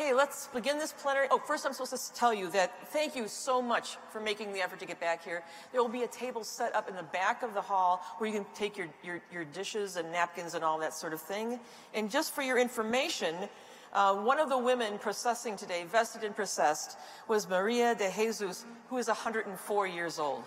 Okay, let's begin this plenary. Oh, first I'm supposed to tell you that thank you so much for making the effort to get back here. There will be a table set up in the back of the hall where you can take your, your, your dishes and napkins and all that sort of thing. And just for your information, uh, one of the women processing today, vested and processed, was Maria de Jesus, who is 104 years old.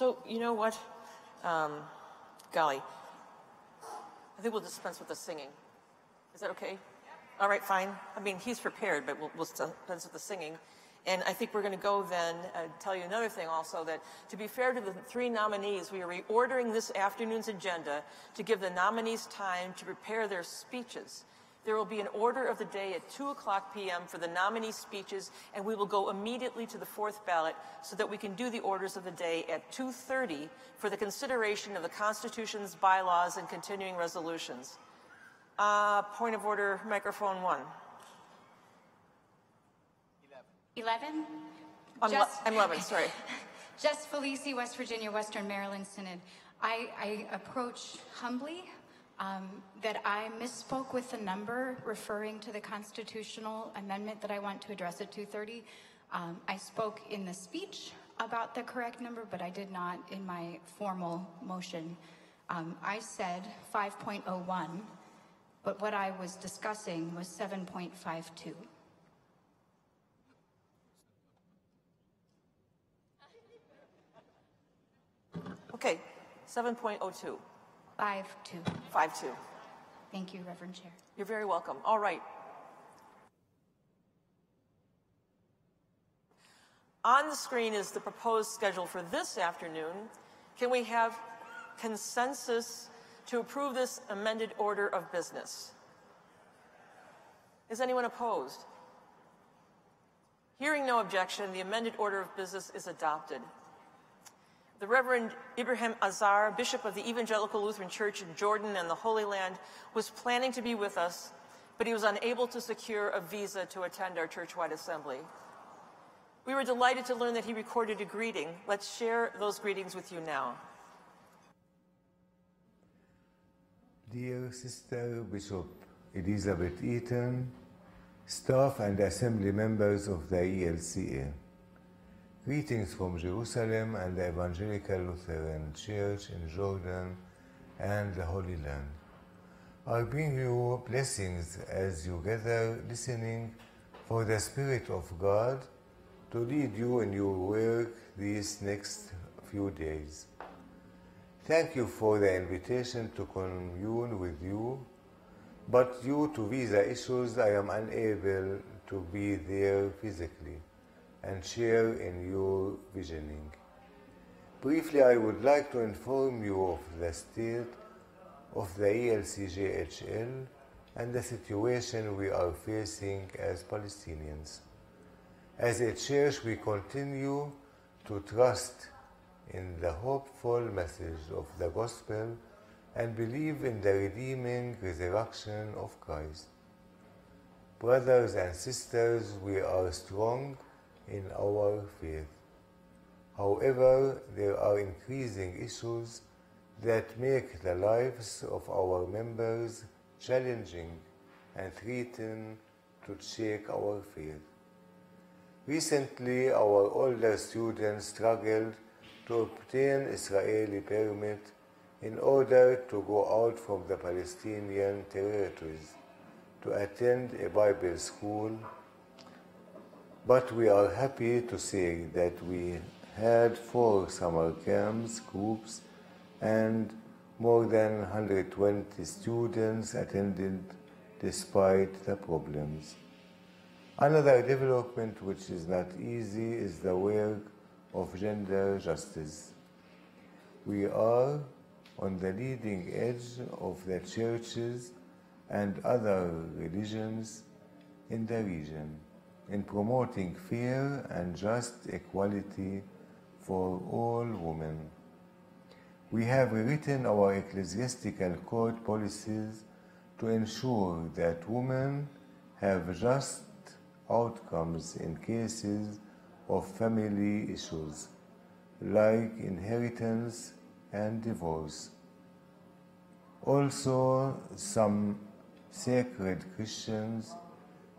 So, you know what? Um, golly. I think we'll dispense with the singing. Is that okay? All right, fine. I mean, he's prepared, but we'll, we'll dispense with the singing. And I think we're going to go then uh, tell you another thing also that to be fair to the three nominees, we are reordering this afternoon's agenda to give the nominees time to prepare their speeches. There will be an order of the day at 2 o'clock p.m. for the nominee speeches, and we will go immediately to the fourth ballot so that we can do the orders of the day at 2.30 for the consideration of the Constitution's bylaws and continuing resolutions. Uh, point of order, microphone one. 11? I'm, Just- I'm 11, sorry. Jess Felici, West Virginia, Western Maryland Synod. I, I approach humbly um, that I misspoke with the number referring to the constitutional amendment that I want to address at 2:30. Um, I spoke in the speech about the correct number, but I did not in my formal motion. Um, I said 5.01, but what I was discussing was 7.52. Okay, 7.02, 5-2. Five, two. Thank you, Reverend Chair. You're very welcome. All right. On the screen is the proposed schedule for this afternoon. Can we have consensus to approve this amended order of business? Is anyone opposed? Hearing no objection, the amended order of business is adopted. The Reverend Ibrahim Azar, Bishop of the Evangelical Lutheran Church in Jordan and the Holy Land, was planning to be with us, but he was unable to secure a visa to attend our churchwide assembly. We were delighted to learn that he recorded a greeting. Let's share those greetings with you now. Dear Sister Bishop Elizabeth Eaton, staff and assembly members of the ELCA, greetings from Jerusalem and the Evangelical Lutheran Church in Jordan and the Holy Land. I bring you blessings as you gather listening for the Spirit of God to lead you in your work these next few days. Thank you for the invitation to commune with you, but due to visa issues, I am unable to be there physically and share in your visioning. Briefly, I would like to inform you of the state of the ELCJHL and the situation we are facing as Palestinians. As a church, we continue to trust in the hopeful message of the gospel and believe in the redeeming resurrection of Christ. Brothers and sisters, we are strong in our faith. However, there are increasing issues that make the lives of our members challenging and threaten to shake our faith. Recently, our older students struggled to obtain Israeli permit in order to go out from the Palestinian territories to attend a Bible school. But we are happy to say that we had four summer camps groups and more than 120 students attended despite the problems. Another development which is not easy is the work of gender justice. We are on the leading edge of the churches and other religions in the region in promoting fair and just equality for all women. We have rewritten our ecclesiastical court policies to ensure that women have just outcomes in cases of family issues like inheritance and divorce. Also, some sacred Christian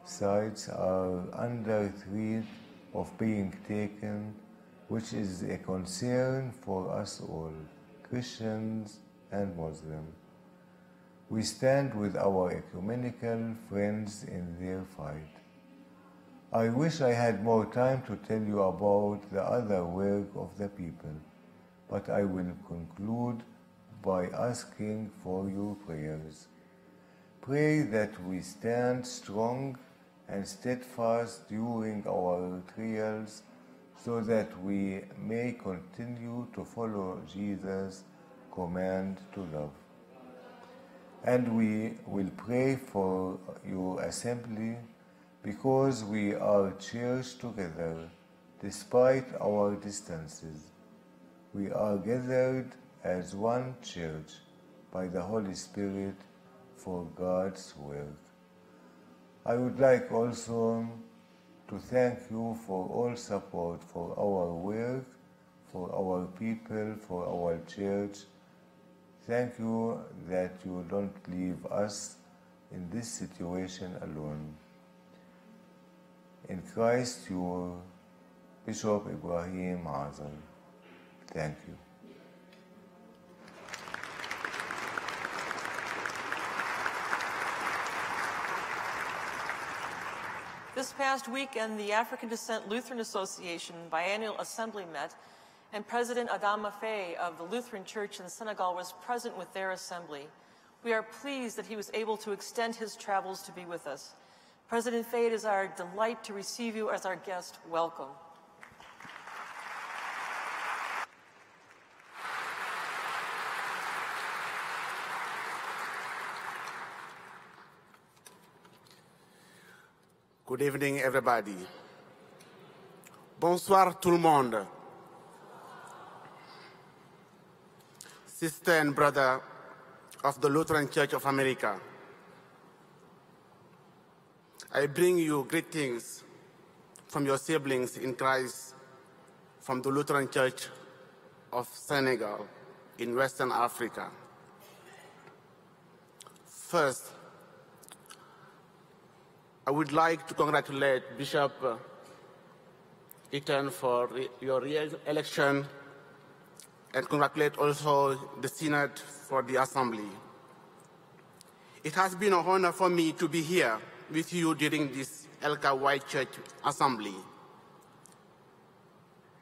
sites are under threat of being taken, which is a concern for us all, Christians and Muslims. We stand with our ecumenical friends in their fight. I wish I had more time to tell you about the other work of the people, but I will conclude by asking for your prayers. Pray that we stand strong and steadfast during our trials so that we may continue to follow Jesus' command to love. And we will pray for your assembly because we are church together despite our distances. We are gathered as one church by the Holy Spirit for God's work. I would like also to thank you for all support for our work, for our people, for our church. Thank you that you don't leave us in this situation alone. In Christ, your Bishop Ibrahim Azar. Thank you. This past weekend, the African Descent Lutheran Association biannual assembly met, and President Adama Faye of the Lutheran Church in Senegal was present with their assembly. We are pleased that he was able to extend his travels to be with us. President Faye, it is our delight to receive you as our guest. Welcome. Good evening, everybody. Bonsoir tout le monde. Sister and brother of the Lutheran Church of America. I bring you greetings from your siblings in Christ from the Lutheran Church of Senegal in Western Africa. First, I would like to congratulate Bishop uh, Eaton for re- your re-election and congratulate also the Synod for the Assembly. It has been an honor for me to be here with you during this ELCA White Church Assembly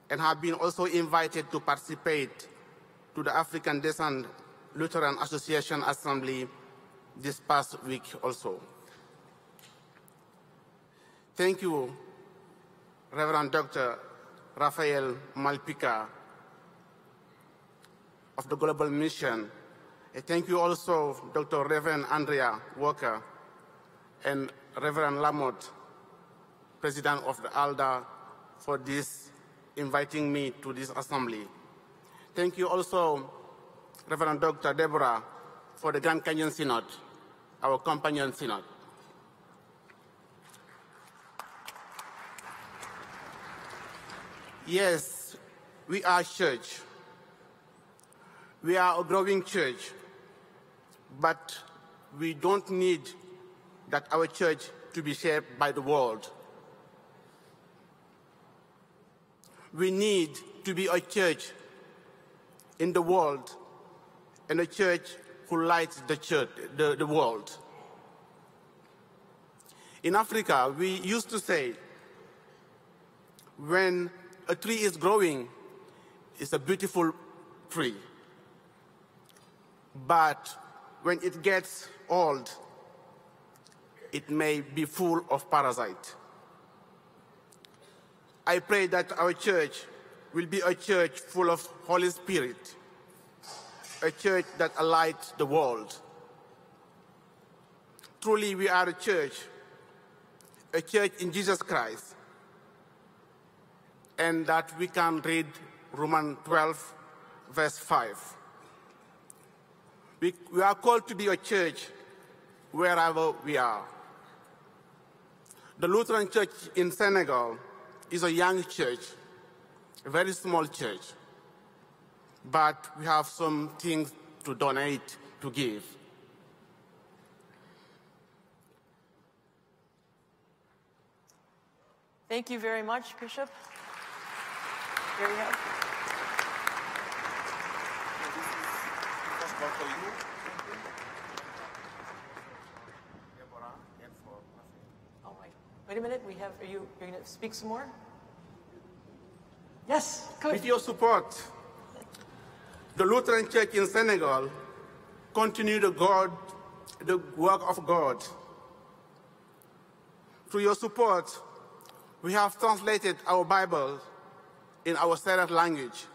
and have been also invited to participate to the African Descent Lutheran Association Assembly this past week also. Thank you, Reverend Dr. Rafael Malpica of the Global Mission. And thank you also, Dr. Reverend Andrea Walker and Reverend Lamont, President of the ALDA, for this inviting me to this assembly. Thank you also, Reverend Dr. Deborah, for the Grand Canyon Synod, our companion synod. Yes, we are a church. We are a growing church, but we don't need that our church to be shaped by the world. We need to be a church in the world and a church who lights the church, the, the world. In Africa, we used to say, when a tree is growing, it's a beautiful tree. But when it gets old, it may be full of parasites. I pray that our church will be a church full of Holy Spirit, a church that alights the world. Truly, we are a church, a church in Jesus Christ, and that we can read Romans 12, verse 5. We, we are called to be a church wherever we are. The Lutheran Church in Senegal is a young church, a very small church, but we have some things to donate, to give. Thank you very much, Bishop. Here we have. Oh, wait. Wait a minute. We have. Are you going to speak some more? Yes. Good. With your support, the Lutheran Church in Senegal continue the God, the work of God. Through your support, we have translated our Bible in our Serer language.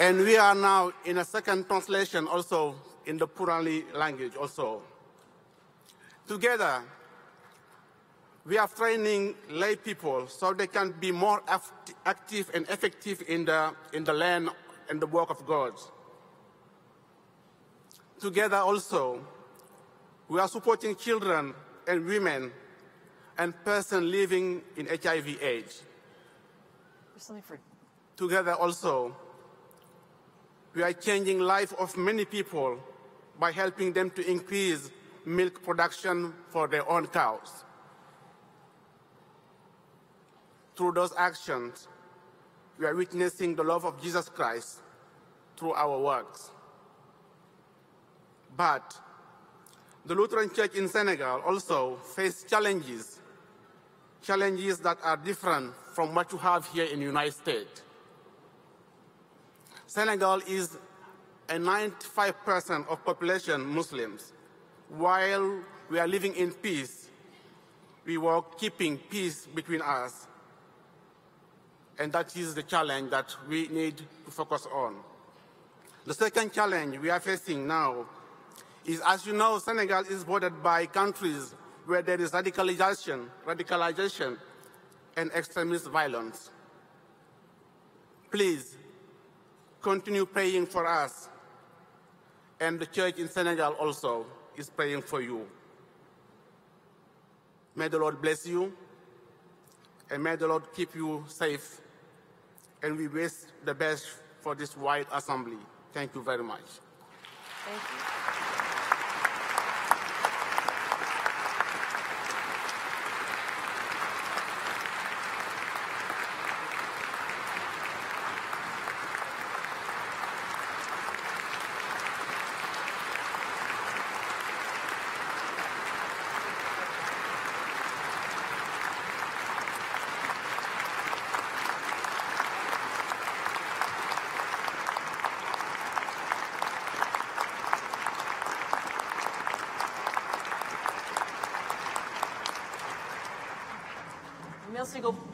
And we are now in a second translation also in the Purali language also. Together, we are training lay people so they can be more act- active and effective in the, in the land and the work of God. Together also, we are supporting children and women and persons living in HIV AIDS. For. Together also, we are changing life of many people by helping them to increase milk production for their own cows. Through those actions, we are witnessing the love of Jesus Christ through our works. But the Lutheran Church in Senegal also faced challenges, challenges that are different from what you have here in the United States. Senegal is a 95% of population Muslims. While we are living in peace, we were keeping peace between us. And that is the challenge that we need to focus on. The second challenge we are facing now is, as you know, Senegal is bordered by countries where there is radicalization, radicalization and extremist violence. Please continue praying for us. And the church in Senegal also is praying for you. May the Lord bless you, and may the Lord keep you safe. And we wish the best for this wide assembly. Thank you very much. Thank you.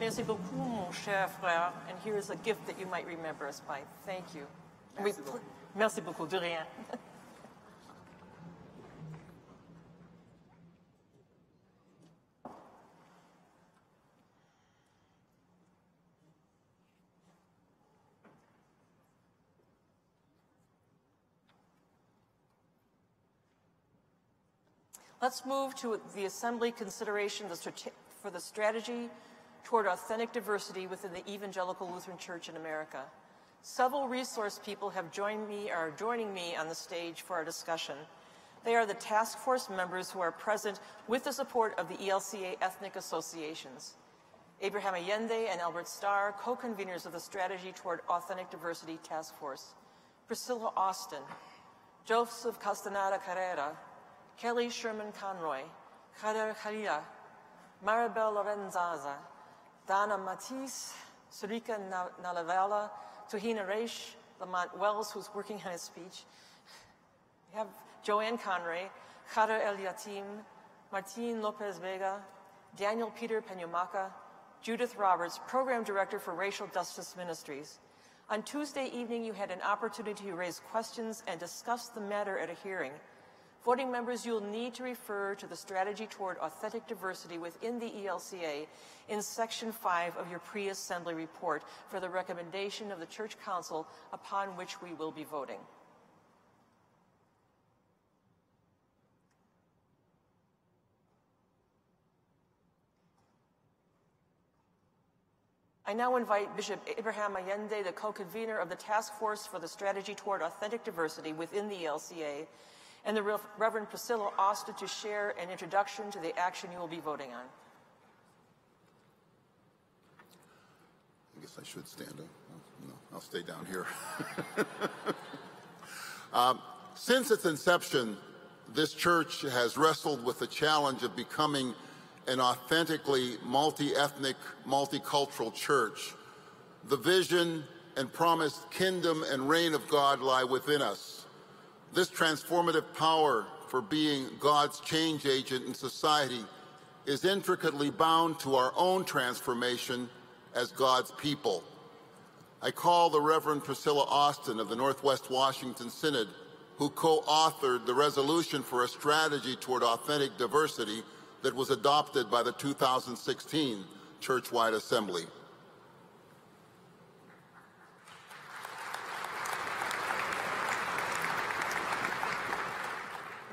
Merci, beaucoup, mon cher frère. And here is a gift that you might remember us by. Thank you. Merci, beaucoup. merci beaucoup. De rien. Let's move to the Assembly consideration for the strategy toward authentic diversity within the Evangelical Lutheran Church in America. Several resource people have joined me, or are joining me on the stage for our discussion. They are the task force members who are present with the support of the ELCA ethnic associations. Abraham Allende and Albert Starr, co-conveners of the Strategy Toward Authentic Diversity Task Force. Priscilla Austin, Joseph Castaneda Carrera, Kelly Sherman Conroy, Khader Khalila, Maribel Lorenzaza, Donna Matisse, Surika Na- Nalavella, Tuhina Reish, Lamont Wells, who's working on his speech. We have Joanne Conray, Khader El Yatim, Martin Lopez Vega, Daniel Peter Penyamaka, Judith Roberts, Program Director for Racial Justice Ministries. On Tuesday evening, you had an opportunity to raise questions and discuss the matter at a hearing. Voting members, you'll need to refer to the strategy toward authentic diversity within the ELCA in section 5 of your pre-assembly report for the recommendation of the Church Council upon which we will be voting. I now invite Bishop Abraham Allende, the co-convener of the Task Force for the Strategy Toward Authentic Diversity within the ELCA, and the Rev- Priscilla Austin to share an introduction to the action you will be voting on. I guess I should stand up. No, I'll stay down here. um, since its inception, this church has wrestled with the challenge of becoming an authentically multi-ethnic, multicultural church. The vision and promised kingdom and reign of God lie within us. This transformative power for being God's change agent in society is intricately bound to our own transformation as God's people. I call the Reverend Priscilla Austin of the Northwest Washington Synod, who co-authored the resolution for a strategy toward authentic diversity that was adopted by the 2016 Churchwide Assembly.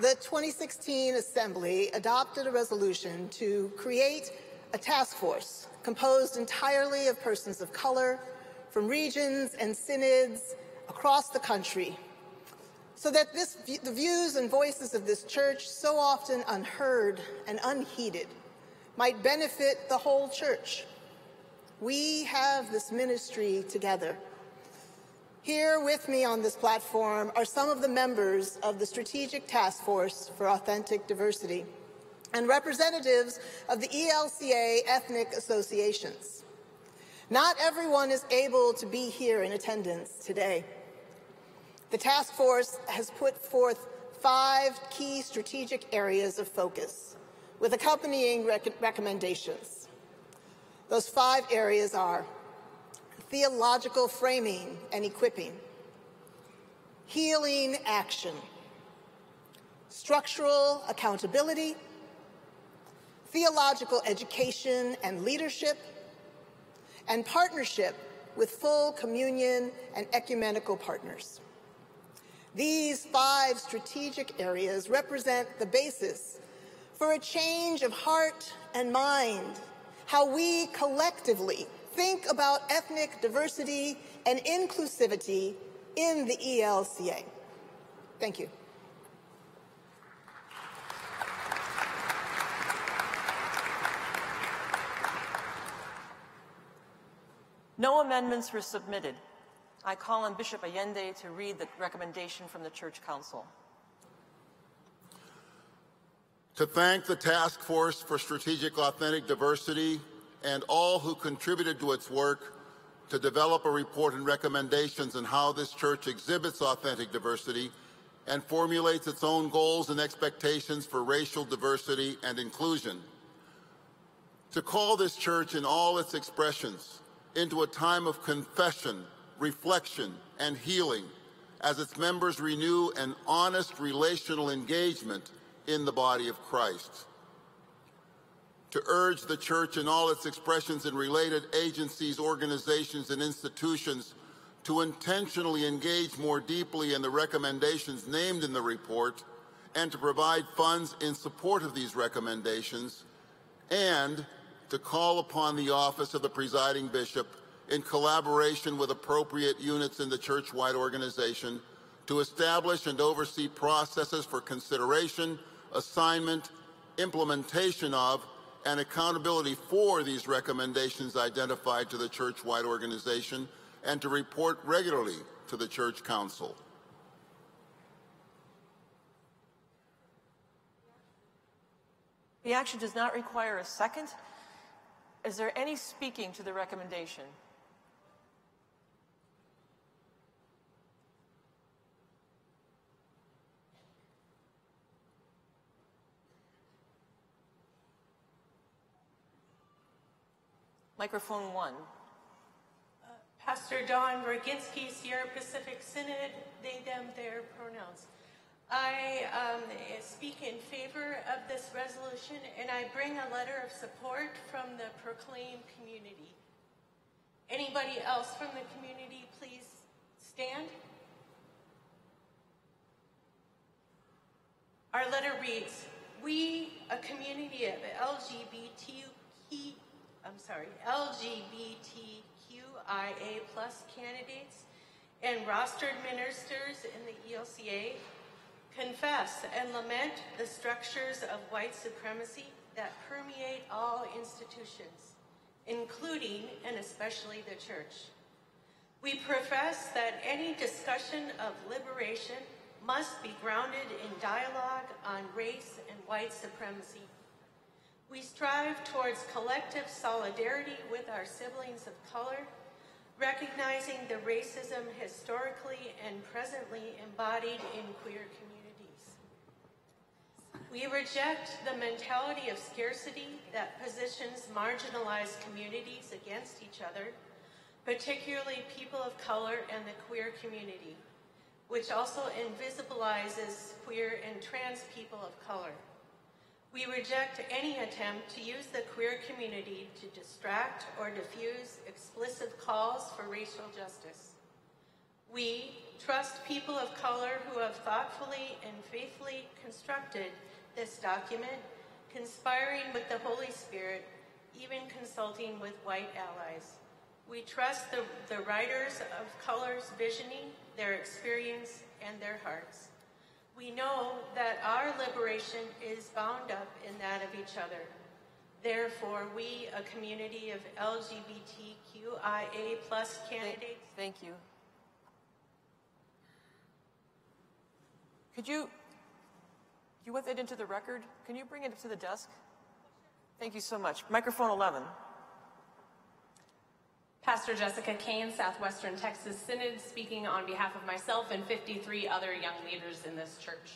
The 2016 Assembly adopted a resolution to create a task force composed entirely of persons of color from regions and synods across the country so that this, the views and voices of this church, so often unheard and unheeded, might benefit the whole church. We have this ministry together. Here with me on this platform are some of the members of the Strategic Task Force for Authentic Diversity and representatives of the ELCA ethnic associations. Not everyone is able to be here in attendance today. The task force has put forth five key strategic areas of focus with accompanying rec- recommendations. Those five areas are theological framing and equipping, healing action, structural accountability, theological education and leadership, and partnership with full communion and ecumenical partners. These five strategic areas represent the basis for a change of heart and mind, how we collectively think about ethnic diversity and inclusivity in the E ELCA. Thank you. No amendments were submitted. I call on Bishop Allende to read the recommendation from the Church Council. To thank the Task Force for Strategic Authentic Diversity and all who contributed to its work to develop a report and recommendations on how this church exhibits authentic diversity and formulates its own goals and expectations for racial diversity and inclusion. To call this church in all its expressions into a time of confession, reflection, and healing as its members renew an honest relational engagement in the body of Christ. To urge the church in all its expressions and related agencies, organizations, and institutions to intentionally engage more deeply in the recommendations named in the report and to provide funds in support of these recommendations, and to call upon the office of the presiding bishop in collaboration with appropriate units in the church-wide organization to establish and oversee processes for consideration, assignment, implementation of, and accountability for these recommendations identified to the church-wide organization and to report regularly to the church council. The action does not require a second. Is there any speaking to the recommendation? Microphone one. Pastor Don Roginski, Sierra Pacific Synod, they, them, their pronouns. I um, speak in favor of this resolution and I bring a letter of support from the Proclaim community. Anybody else from the community, please stand. Our letter reads, we, a community of LGBTQ, I'm sorry, LGBTQIA plus candidates and rostered ministers in the ELCA, confess and lament the structures of white supremacy that permeate all institutions, including and especially the church. We profess that any discussion of liberation must be grounded in dialogue on race and white supremacy. We strive towards collective solidarity with our siblings of color, recognizing the racism historically and presently embodied in queer communities. We reject the mentality of scarcity that positions marginalized communities against each other, particularly people of color and the queer community which also invisibilizes queer and trans people of color. We reject any attempt to use the queer community to distract or diffuse explicit calls for racial justice. We trust people of color who have thoughtfully and faithfully constructed this document, conspiring with the Holy Spirit, even consulting with white allies. We trust the, the writers of color's visioning their experience, and their hearts. We know that our liberation is bound up in that of each other. Therefore, we, a community of LGBTQIA plus candidates, Thank you. Could you, you want that into the record? Can you bring it up to the desk? Thank you so much. Microphone 11. Pastor Jessica Kane, Southwestern Texas Synod, speaking on behalf of myself and 53 other young leaders in this church.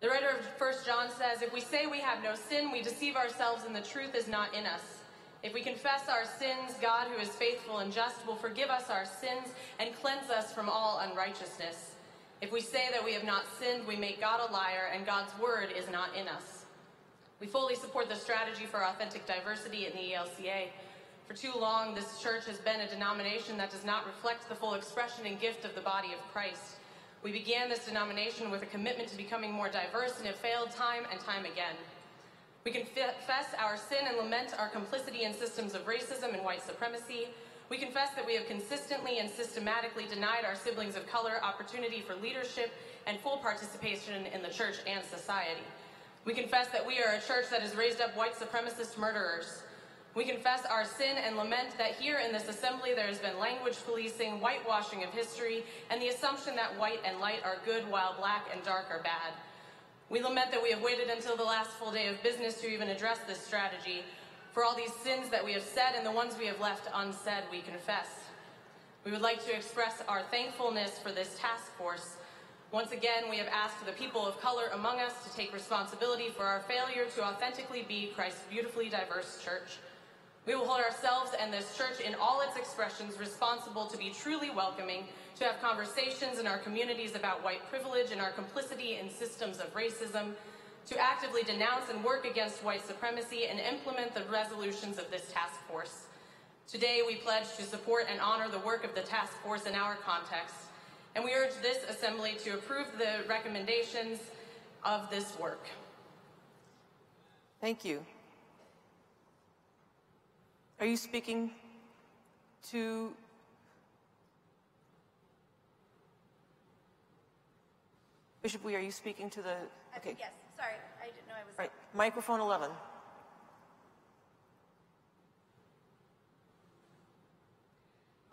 The writer of 1 John says, If we say we have no sin, we deceive ourselves and the truth is not in us. If we confess our sins, God, who is faithful and just, will forgive us our sins and cleanse us from all unrighteousness. If we say that we have not sinned, we make God a liar and God's word is not in us. We fully support the strategy for authentic diversity in the ELCA. For too long, this church has been a denomination that does not reflect the full expression and gift of the body of Christ. We began this denomination with a commitment to becoming more diverse and have failed time and time again. We confess our sin and lament our complicity in systems of racism and white supremacy. We confess that we have consistently and systematically denied our siblings of color opportunity for leadership and full participation in the church and society. We confess that we are a church that has raised up white supremacist murderers, we confess our sin and lament that here in this assembly there has been language policing, whitewashing of history, and the assumption that white and light are good while black and dark are bad. We lament that we have waited until the last full day of business to even address this strategy. For all these sins that we have said and the ones we have left unsaid, we confess. We would like to express our thankfulness for this task force. Once again, we have asked the people of color among us to take responsibility for our failure to authentically be Christ's beautifully diverse church. We will hold ourselves and this church in all its expressions responsible to be truly welcoming, to have conversations in our communities about white privilege and our complicity in systems of racism, to actively denounce and work against white supremacy and implement the resolutions of this task force. Today, we pledge to support and honor the work of the task force in our context, and we urge this assembly to approve the recommendations of this work. Thank you. Are you speaking to Bishop Wee, are you speaking to the okay. Yes, sorry. I didn't know I was Right. Microphone 11.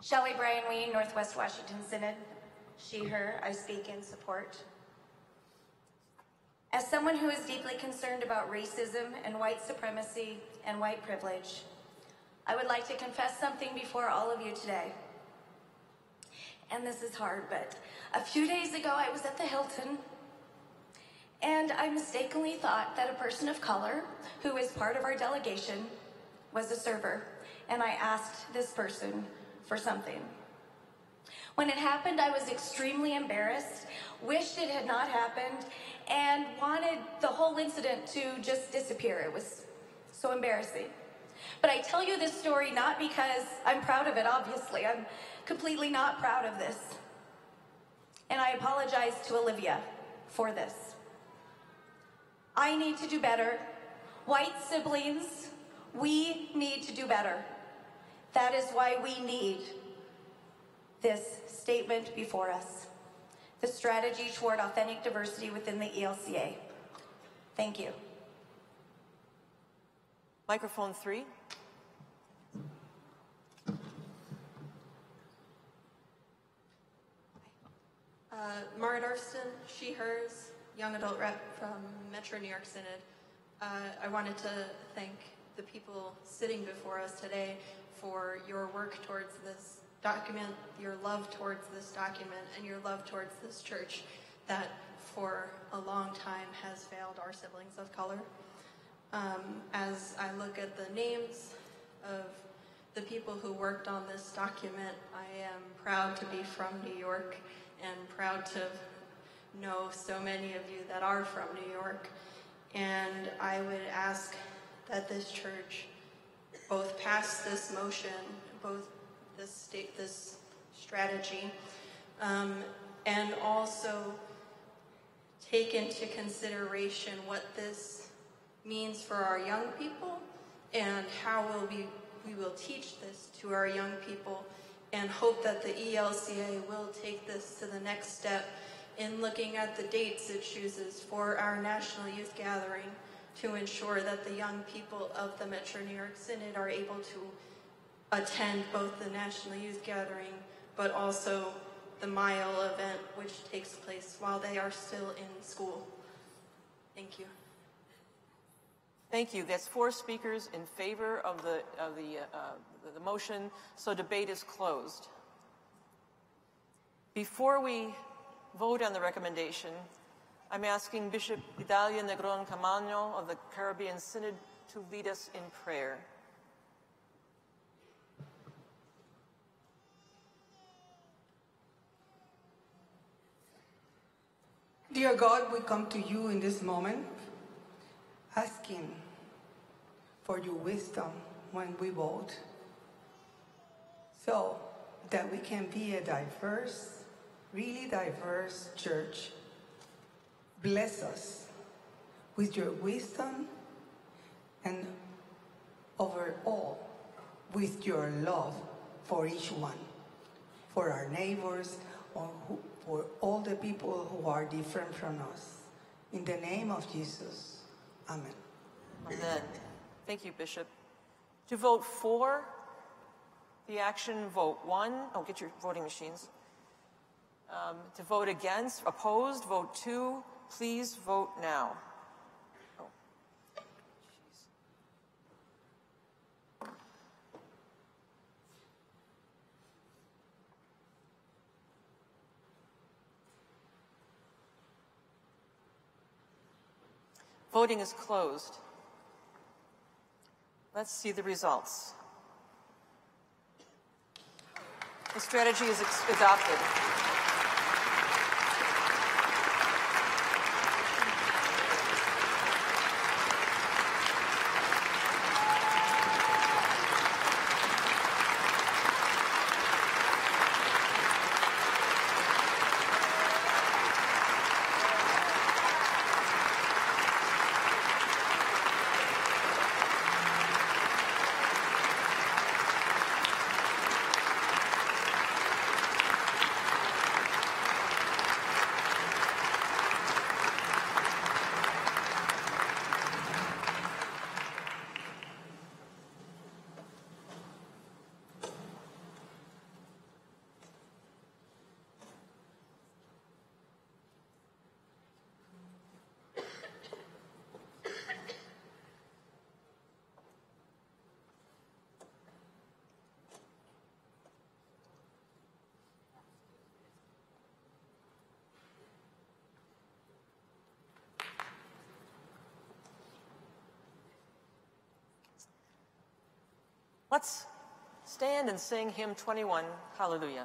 Shelley Bryan Wee, Northwest Washington Synod. She, her, I speak in support. As someone who is deeply concerned about racism and white supremacy and white privilege, I would like to confess something before all of you today. And this is hard, but a few days ago I was at the Hilton and I mistakenly thought that a person of color who is part of our delegation was a server. And I asked this person for something. When it happened, I was extremely embarrassed, wished it had not happened, and wanted the whole incident to just disappear. It was so embarrassing. But I tell you this story not because I'm proud of it, obviously. I'm completely not proud of this. And I apologize to Olivia for this. I need to do better. White siblings, we need to do better. That is why we need this statement before us the strategy toward authentic diversity within the ELCA. Thank you. Microphone three. Uh, Mara Darfston, she, hers, young adult rep from Metro New York Synod. Uh, I wanted to thank the people sitting before us today for your work towards this document, your love towards this document, and your love towards this church that for a long time has failed our siblings of color. Um, as I look at the names of the people who worked on this document, I am proud to be from New York and proud to know so many of you that are from New York. And I would ask that this church both pass this motion, both this state, this strategy, um, and also take into consideration what this means for our young people and how will we, we will teach this to our young people and hope that the ELCA will take this to the next step in looking at the dates it chooses for our National Youth Gathering to ensure that the young people of the Metro New York Synod are able to attend both the National Youth Gathering but also the MYLE event which takes place while they are still in school. Thank you. Thank you. That's four speakers in favor of the, of the, uh, the motion, so debate is closed. Before we vote on the recommendation, I'm asking Bishop Idalia Negron Camaño of the Caribbean Synod to lead us in prayer. Dear God, we come to you in this moment asking for your wisdom when we vote so that we can be a diverse, really diverse church. Bless us with your wisdom and overall with your love for each one, for our neighbors, or who, for all the people who are different from us. In the name of Jesus, Amen. Amen. Thank you, Bishop. To vote for the action, vote one. Oh, get your voting machines. Um, to vote against, opposed, vote two. Please vote now. Oh. Voting is closed. Let's see the results. The strategy is adopted. Let's stand and sing hymn 21, Hallelujah.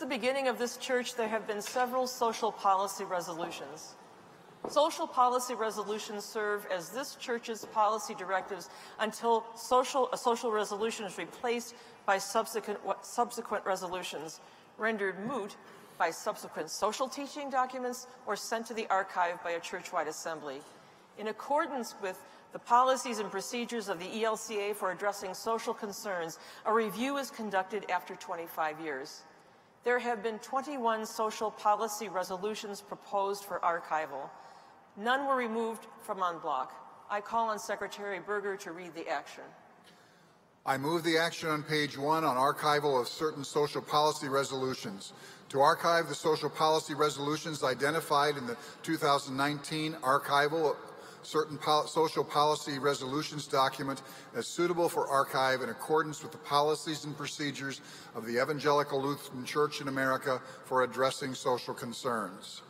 the beginning of this church, there have been several social policy resolutions. Social policy resolutions serve as this church's policy directives until social, a social resolution is replaced by subsequent, subsequent resolutions, rendered moot by subsequent social teaching documents or sent to the archive by a churchwide assembly. In accordance with the policies and procedures of the ELCA for addressing social concerns, a review is conducted after 25 years. There have been 21 social policy resolutions proposed for archival. None were removed from en bloc. I call on Secretary Boerger to read the action. I move the action on page one on archival of certain social policy resolutions. To archive the social policy resolutions identified in the 2019 archival certain pol- social policy resolutions document as suitable for archive in accordance with the policies and procedures of the Evangelical Lutheran Church in America for addressing social concerns.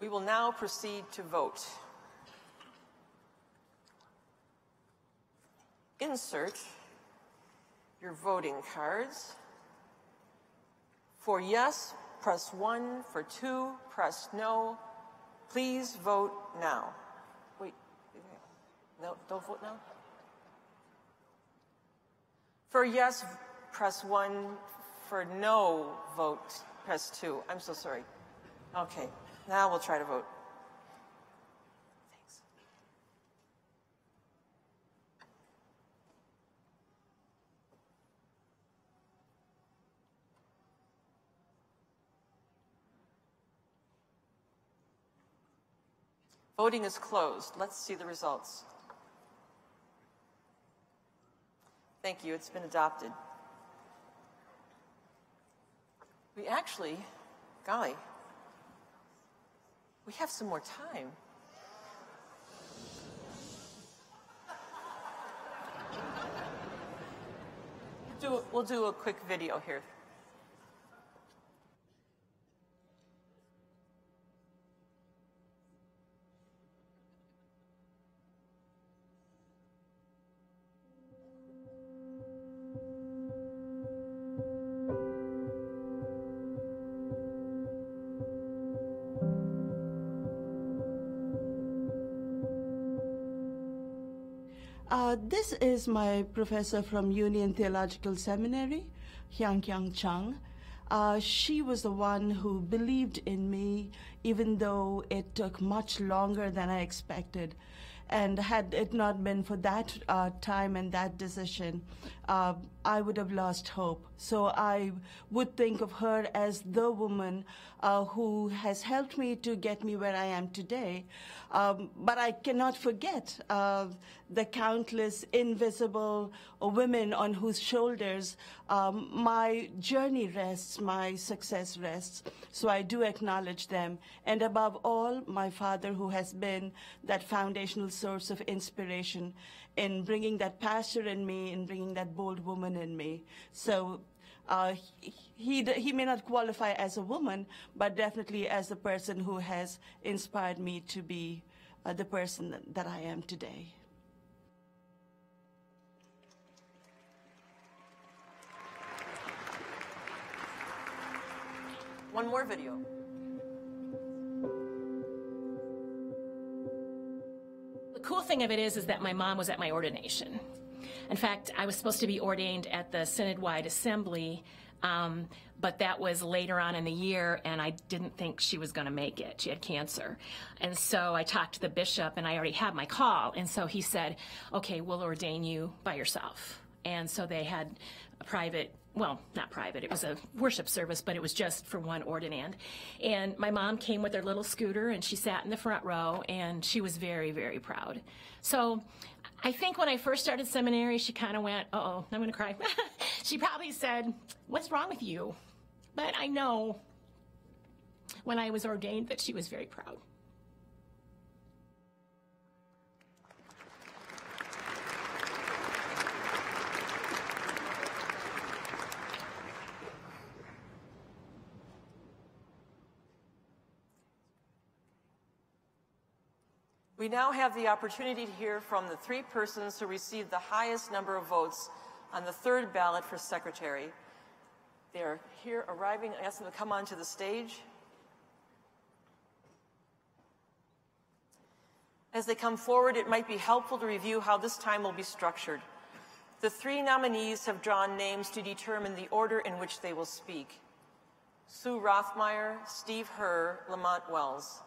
We will now proceed to vote. Insert your voting cards. For yes, press one. For two, press no. Please vote now. Wait, no, don't vote now. For yes, press one. For no, vote, press two. I'm so sorry. Okay, now we'll try to vote. Voting is closed. Let's see the results. Thank you. It's been adopted. We actually, golly, we have some more time. Do, we'll do a quick video here. This is my professor from Union Theological Seminary, Hyun Kyung Chung. Uh, she was the one who believed in me, even though it took much longer than I expected. And had it not been for that uh, time and that decision, uh, I would have lost hope. So I would think of her as the woman uh, who has helped me to get me where I am today. Um, but I cannot forget uh, the countless invisible women on whose shoulders um, my journey rests, my success rests. So I do acknowledge them. And above all, my father, who has been that foundational source of inspiration in bringing that pastor in me, in bringing that bold woman in me. So uh, he, he, he may not qualify as a woman, but definitely as the person who has inspired me to be uh, the person that I am today. One more video. Cool thing of it is, is that my mom was at my ordination. In fact, I was supposed to be ordained at the synod-wide assembly, um, but that was later on in the year, and I didn't think she was going to make it. She had cancer, and so I talked to the bishop, and I already had my call, and so he said, "Okay, we'll ordain you by yourself." And so they had a private well, not private, it was a worship service, but it was just for one ordinand. And my mom came with her little scooter and she sat in the front row and she was very, very proud. So I think when I first started seminary, she kind of went, oh, I'm going to cry. she probably said, What's wrong with you? But I know when I was ordained that she was very proud. We now have the opportunity to hear from the three persons who received the highest number of votes on the third ballot for secretary. They are here arriving. I ask them to come onto the stage. As they come forward, it might be helpful to review how this time will be structured. The three nominees have drawn names to determine the order in which they will speak. Sue Rothmeyer, Steve Herr, Lamont Wells.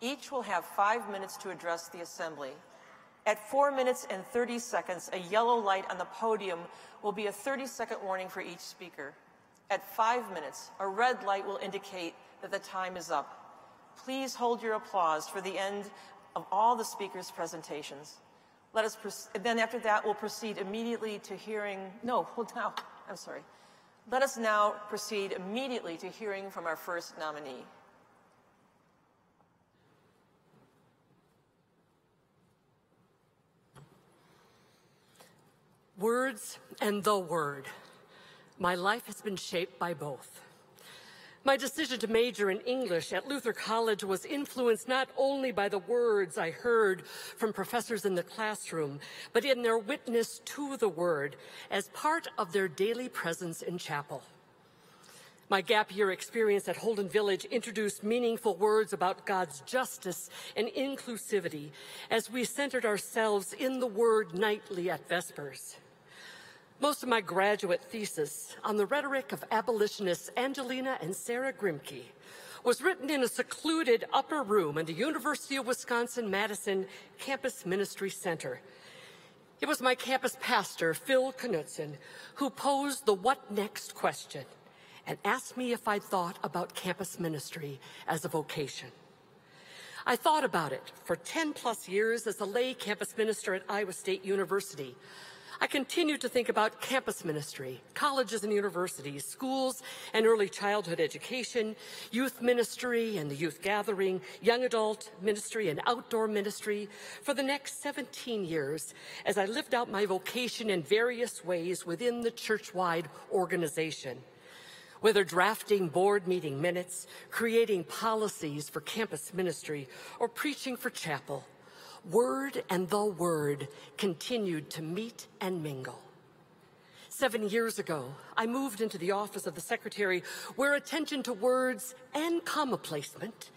Each will have five minutes to address the assembly. At four minutes and 30 seconds, a yellow light on the podium will be a 30 second warning for each speaker. At five minutes, a red light will indicate that the time is up. Please hold your applause for the end of all the speakers' presentations. Let us, then after that, we'll proceed immediately to hearing, no, hold now, I'm sorry. Let us now proceed immediately to hearing from our first nominee. Words and the Word. My life has been shaped by both. My decision to major in English at Luther College was influenced not only by the words I heard from professors in the classroom, but in their witness to the Word as part of their daily presence in chapel. My gap year experience at Holden Village introduced meaningful words about God's justice and inclusivity as we centered ourselves in the Word nightly at Vespers. Most of my graduate thesis on the rhetoric of abolitionists Angelina and Sarah Grimke was written in a secluded upper room in the University of Wisconsin-Madison Campus Ministry Center. It was my campus pastor, Phil Knutson, who posed the what next question and asked me if I'd thought about campus ministry as a vocation. I thought about it for 10 plus years as a lay campus minister at Iowa State University, I continue to think about campus ministry, colleges and universities, schools and early childhood education, youth ministry and the youth gathering, young adult ministry and outdoor ministry for the next 17 years as I lived out my vocation in various ways within the church-wide organization. Whether drafting board meeting minutes, creating policies for campus ministry, or preaching for chapel, Word and the Word continued to meet and mingle. Seven years ago, I moved into the office of the secretary where attention to words and comma placement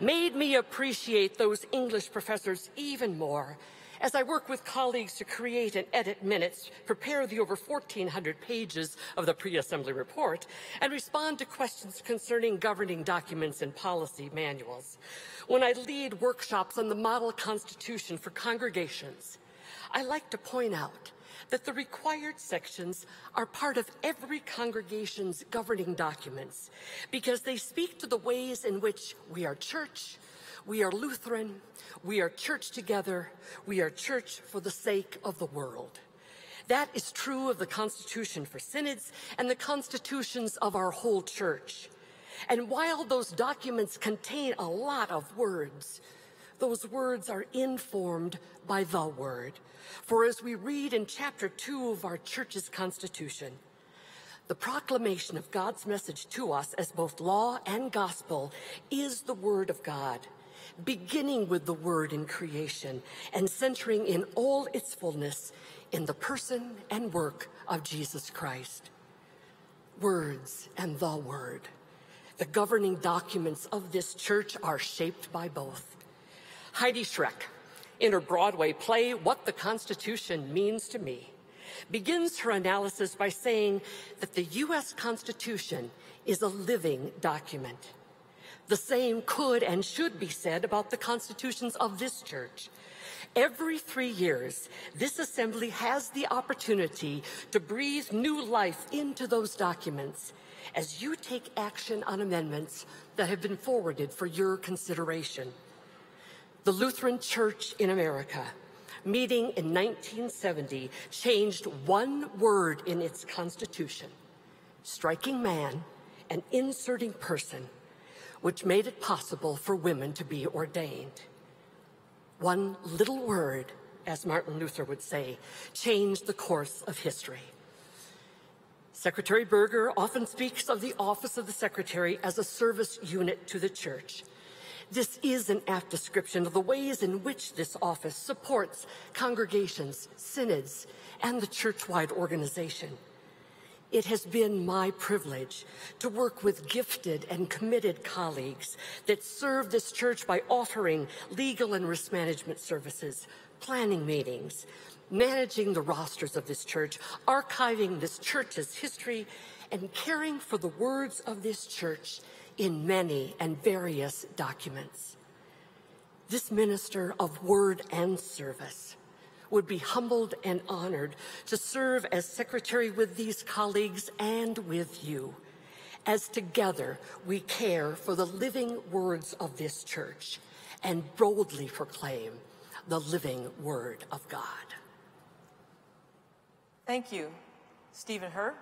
made me appreciate those English professors even more as I work with colleagues to create and edit minutes, prepare the over 1,400 pages of the pre-assembly report, and respond to questions concerning governing documents and policy manuals. When I lead workshops on the model constitution for congregations, I like to point out that the required sections are part of every congregation's governing documents because they speak to the ways in which we are church, we are Lutheran. We are church together. We are church for the sake of the world. That is true of the Constitution for synods and the constitutions of our whole church. And while those documents contain a lot of words, those words are informed by the Word. For as we read in chapter 2 of our church's Constitution, the proclamation of God's message to us as both law and gospel is the Word of God beginning with the Word in creation and centering in all its fullness in the person and work of Jesus Christ. Words and the Word. The governing documents of this church are shaped by both. Heidi Schreck, in her Broadway play, What the Constitution Means to Me, begins her analysis by saying that the U.S. Constitution is a living document. The same could and should be said about the constitutions of this church. Every three years, this assembly has the opportunity to breathe new life into those documents as you take action on amendments that have been forwarded for your consideration. The Lutheran Church in America, meeting in 1970, changed one word in its constitution, striking man and inserting person, which made it possible for women to be ordained. One little word, as Martin Luther would say, changed the course of history. Secretary Boerger often speaks of the office of the secretary as a service unit to the church. This is an apt description of the ways in which this office supports congregations, synods, and the church-wide organization. It has been my privilege to work with gifted and committed colleagues that serve this church by offering legal and risk management services, planning meetings, managing the rosters of this church, archiving this church's history, and caring for the words of this church in many and various documents. This minister of word and service would be humbled and honored to serve as secretary with these colleagues and with you, as together we care for the living words of this church and boldly proclaim the living word of God. Thank you. Stephen Herr.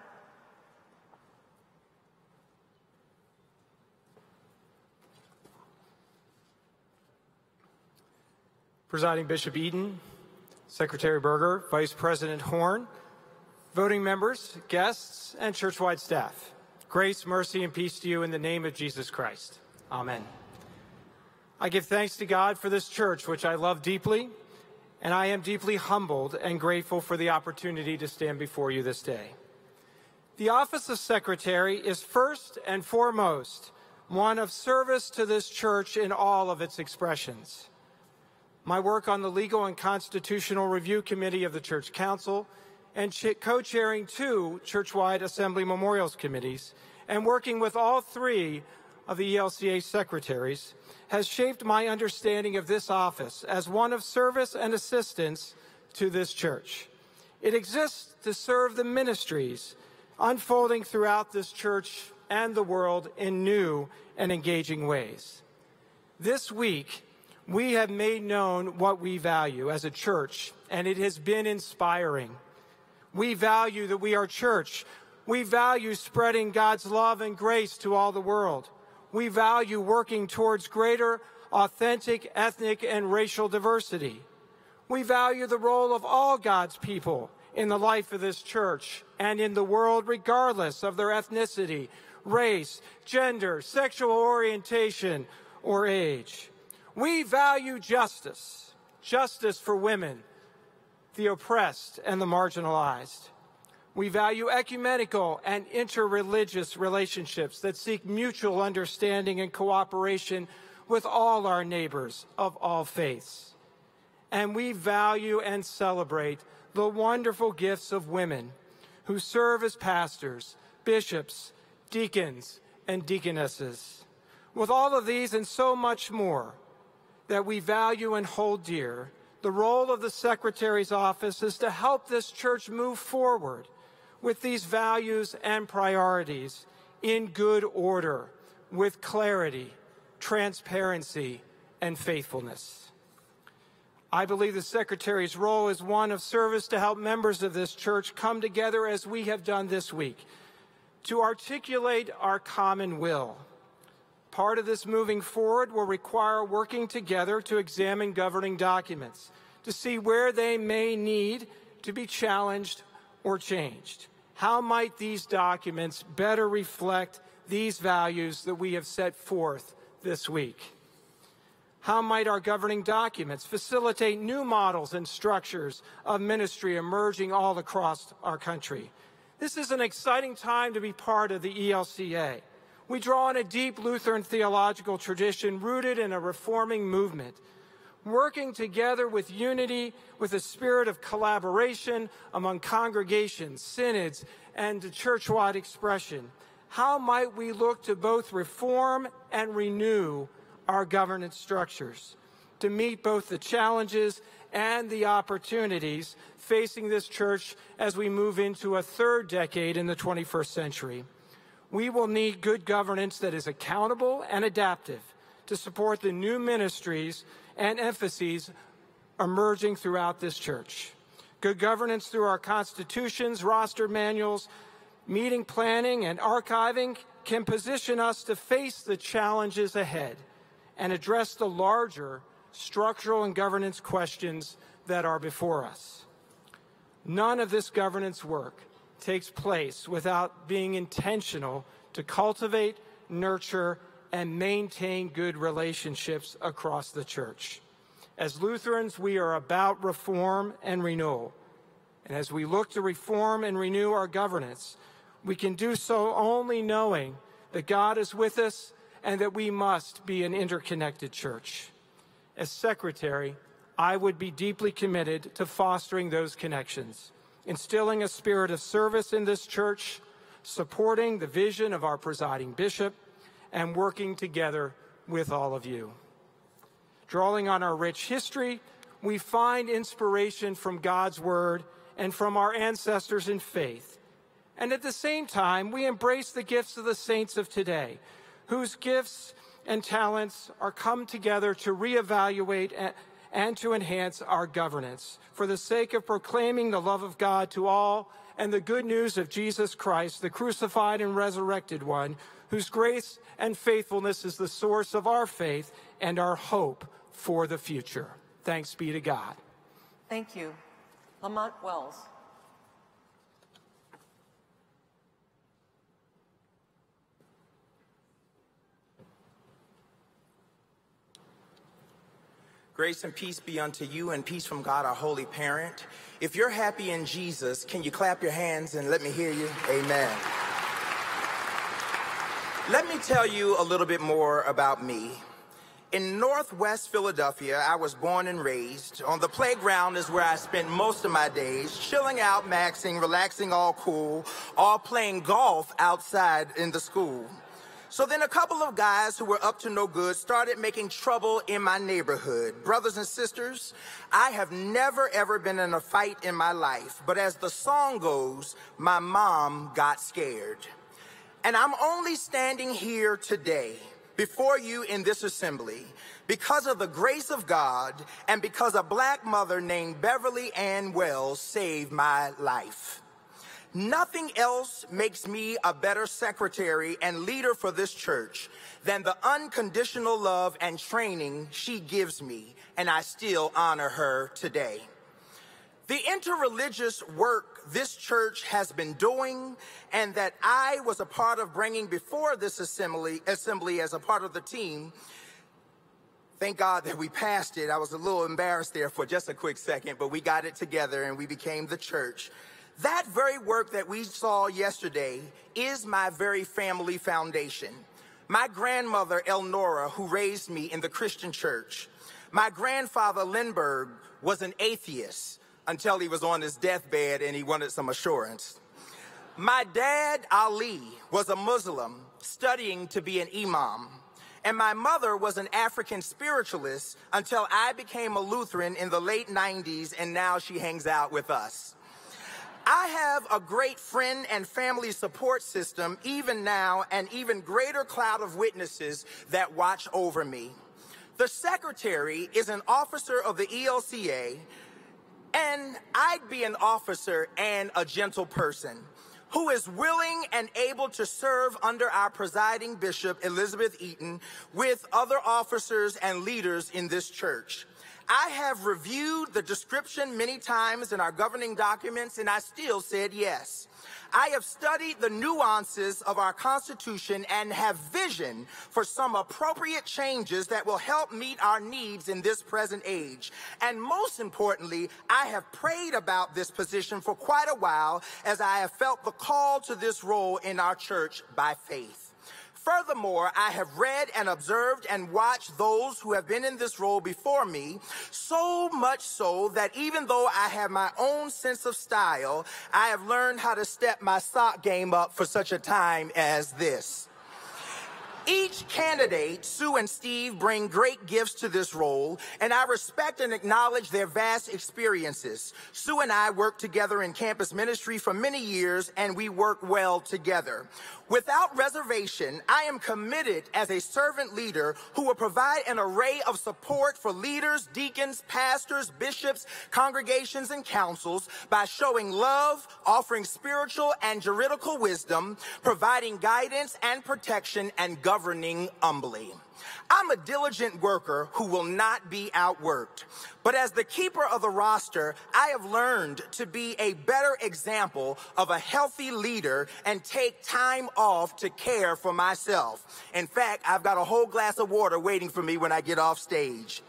Presiding Bishop Eaton, Secretary Boerger, Vice President Horne, voting members, guests, and churchwide staff. Grace, mercy, and peace to you in the name of Jesus Christ. Amen. I give thanks to God for this church, which I love deeply, and I am deeply humbled and grateful for the opportunity to stand before you this day. The office of secretary is first and foremost one of service to this church in all of its expressions. My work on the Legal and Constitutional Review Committee of the Church Council and co-chairing two churchwide assembly memorials committees and working with all three of the ELCA secretaries has shaped my understanding of this office as one of service and assistance to this church. It exists to serve the ministries unfolding throughout this church and the world in new and engaging ways. This week, we have made known what we value as a church, and it has been inspiring. We value that we are church. We value spreading God's love and grace to all the world. We value working towards greater authentic ethnic and racial diversity. We value the role of all God's people in the life of this church and in the world, regardless of their ethnicity, race, gender, sexual orientation, or age. We value justice, justice for women, the oppressed, and the marginalized. We value ecumenical and interreligious relationships that seek mutual understanding and cooperation with all our neighbors of all faiths. And we value and celebrate the wonderful gifts of women who serve as pastors, bishops, deacons, and deaconesses. With all of these and so much more that we value and hold dear, the role of the Secretary's office is to help this church move forward with these values and priorities in good order, with clarity, transparency, and faithfulness. I believe the Secretary's role is one of service to help members of this church come together as we have done this week, to articulate our common will. Part of this moving forward will require working together to examine governing documents, to see where they may need to be challenged or changed. How might these documents better reflect these values that we have set forth this week? How might our governing documents facilitate new models and structures of ministry emerging all across our country? This is an exciting time to be part of the ELCA. We draw on a deep Lutheran theological tradition rooted in a reforming movement, working together with unity, with a spirit of collaboration among congregations, synods, and church-wide expression. How might we look to both reform and renew our governance structures to meet both the challenges and the opportunities facing this church as we move into a third decade in the 21st century. We will need good governance that is accountable and adaptive to support the new ministries and emphases emerging throughout this church. Good governance through our constitutions, roster manuals, meeting planning, and archiving can position us to face the challenges ahead and address the larger structural and governance questions that are before us. None of this governance work takes place without being intentional to cultivate, nurture, and maintain good relationships across the church. As Lutherans, we are about reform and renewal. And as we look to reform and renew our governance, we can do so only knowing that God is with us and that we must be an interconnected church. As secretary, I would be deeply committed to fostering those connections, instilling a spirit of service in this church, supporting the vision of our presiding bishop, and working together with all of you. Drawing on our rich history, we find inspiration from God's Word and from our ancestors in faith. And at the same time, we embrace the gifts of the saints of today whose gifts and talents are come together to reevaluate and to enhance our governance for the sake of proclaiming the love of God to all and the good news of Jesus Christ, the crucified and resurrected one, whose grace and faithfulness is the source of our faith and our hope for the future. Thanks be to God. Thank you. Lamont Wells. Grace and peace be unto you and peace from God, our holy parent. If you're happy in Jesus, can you clap your hands and let me hear you? Amen. Let me tell you a little bit more about me. In Northwest Philadelphia, I was born and raised. On the playground is where I spent most of my days, chilling out, maxing, relaxing, all cool, all playing golf outside in the school. So then a couple of guys who were up to no good started making trouble in my neighborhood. Brothers and sisters, I have never ever been in a fight in my life, but as the song goes, my mom got scared. And I'm only standing here today before you in this assembly because of the grace of God and because a black mother named Beverly Ann Wells saved my life. Nothing else makes me a better secretary and leader for this church than the unconditional love and training she gives me, and I still honor her today. The interreligious work this church has been doing and that I was a part of bringing before this assembly, assembly as a part of the team, thank God that we passed it. I was a little embarrassed there for just a quick second, but we got it together and we became the church. That very work that we saw yesterday is my very family foundation. My grandmother, Elnora, who raised me in the Christian church. My grandfather, Lindbergh, was an atheist until he was on his deathbed and he wanted some assurance. My dad, Ali, was a Muslim studying to be an imam. And my mother was an African spiritualist until I became a Lutheran in the late 90s and now she hangs out with us. I have a great friend and family support system, even now, an even greater cloud of witnesses that watch over me. The secretary is an officer of the ELCA, and I'd be an officer and a gentle person who is willing and able to serve under our presiding bishop, Elizabeth Eaton, with other officers and leaders in this church. I have reviewed the description many times in our governing documents, and I still said yes. I have studied the nuances of our Constitution and have vision for some appropriate changes that will help meet our needs in this present age. And most importantly, I have prayed about this position for quite a while as I have felt the call to this role in our church by faith. Furthermore, I have read and observed and watched those who have been in this role before me, so much so that even though I have my own sense of style, I have learned how to step my sock game up for such a time as this. Each candidate, Sue and Steve, bring great gifts to this role, and I respect and acknowledge their vast experiences. Sue and I worked together in campus ministry for many years, and we work well together. Without reservation, I am committed as a servant leader who will provide an array of support for leaders, deacons, pastors, bishops, congregations, and councils by showing love, offering spiritual and juridical wisdom, providing guidance and protection, and governing humbly. I'm a diligent worker who will not be outworked. But as the keeper of the roster, I have learned to be a better example of a healthy leader and take time off to care for myself. In fact, I've got a whole glass of water waiting for me when I get off stage.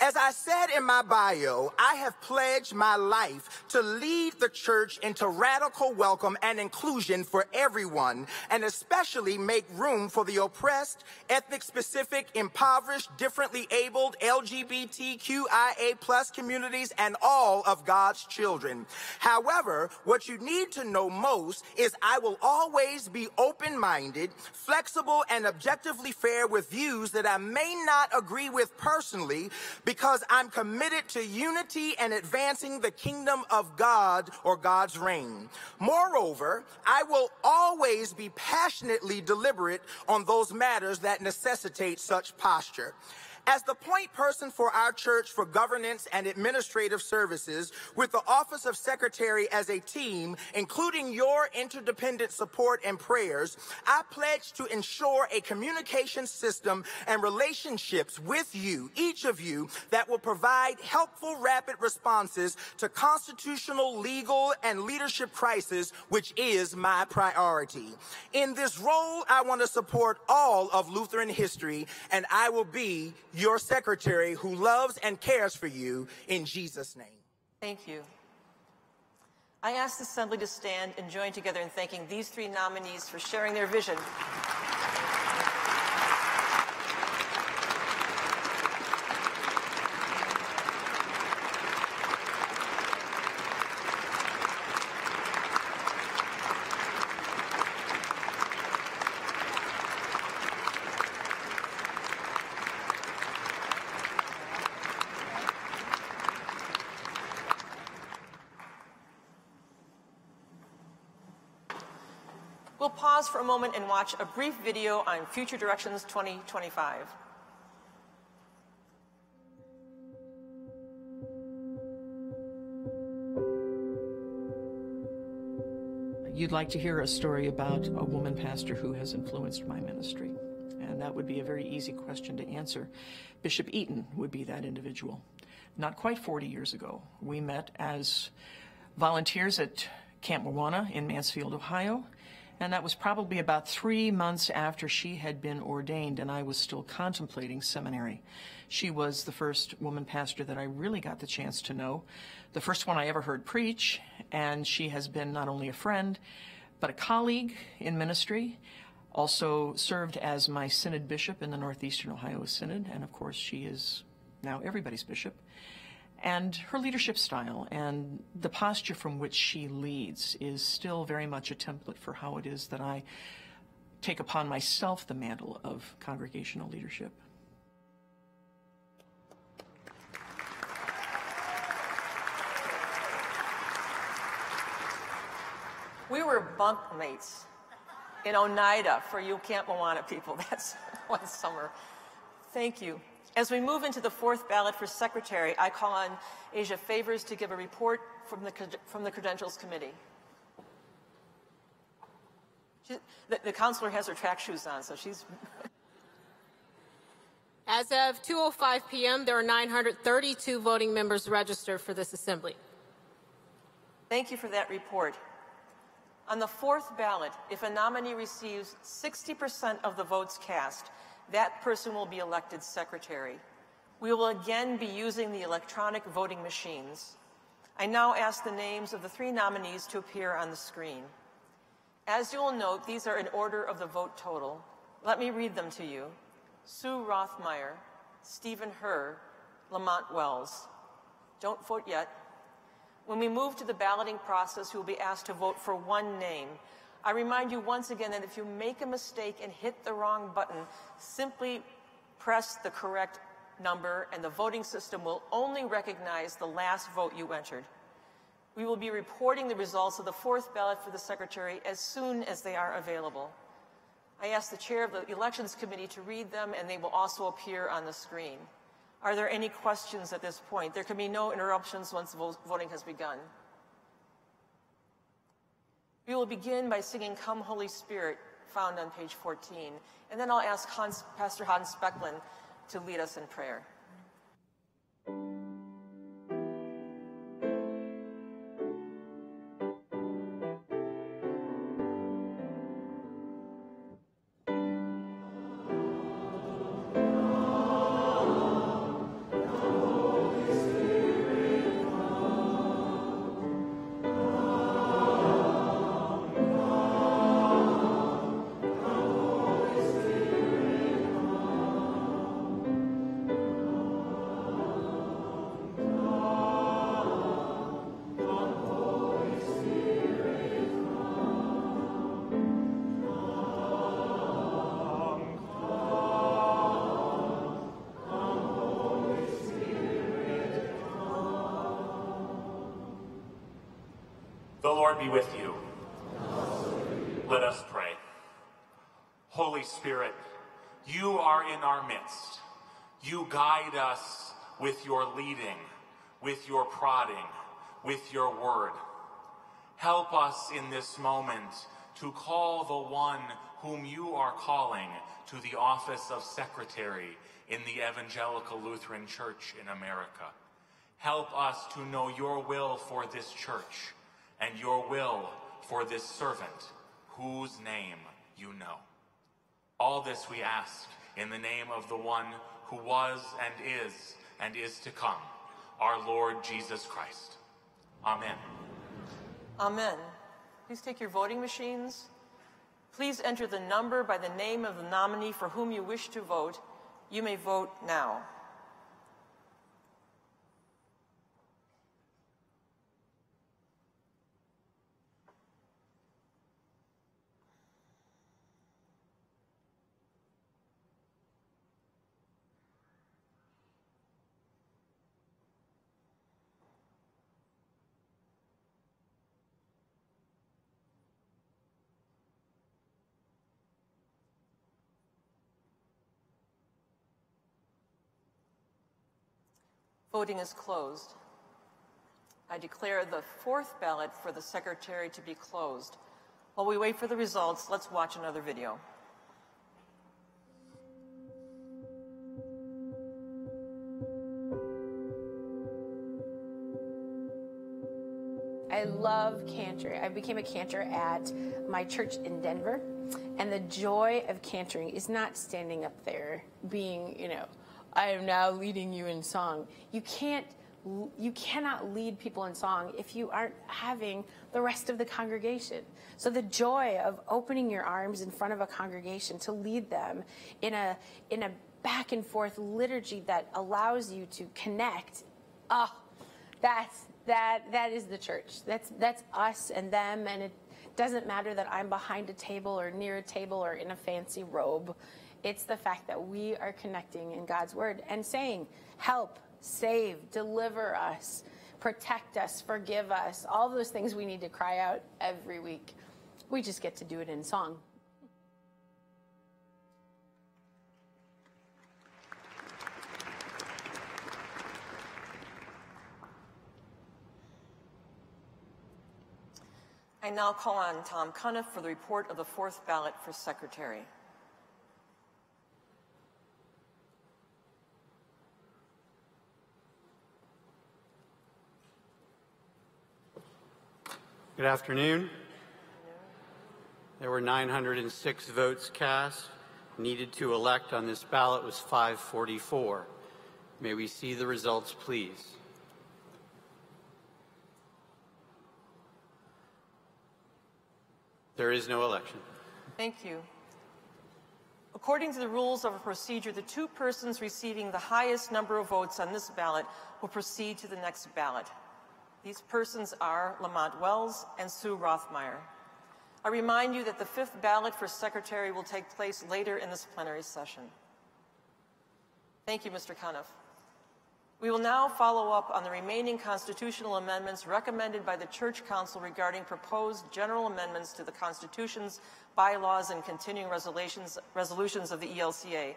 As I said in my bio, I have pledged my life to lead the church into radical welcome and inclusion for everyone, and especially make room for the oppressed, ethnic specific, impoverished, differently abled, LGBTQIA plus communities, and all of God's children. However, what you need to know most is I will always be open-minded, flexible, and objectively fair with views that I may not agree with personally, because I'm committed to unity and advancing the kingdom of God or God's reign. Moreover, I will always be passionately deliberate on those matters that necessitate such posture. As the point person for our church for governance and administrative services, with the Office of Secretary as a team, including your interdependent support and prayers, I pledge to ensure a communication system and relationships with you, each of you, that will provide helpful, rapid responses to constitutional, legal, and leadership crisis, which is my priority. In this role, I want to support all of Lutheran history, and I will be your secretary who loves and cares for you in Jesus' name. Thank you. I ask the Assembly to stand and join together in thanking these three nominees for sharing their vision. We'll pause for a moment and watch a brief video on Future Directions 2025. You'd like to hear a story about a woman pastor who has influenced my ministry. And that would be a very easy question to answer. Bishop Eaton would be that individual. Not quite 40 years ago, we met as volunteers at Camp Mowana in Mansfield, Ohio. And that was probably about three months after she had been ordained, and I was still contemplating seminary. She was the first woman pastor that I really got the chance to know, the first one I ever heard preach, and she has been not only a friend, but a colleague in ministry. Also served as my synod bishop in the Northeastern Ohio Synod, and of course, she is now everybody's bishop and her leadership style and the posture from which she leads is still very much a template for how it is that I take upon myself the mantle of congregational leadership. We were bunkmates in Oneida for you Camp Mowana people. That's one summer. Thank you. As we move into the fourth ballot for secretary, I call on Asia Favors to give a report from the, from the Credentials Committee. She, the, the counselor has her track shoes on, so she's. As of 2.05 p.m., there are 932 voting members registered for this assembly. Thank you for that report. On the fourth ballot, if a nominee receives 60% of the votes cast, that person will be elected secretary. We will again be using the electronic voting machines. I now ask the names of the three nominees to appear on the screen. As you will note, these are in order of the vote total. Let me read them to you. Sue Rothmeyer, Stephen Herr, Lamont Wells. Don't vote yet. When we move to the balloting process, you will be asked to vote for one name. I remind you once again that if you make a mistake and hit the wrong button, simply press the correct number and the voting system will only recognize the last vote you entered. We will be reporting the results of the fourth ballot for the Secretary as soon as they are available. I ask the chair of the Elections Committee to read them and they will also appear on the screen. Are there any questions at this point? There can be no interruptions once voting has begun. We will begin by singing Come Holy Spirit, found on page 14, and then I'll ask Hans, Pastor Hans Specklin to lead us in prayer. Be with you. Let us pray. Holy Spirit, you are in our midst. You guide us with your leading, with your prodding, with your word. Help us in this moment to call the one whom you are calling to the office of secretary in the Evangelical Lutheran Church in America. Help us to know your will for this church and your will for this servant, whose name you know. All this we ask in the name of the one who was and is and is to come, our Lord Jesus Christ. Amen. Amen. Please take your voting machines. Please enter the number by the name of the nominee for whom you wish to vote. You may vote now. Voting is closed. I declare the fourth ballot for the secretary to be closed. While we wait for the results, let's watch another video. I love cantering. I became a cantor at my church in Denver. And the joy of cantering is not standing up there being, you know, I am now leading you in song. You can't you cannot lead people in song if you aren't having the rest of the congregation. So the joy of opening your arms in front of a congregation to lead them in a in a back and forth liturgy that allows you to connect. Oh, that's that that is the church. That's that's us and them and it doesn't matter that I'm behind a table or near a table or in a fancy robe. It's the fact that we are connecting in God's word and saying, help, save, deliver us, protect us, forgive us, all those things we need to cry out every week. We just get to do it in song. I now call on Tom Cuniff for the report of the fourth ballot for secretary. Good afternoon. There were 906 votes cast. Needed to elect on this ballot was 544. May we see the results, please? There is no election. Thank you. According to the rules of procedure, the two persons receiving the highest number of votes on this ballot will proceed to the next ballot. These persons are Lamont Wells and Sue Rothmeyer. I remind you that the fifth ballot for secretary will take place later in this plenary session. Thank you, Mr. Cuniff. We will now follow up on the remaining constitutional amendments recommended by the Church Council regarding proposed general amendments to the constitutions, bylaws, and continuing resolutions, resolutions of the ELCA.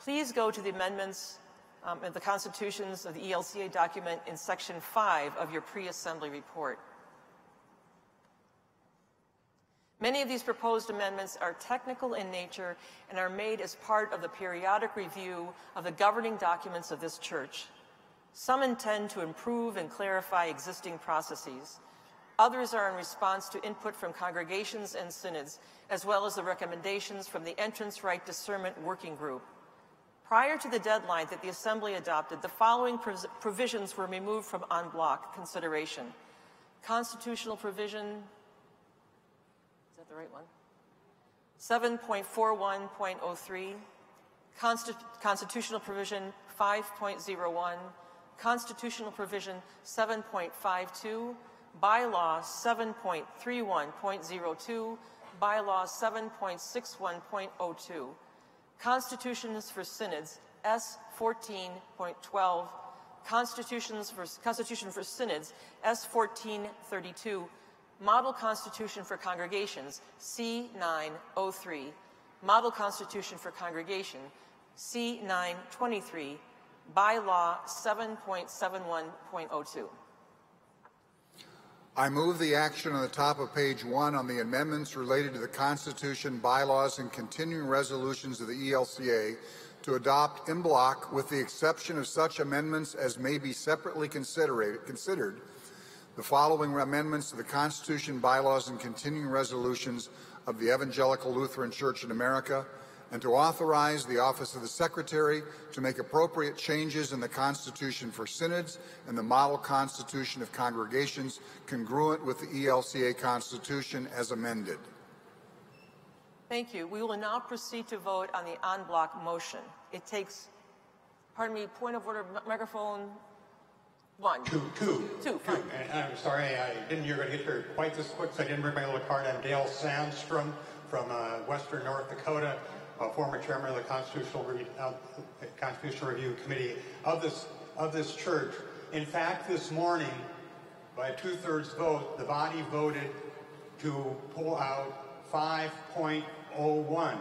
Please go to the amendments um, and the constitutions of the ELCA document in section 5 of your pre-assembly report. Many of these proposed amendments are technical in nature and are made as part of the periodic review of the governing documents of this church. Some intend to improve and clarify existing processes. Others are in response to input from congregations and synods, as well as the recommendations from the Entrance Rite Discernment Working Group. Prior to the deadline that the Assembly adopted, the following provisions were removed from en bloc consideration. Constitutional provision that the right one? 7.41.03, Consti Constitutional Provision 5.01, Constitutional Provision 7.52, Bylaw 7.31.02, Bylaw 7.61.02, Constitutions for Synods S 14.12, Constitutions for, Constitution for Synods S 1432, Model Constitution for Congregations, C903, Model Constitution for Congregation, C923, Bylaw 7.71.02. I move the action on the top of page one on the amendments related to the Constitution, bylaws, and continuing resolutions of the ELCA to adopt en bloc with the exception of such amendments as may be separately considered the following amendments to the Constitution, bylaws, and continuing resolutions of the Evangelical Lutheran Church in America, and to authorize the Office of the Secretary to make appropriate changes in the Constitution for synods and the Model Constitution of Congregations congruent with the ELCA Constitution as amended. Thank you. We will now proceed to vote on the en bloc motion. It takes, pardon me, point of order, microphone one. Two. Two. Two, fine. And I'm sorry, I didn't, you're going to get here quite this quick, so I didn't bring my little card. I'm Dale Sandstrom from uh, Western North Dakota, a former chairman of the Constitutional, Re- uh, Constitutional Review Committee of this, of this church. In fact, this morning, by a two-thirds vote, the body voted to pull out 5.01.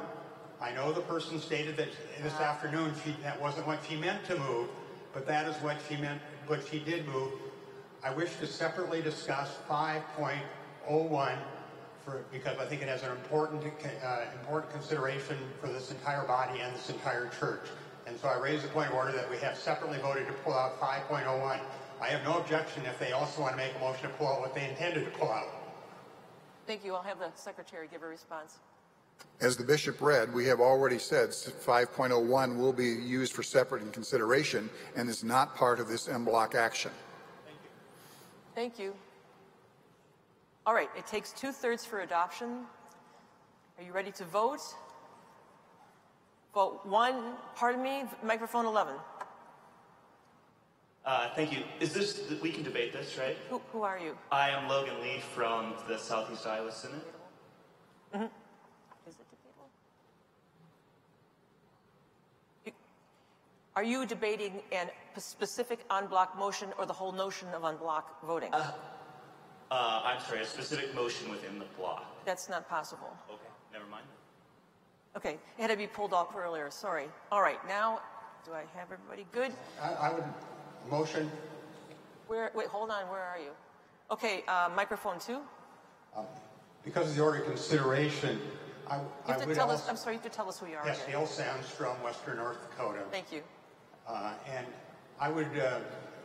I know the person stated that this afternoon she, that wasn't what she meant to move, but that is what she meant but she did move. I wish to separately discuss 5.01 for, because I think it has an important, uh, important consideration for this entire body and this entire church. And so I raise the point of order that we have separately voted to pull out 5.01. I have no objection if they also want to make a motion to pull out what they intended to pull out. Thank you. I'll have the secretary give a response. As the bishop read, we have already said 5.01 will be used for separate consideration and is not part of this en bloc action. Thank you. Thank you. All right, it takes two thirds for adoption. Are you ready to vote? Vote one, pardon me, microphone 11. Uh, thank you. Is this, we can debate this, right? Who, who are you? I am Logan Lee from the Southeast Iowa Synod. Mm -hmm. Are you debating a specific en bloc motion or the whole notion of en bloc voting? Uh, uh, I'm sorry, a specific motion within the block. That's not possible. Okay, never mind. Okay, it had to be pulled off earlier, sorry. All right, now, do I have everybody good? I, I would motion. Where, wait, hold on, where are you? Okay, uh, microphone two. Um, because of the order of consideration, I, you have I to would tell also, us, I'm sorry, you have to tell us who you are. Yes, again. Dale Sandstrom, Western North Dakota. Thank you. Uh, and I would, uh,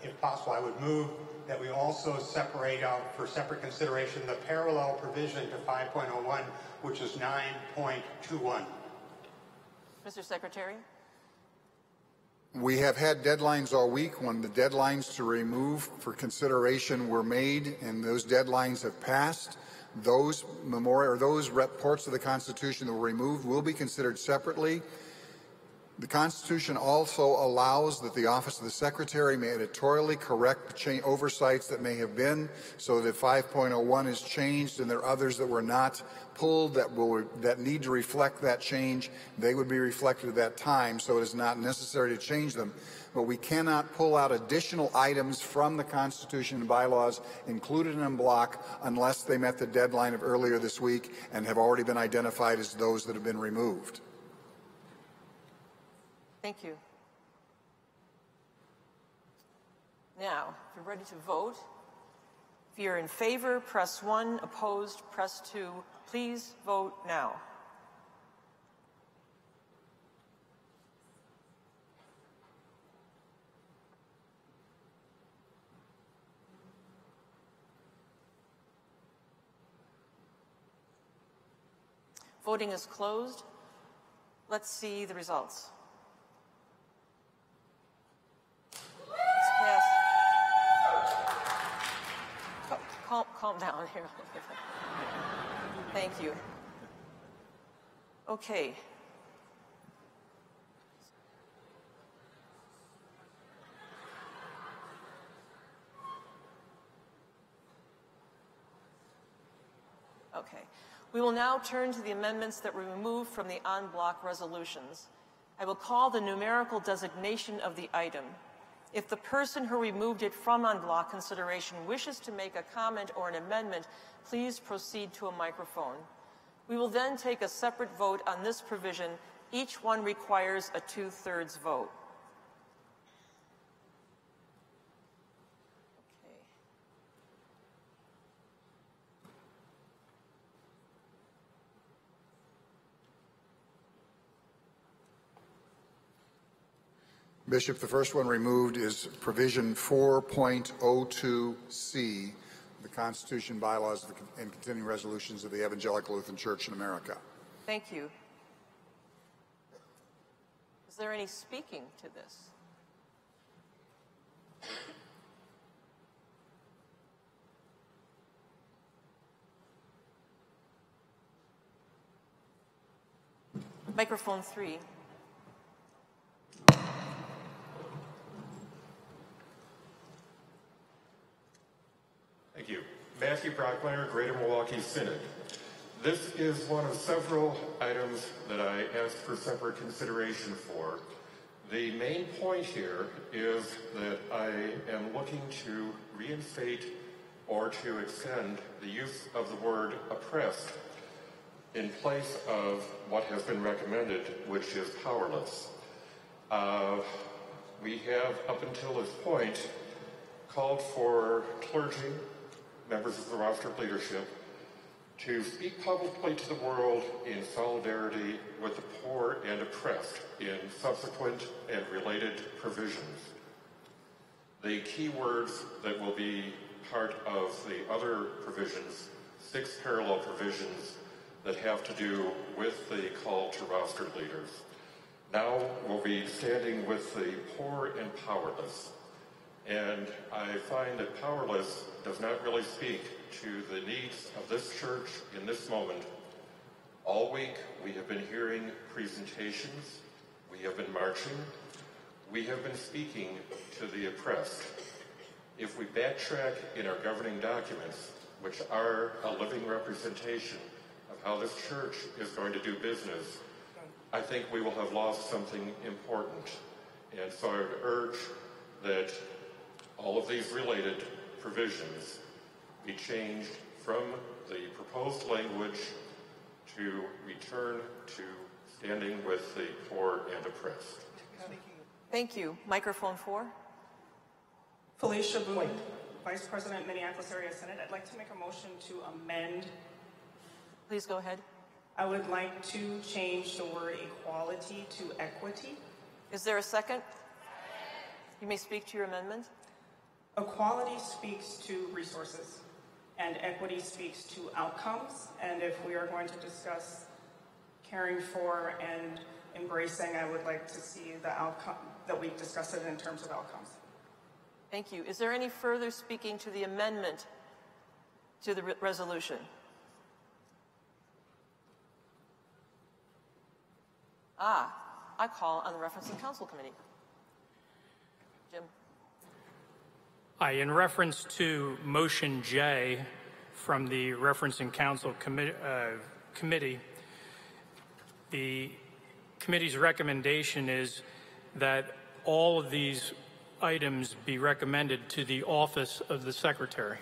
if possible, I would move that we also separate out for separate consideration the parallel provision to 5.01, which is 9.21. Mr. Secretary? We have had deadlines all week when the deadlines to remove for consideration were made and those deadlines have passed. Those memorial or those reports of the Constitution that were removed will be considered separately. The Constitution also allows that the Office of the Secretary may editorially correct oversights that may have been, so that if 5.01 is changed and there are others that were not pulled that will that need to reflect that change, they would be reflected at that time. So it is not necessary to change them. But we cannot pull out additional items from the Constitution and bylaws included en bloc unless they met the deadline of earlier this week and have already been identified as those that have been removed. Thank you. Now, if you're ready to vote, if you're in favor, press 1, opposed, press 2. Please vote now. Voting is closed. Let's see the results. It's passed. Cal- Calm, calm down here. Thank you. Okay. Okay. We will now turn to the amendments that were removed from the en bloc resolutions. I will call the numerical designation of the item. If the person who removed it from en bloc consideration wishes to make a comment or an amendment, please proceed to a microphone. We will then take a separate vote on this provision. Each one requires a two-thirds vote. Bishop, the first one removed is provision 4.02C, the Constitution, bylaws, and continuing resolutions of the Evangelical Lutheran Church in America. Thank you. Is there any speaking to this? Microphone three. Thank you. Matthew Brockmeyer, Greater Milwaukee Synod. This is one of several items that I asked for separate consideration for. The main point here is that I am looking to reinstate or to extend the use of the word oppressed in place of what has been recommended, which is powerless. Uh, we have, up until this point, called for clergy, members of the rostered leadership, to speak publicly to the world in solidarity with the poor and oppressed in subsequent and related provisions. The key words that will be part of the other provisions, six parallel provisions that have to do with the call to roster leaders. Now we'll be standing with the poor and powerless. And I find that powerless does not really speak to the needs of this church in this moment. All week we have been hearing presentations, we have been marching, we have been speaking to the oppressed. If we backtrack in our governing documents, which are a living representation of how this church is going to do business, I think we will have lost something important. And so I would urge that all of these related provisions be changed from the proposed language to return to standing with the poor and oppressed. Thank you. Microphone four. Felicia Boone, Vice President, Minneapolis Area Synod. I'd like to make a motion to amend. Please go ahead. I would like to change the word equality to equity. Is there a second? You may speak to your amendment. Equality speaks to resources, and equity speaks to outcomes. And if we are going to discuss caring for and embracing, I would like to see the outcome that we discuss it in terms of outcomes. Thank you. Is there any further speaking to the amendment to the re resolution? Ah, I call on the Reference and Counsel Committee. Aye, in reference to motion J from the Reference and Counsel Commi- uh, Committee, the committee's recommendation is that all of these items be recommended to the office of the secretary.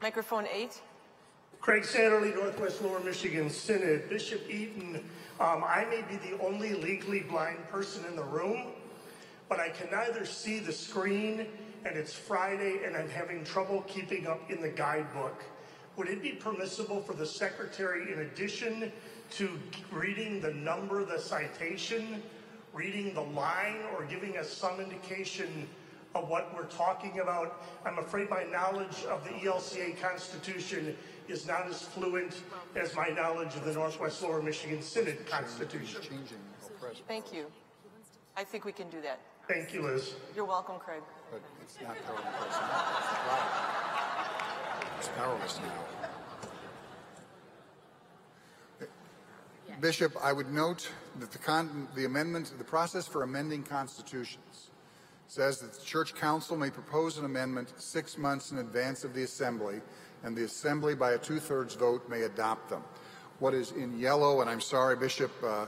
Microphone eight. Craig Satterlee, Northwest Lower Michigan Synod. Bishop Eaton, um, I may be the only legally blind person in the room, but I can neither see the screen and it's Friday and I'm having trouble keeping up in the guidebook. Would it be permissible for the secretary, in addition to reading the number, the citation, reading the line, or giving us some indication of what we're talking about? I'm afraid my knowledge of the ELCA Constitution is not as fluent as my knowledge of the Northwest Lower Michigan Synod Constitution. Thank you. I think we can do that. Thank you, Liz. You're welcome, Craig. But it's not powerless. It's powerless now. Bishop, I would note that the, con- the amendment, the process for amending constitutions says that the church council may propose an amendment six months in advance of the assembly, and the assembly by a two-thirds vote may adopt them. What is in yellow, and I'm sorry, Bishop, uh,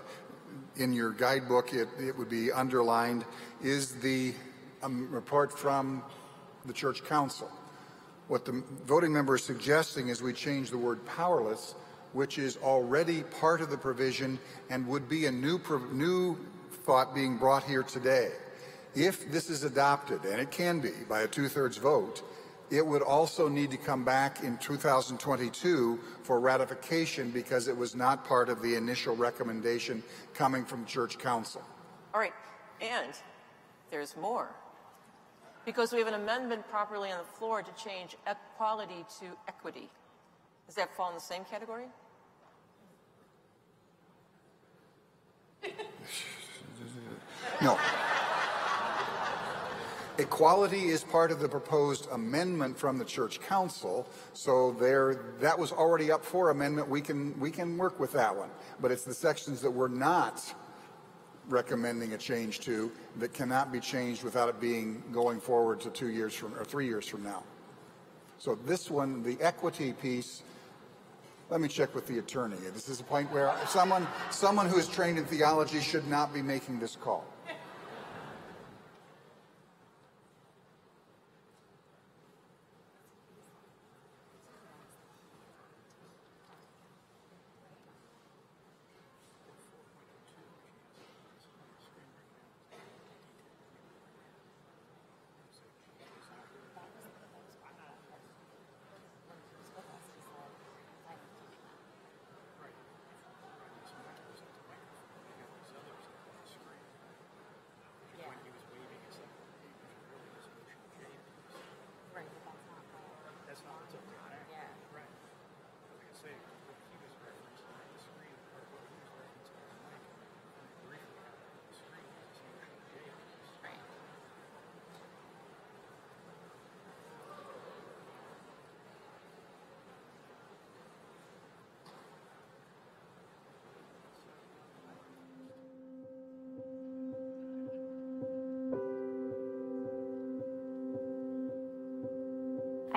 in your guidebook it, it would be underlined, is the um, report from the church council. What the voting member is suggesting is we change the word powerless, which is already part of the provision and would be a new, new thought being brought here today. If this is adopted, and it can be by a two-thirds vote, it would also need to come back in 2022 for ratification because it was not part of the initial recommendation coming from church council. All right, and there's more. Because we have an amendment properly on the floor to change equality to equity. Does that fall in the same category? No. Equality is part of the proposed amendment from the church council, so there that was already up for amendment. We can we can work with that one, but it's the sections that we're not recommending a change to that cannot be changed without it being going forward to two years from or three years from now. So this one, the equity piece. Let me check with the attorney. This is a point where someone someone who is trained in theology should not be making this call.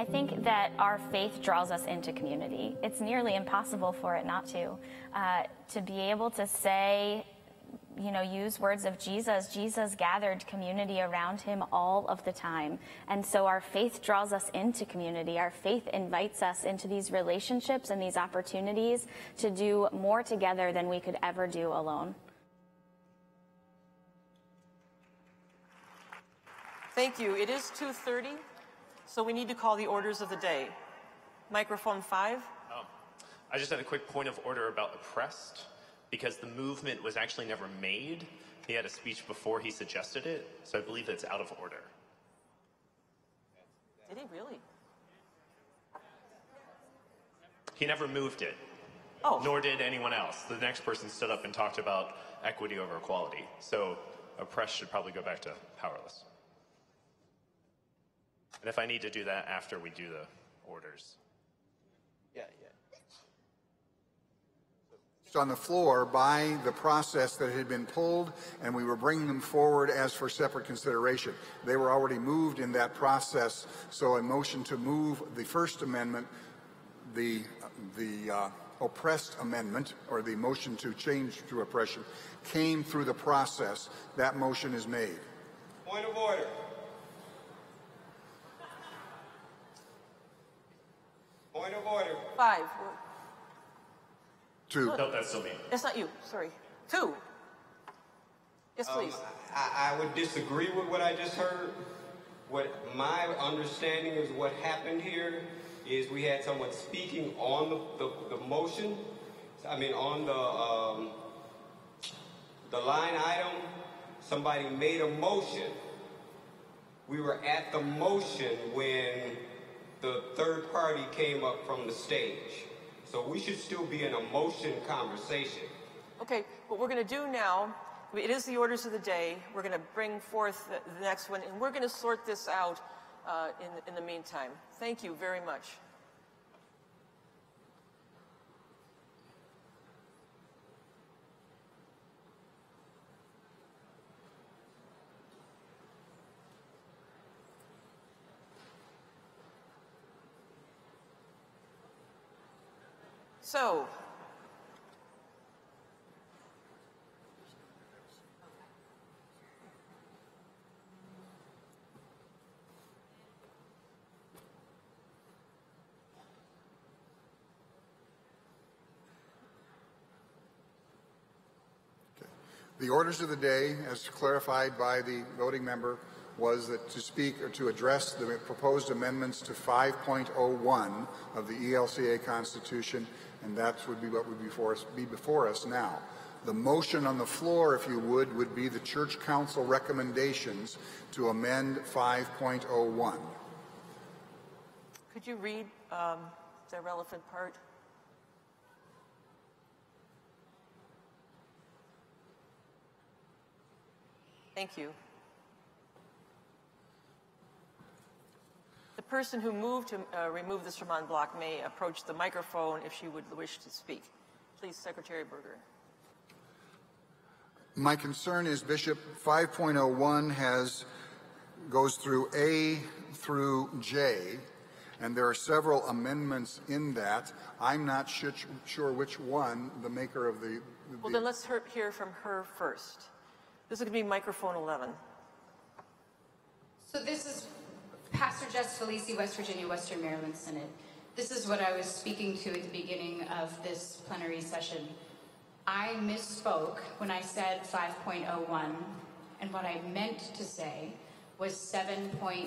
I think that our faith draws us into community. It's nearly impossible for it not to. Uh, to be able to say, you know, use words of Jesus. Jesus gathered community around him all of the time. And so our faith draws us into community. Our faith invites us into these relationships and these opportunities to do more together than we could ever do alone. Thank you. It is 2:30, so we need to call the orders of the day. Microphone 5. Um, I just had a quick point of order about oppressed, because the movement was actually never made. He had a speech before he suggested it, so I believe it's out of order. Did he really? He never moved it. Oh. Nor did anyone else. The next person stood up and talked about equity over equality. So oppressed should probably go back to powerless. And if I need to do that after we do the orders. Yeah, yeah. It's on the floor by the process that had been pulled, and we were bringing them forward as for separate consideration. They were already moved in that process, so a motion to move the First Amendment, the, the uh, oppressed amendment, or the motion to change to oppression, came through the process. That motion is made. Point of order. Point of order. Five. Two. No, that's still me. That's not you. Sorry. Two. Yes, Um, please. I, I would disagree with what I just heard. What my understanding is what happened here is we had someone speaking on the, the, the motion. I mean, on the, um, the line item, somebody made a motion. We were at the motion when the third party came up from the stage. So we should still be in a motion conversation. Okay, what we're going to do now, it is the orders of the day. We're going to bring forth the, the next one, and we're going to sort this out uh, in, in the meantime. Thank you very much. So, The orders of the day, as clarified by the voting member, was that to speak or to address the proposed amendments to 5.01 of the ELCA Constitution, and that would be what would be before us, be before us now. The motion on the floor, if you would, would be the Church Council recommendations to amend 5.01. could you read um, the relevant part? Thank you. Person who moved to uh, remove this from en bloc may approach the microphone if she would wish to speak. Please, Secretary Boerger. My concern is Bishop 5.01 has goes through A through J, and there are several amendments in that. I'm not sh- sure which one the maker of the. Well, then let's hear, hear from her first. This is going to be microphone 11. So this is Pastor Jess Felici, West Virginia, Western Maryland Synod. This is what I was speaking to at the beginning of this plenary session. I misspoke when I said 5.01, and what I meant to say was 7.52.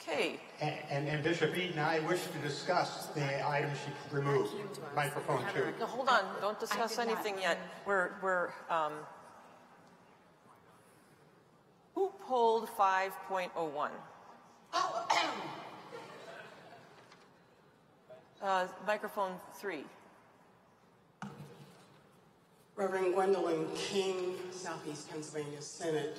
Okay. And, and, and Bishop Eaton, I wish to discuss the item she removed. Microphone two. No, hold on. Don't discuss did not. anything yet. We're, we're, um, who pulled 5.01? Oh, Uh, microphone three. Reverend Gwendolyn King, Southeast Pennsylvania Synod.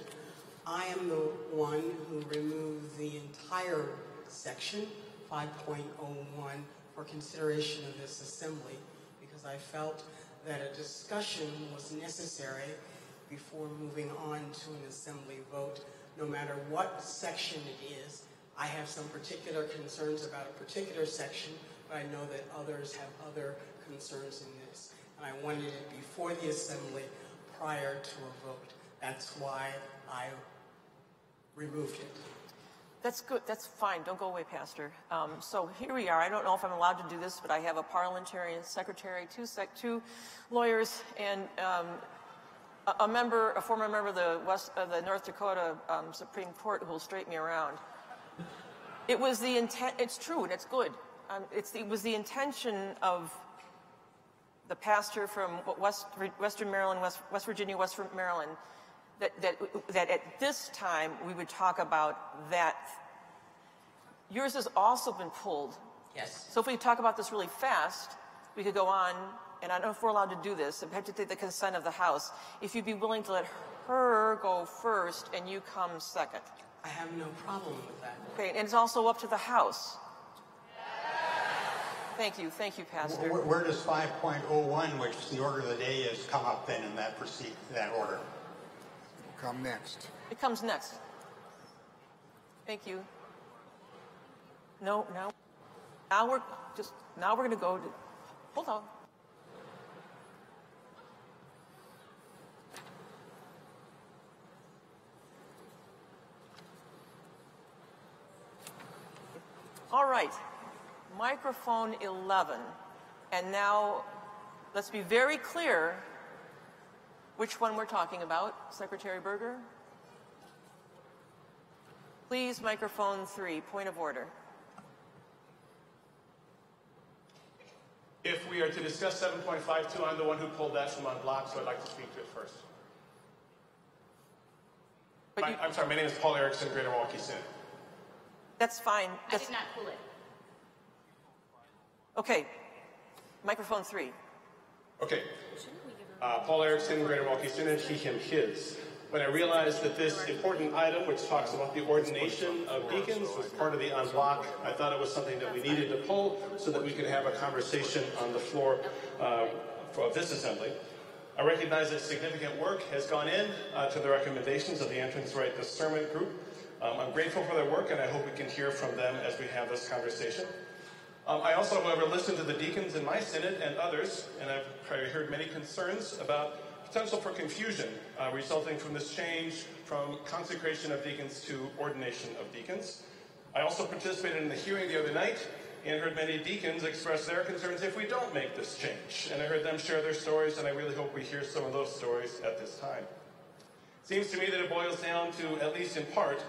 I am the one who removed the entire section, 5.01, for consideration of this assembly because I felt that a discussion was necessary before moving on to an assembly vote, no matter what section it is. I have some particular concerns about a particular section, but I know that others have other concerns in this. And I wanted it before the assembly prior to a vote. That's why I removed it. That's good. That's fine. Don't go away, Pastor. Um, so here we are. I don't know if I'm allowed to do this, but I have a parliamentarian secretary, two, sec- two lawyers, and um, a, a member, a former member of the West, uh, the North Dakota um, Supreme Court, who will straighten me around. It was the intent. It's true, and it's good. Um, it's, it was the intention of the pastor from West, Western Maryland, West, West Virginia, West Maryland, that, that, that at this time we would talk about that. Yours has also been pulled. Yes. So if we talk about this really fast, we could go on, and I don't know if we're allowed to do this. I have to take the consent of the House. If you'd be willing to let her go first and you come second. I have no problem with that. Okay, and it's also up to the House. Thank you, thank you, Pastor. Where, where does 5.01, which the order of the day is, come up then in that proceed that order? Come next. It comes next. Thank you. No, no. Now we're just now we're going to go to. Hold on. All right, microphone 11. And now let's be very clear which one we're talking about. Secretary Boerger? Please, microphone three, point of order. If we are to discuss 7.52, I'm the one who pulled that from en bloc, so I'd like to speak to it first. My, I'm sorry, my name is Paul Erickson, Greater Milwaukee Synod. That's fine. That's, I did not pull it. Okay. Microphone three. Okay. Uh, Paul Erickson, Greater Milwaukee Synod, he, him, his. When I realized that this important item, which talks about the ordination of deacons, was part of the en bloc, I thought it was something that we needed to pull so that we could have a conversation on the floor uh, of this assembly. I recognize that significant work has gone in uh, to the recommendations of the Entrance Rite Discernment Group. Um, I'm grateful for their work, and I hope we can hear from them as we have this conversation. Um, I also, however, listened to the deacons in my synod and others, and I've heard many concerns about potential for confusion uh, resulting from this change from consecration of deacons to ordination of deacons. I also participated in the hearing the other night and heard many deacons express their concerns if we don't make this change. And I heard them share their stories, and I really hope we hear some of those stories at this time. It seems to me that it boils down to, at least in part,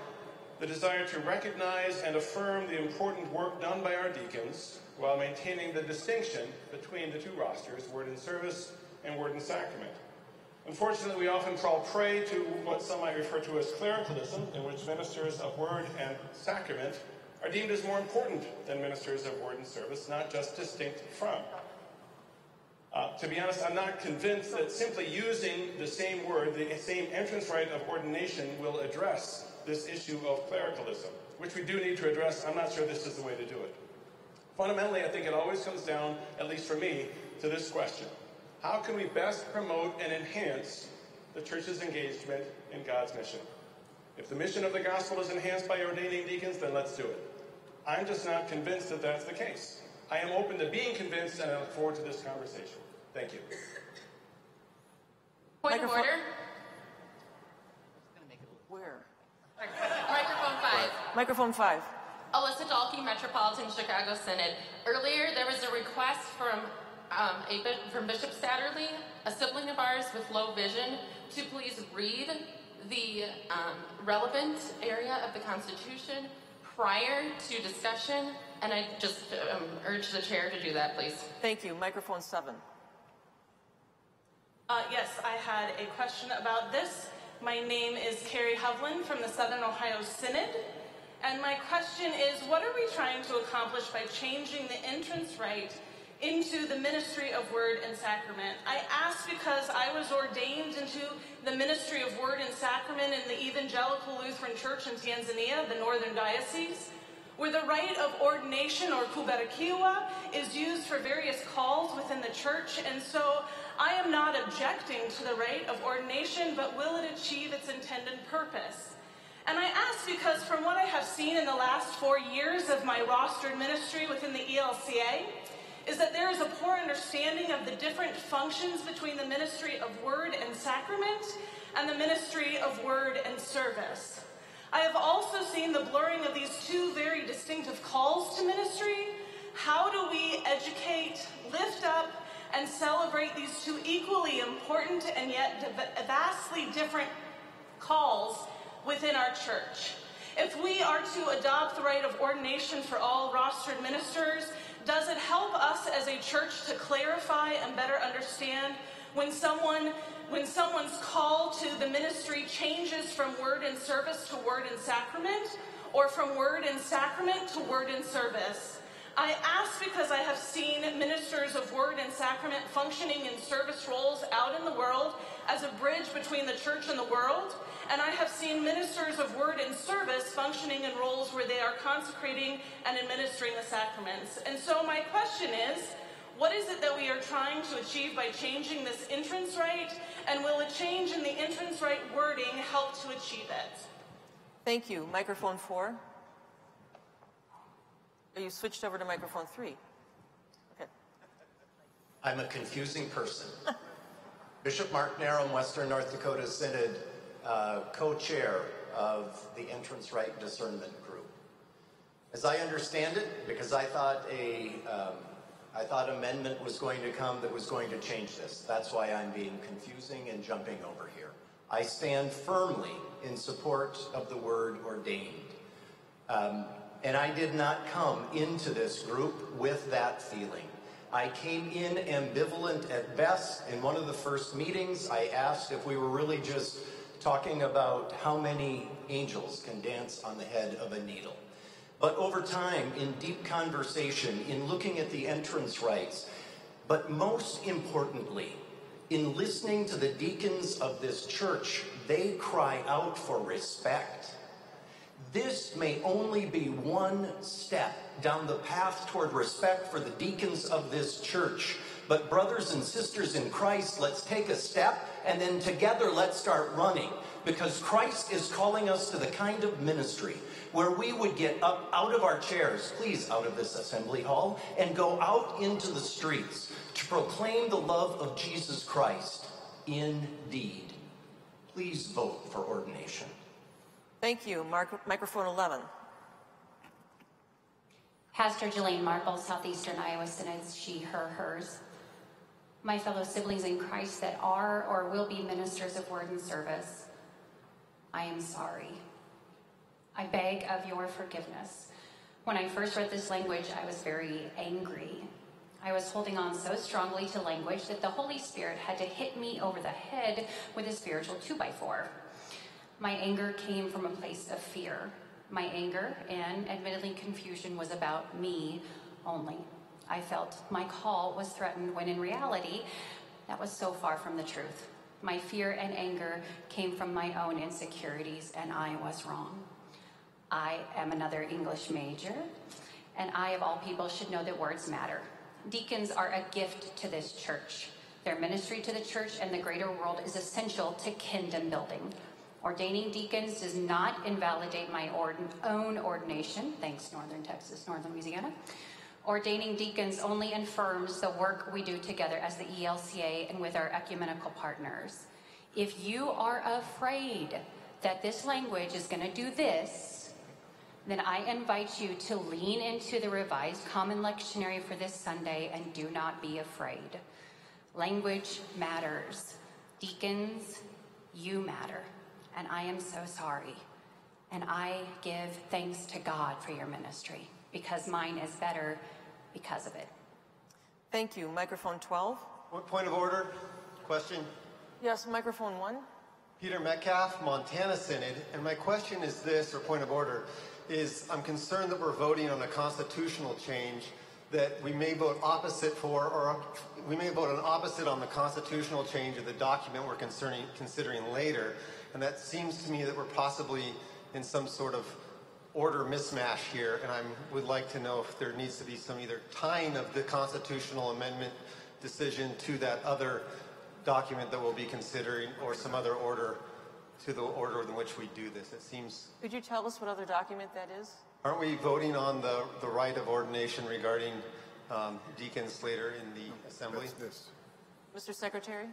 the desire to recognize and affirm the important work done by our deacons while maintaining the distinction between the two rosters, word and service and word and sacrament. Unfortunately, we often fall prey to what some might refer to as clericalism, in which ministers of word and sacrament are deemed as more important than ministers of word and service, not just distinct from. Uh, to be honest, I'm not convinced that simply using the same word, the same entrance rite of ordination, will address this issue of clericalism, which we do need to address. I'm not sure this is the way to do it. Fundamentally, I think it always comes down, at least for me, to this question. How can we best promote and enhance the church's engagement in God's mission? If the mission of the gospel is enhanced by ordaining deacons, then let's do it. I'm just not convinced that that's the case. I am open to being convinced, and I look forward to this conversation. Thank you. Point of order. Where? Microphone five. Microphone five. Alyssa Dalkey, Metropolitan Chicago Synod. Earlier, there was a request from um, a, from Bishop Satterlee, a sibling of ours with low vision, to please read the um, relevant area of the Constitution prior to discussion, and I just um, urge the chair to do that, please. Thank you. Microphone seven. Uh, yes, I had a question about this. My name is Carrie Hovland from the Southern Ohio Synod. And my question is, what are we trying to accomplish by changing the entrance rite into the ministry of word and sacrament? I ask because I was ordained into the ministry of word and sacrament in the Evangelical Lutheran Church in Tanzania, the Northern Diocese, where the rite of ordination or kubarikiwa is used for various calls within the church. And so I am not objecting to the rite of ordination, but will it achieve its intended purpose? And I ask because from what I have seen in the last four years of my rostered ministry within the ELCA, is that there is a poor understanding of the different functions between the ministry of word and sacrament and the ministry of word and service. I have also seen the blurring of these two very distinctive calls to ministry. How do we educate, lift up, and celebrate these two equally important and yet vastly different calls within our church. If we are to adopt the rite of ordination for all rostered ministers, Does it help us as a church to clarify and better understand when someone when someone's call to the ministry changes from word and service to word and sacrament or from word and sacrament to word and service? I ask because I have seen ministers of word and sacrament functioning in service roles out in the world as a bridge between the church and the world. And I have seen ministers of word and service functioning in roles where they are consecrating and administering the sacraments. And so my question is, what is it that we are trying to achieve by changing this entrance rite? And will a change in the entrance rite wording help to achieve it? Thank you. Microphone four. Are you switched over to microphone three? Okay. I'm a confusing person. Bishop Mark Narum, Western North Dakota Synod, uh, co-chair of the Entrance Rite Discernment Group. As I understand it, because I thought a, um, I thought amendment was going to come that was going to change this. That's why I'm being confusing and jumping over here. I stand firmly in support of the word ordained. Um, and I did not come into this group with that feeling. I came in ambivalent at best. In one of the first meetings, I asked if we were really just talking about how many angels can dance on the head of a needle. But over time, in deep conversation, in looking at the entrance rites, but most importantly, in listening to the deacons of this church, they cry out for respect. This may only be one step down the path toward respect for the deacons of this church. But, brothers and sisters in Christ, let's take a step and then together let's start running because Christ is calling us to the kind of ministry where we would get up out of our chairs, please out of this assembly hall, and go out into the streets to proclaim the love of Jesus Christ indeed. Please vote for ordination. Thank you. Mark, microphone 11. Pastor Jelaine Marble, Southeastern Iowa Synod, she, her, hers. My fellow siblings in Christ that are or will be ministers of word and service, I am sorry. I beg of your forgiveness. When I first read this language, I was very angry. I was holding on so strongly to language that the Holy Spirit had to hit me over the head with a spiritual two by four. My anger came from a place of fear. My anger and admittedly confusion was about me only. I felt my call was threatened when in reality, that was so far from the truth. My fear and anger came from my own insecurities, and I was wrong. I am another English major, and I, of all people, should know that words matter. Deacons are a gift to this church. Their ministry to the church and the greater world is essential to kingdom building. Ordaining deacons does not invalidate my own ordination, thanks Northern Texas, Northern Louisiana. Ordaining deacons only affirms the work we do together as the ELCA and with our ecumenical partners. If you are afraid that this language is going to do this, then I invite you to lean into the Revised Common Lectionary for this Sunday and do not be afraid. Language matters. Deacons, you matter and I am so sorry. And I give thanks to God for your ministry because mine is better because of it. Thank you. Microphone 12. What point of order? Question? Yes, microphone 1. Peter Metcalf, Montana Synod. And my question is this, or point of order, is I'm concerned that we're voting on a constitutional change that we may vote opposite for, or we may vote an opposite on the constitutional change of the document we're considering later. And that seems to me that we're possibly in some sort of order mismatch here, and I would like to know if there needs to be some either tying of the constitutional amendment decision to that other document that we'll be considering, or some other order to the order in which we do this. It seems. Could you tell us what other document that is? Aren't we voting on the, the rite of ordination regarding um, deacons later in the assembly? This. Mr. Secretary?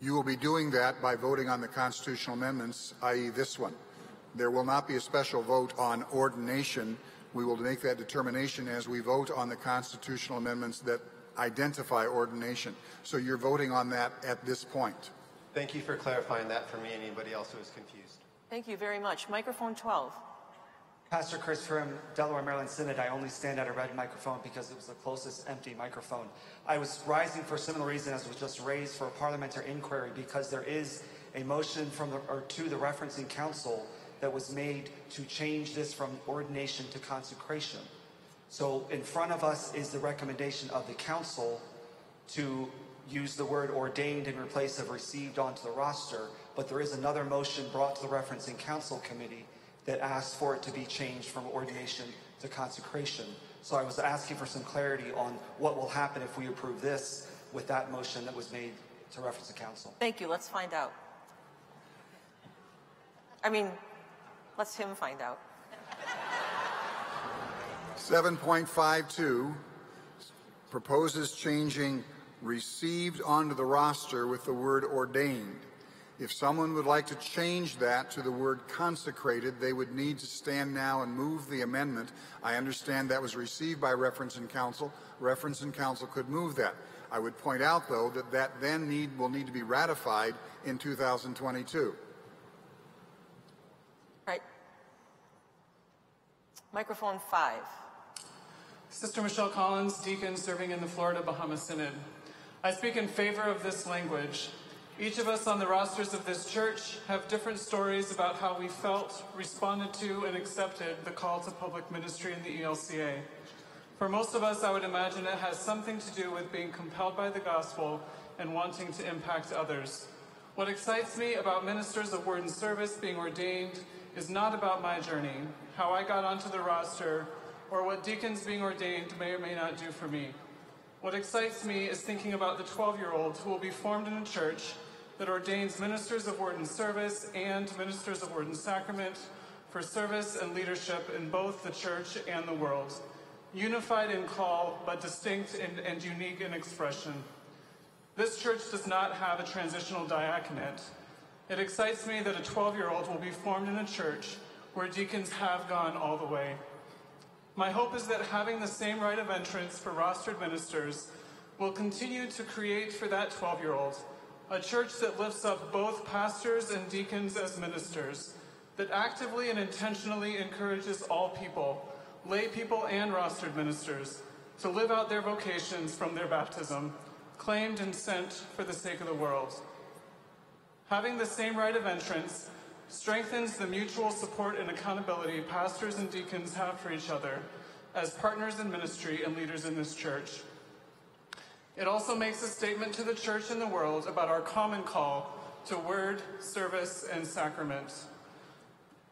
You will be doing that by voting on the constitutional amendments, i.e. this one. There will not be a special vote on ordination. We will make that determination as we vote on the constitutional amendments that identify ordination. So you're voting on that at this point. Thank you for clarifying that for me and anybody else who is confused. Thank you very much. Microphone 12. Pastor Chris from Delaware, Maryland Synod. I only stand at a red microphone because it was the closest empty microphone. I was rising for a similar reason as was just raised for a parliamentary inquiry because there is a motion from the, or to the reference and counsel that was made to change this from ordination to consecration. So in front of us is the recommendation of the council to use the word ordained in replace of received onto the roster, but there is another motion brought to the Reference and Counsel Committee that asks for it to be changed from ordination to consecration. So I was asking for some clarity on what will happen if we approve this with that motion that was made to reference the council. Thank you. Let's find out. I mean, let's him find out. 7.52 proposes changing received onto the roster with the word ordained. If someone would like to change that to the word consecrated, they would need to stand now and move the amendment. I understand that was received by reference and counsel. Reference and Counsel could move that. I would point out, though, that that then need will need to be ratified in 2022. Right. Microphone five. Sister Michelle Collins, deacon serving in the Florida Bahama Synod. I speak in favor of this language. Each of us on the rosters of this church have different stories about how we felt, responded to, and accepted the call to public ministry in the ELCA. For most of us, I would imagine it has something to do with being compelled by the gospel and wanting to impact others. What excites me about ministers of word and service being ordained is not about my journey, how I got onto the roster, or what deacons being ordained may or may not do for me. What excites me is thinking about the 12 year old who will be formed in a church that ordains ministers of word and service and ministers of word and sacrament for service and leadership in both the church and the world, unified in call but distinct and, and unique in expression. This church does not have a transitional diaconate. It excites me that a 12 year old will be formed in a church where deacons have gone all the way. My hope is that having the same rite of entrance for rostered ministers will continue to create for that 12 year old a church that lifts up both pastors and deacons as ministers, that actively and intentionally encourages all people, lay people and rostered ministers, to live out their vocations from their baptism, claimed and sent for the sake of the world. Having the same rite of entrance strengthens the mutual support and accountability pastors and deacons have for each other as partners in ministry and leaders in this church. It also makes a statement to the church and the world about our common call to word, service, and sacrament.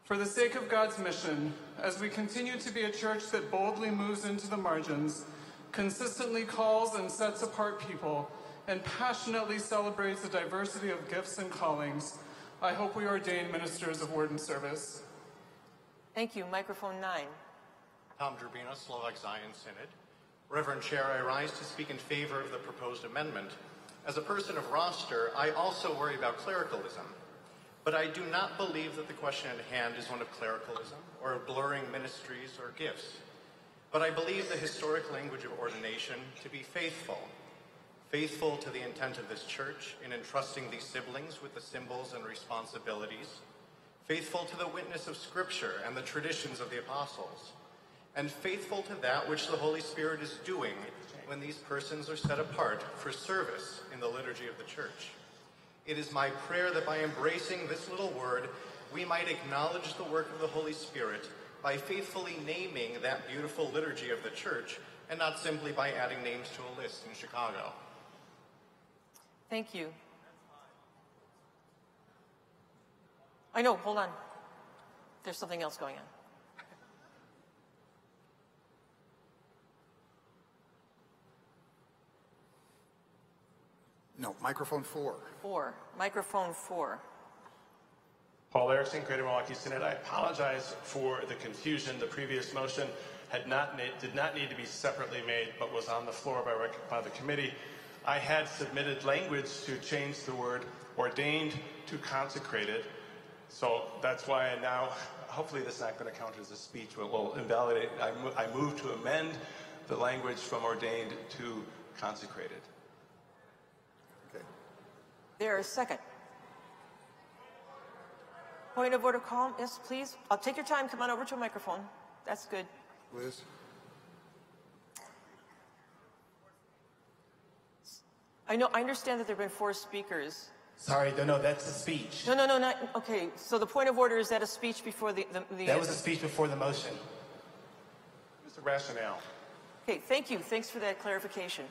For the sake of God's mission, as we continue to be a church that boldly moves into the margins, consistently calls and sets apart people, and passionately celebrates the diversity of gifts and callings, I hope we ordain ministers of word and service. Thank you. Microphone nine. Tom Gerbino, Slovak Zion Synod. Reverend Chair, I rise to speak in favor of the proposed amendment. As a person of roster, I also worry about clericalism. But I do not believe that the question at hand is one of clericalism or of blurring ministries or gifts. But I believe the historic language of ordination to be faithful. Faithful to the intent of this church in entrusting these siblings with the symbols and responsibilities. Faithful to the witness of Scripture and the traditions of the apostles and faithful to that which the Holy Spirit is doing when these persons are set apart for service in the liturgy of the church. It is my prayer that by embracing this little word, we might acknowledge the work of the Holy Spirit by faithfully naming that beautiful liturgy of the church and not simply by adding names to a list in Chicago. Thank you. I know, hold on. There's something else going on. No, microphone four. Four. Microphone four. Paul Erickson, Greater Milwaukee Synod. I apologize for the confusion. The previous motion had not did not need to be separately made, but was on the floor by, by the committee. I had submitted language to change the word ordained to consecrated. So that's why I now, hopefully this is not going to count as a speech, but will invalidate. I, I move to amend the language from ordained to consecrated. Okay. There is second. Point of order, calm. Yes, please. I'll take your time. Come on over to a microphone. That's good. Liz? I know, I understand that there have been four speakers. Sorry, no, no, that's a speech. No, no, no, not, okay. So the point of order, is that a speech before the, the? the- That was a speech before the motion. It's a rationale. Okay, thank you. Thanks for that clarification.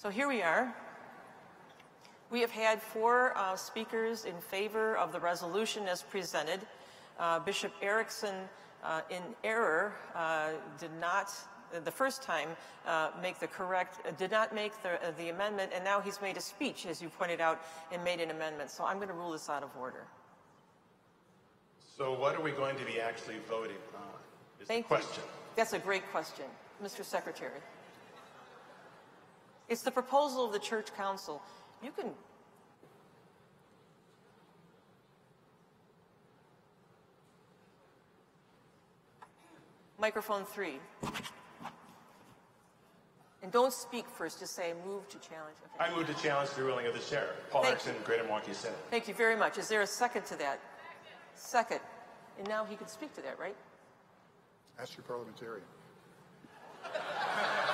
So here we are. We have had four uh, speakers in favor of the resolution as presented. Uh, Bishop Erickson, uh, in error, uh, did not, uh, the first time, uh, make the correct, uh, did not make the, uh, the amendment, and now he's made a speech, as you pointed out, and made an amendment. So I'm going to rule this out of order. So what are we going to be actually voting on? Is Thank the you. That's a great question, Mr. Secretary. It's the proposal of the Church Council. You can. Microphone three. And don't speak first, just say move to challenge. Okay. I move to challenge the ruling of the chair. Paul Thank Erickson, Greater Milwaukee Synod. Thank you very much. Is there a second to that? Second. And now he can speak to that, right? Ask your parliamentarian.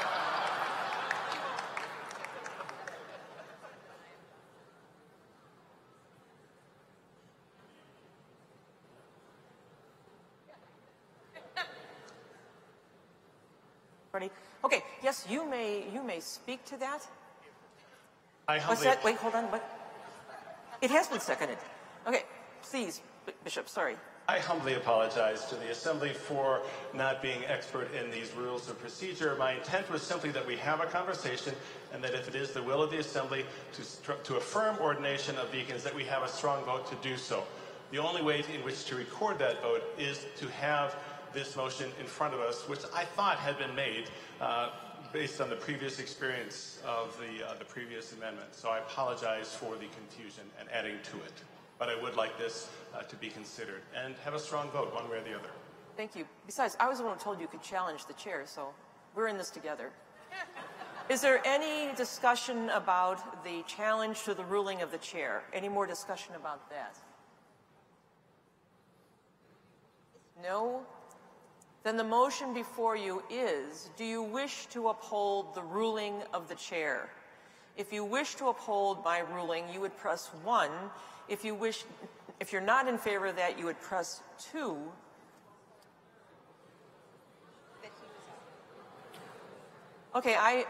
Ready? Okay. Yes, you may. You may speak to that. I What's humbly, that? Wait, hold on. What? It has been seconded. Okay, please, Bishop. Sorry. I humbly apologize to the Assembly for not being expert in these rules of procedure. My intent was simply that we have a conversation and that if it is the will of the Assembly to, to affirm ordination of deacons, that we have a strong vote to do so. The only way in which to record that vote is to have this motion in front of us, which I thought had been made uh, based on the previous experience of the, uh, the previous amendment. So I apologize for the confusion and adding to it. But I would like this uh, to be considered and have a strong vote one way or the other. Thank you. Besides, I was the one who told you you could challenge the chair, so we're in this together. Is there any discussion about the challenge to the ruling of the chair? Any more discussion about that? No? Then the motion before you is, do you wish to uphold the ruling of the chair? If you wish to uphold my ruling, you would press one. If you wish, if you're not in favor of that, you would press two. Okay, I,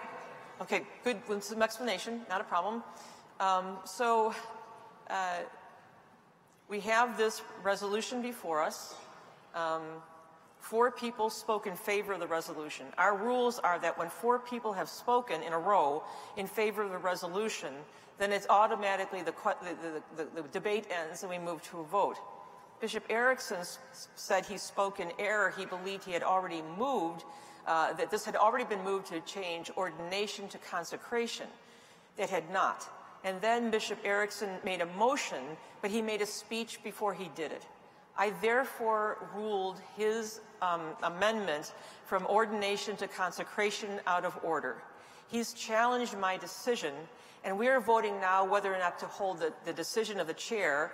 okay, good, some explanation, not a problem. Um, so, uh, we have this resolution before us. Um, four people spoke in favor of the resolution. Our rules are that when four people have spoken in a row in favor of the resolution, then it's automatically the, the, the, the debate ends and we move to a vote. Bishop Erickson said he spoke in error. He believed he had already moved, uh, that this had already been moved to change ordination to consecration. That had not. And then Bishop Erickson made a motion, but he made a speech before he did it. I therefore ruled his um, amendment from ordination to consecration out of order. He's challenged my decision, and we are voting now whether or not to hold the, the decision of the chair,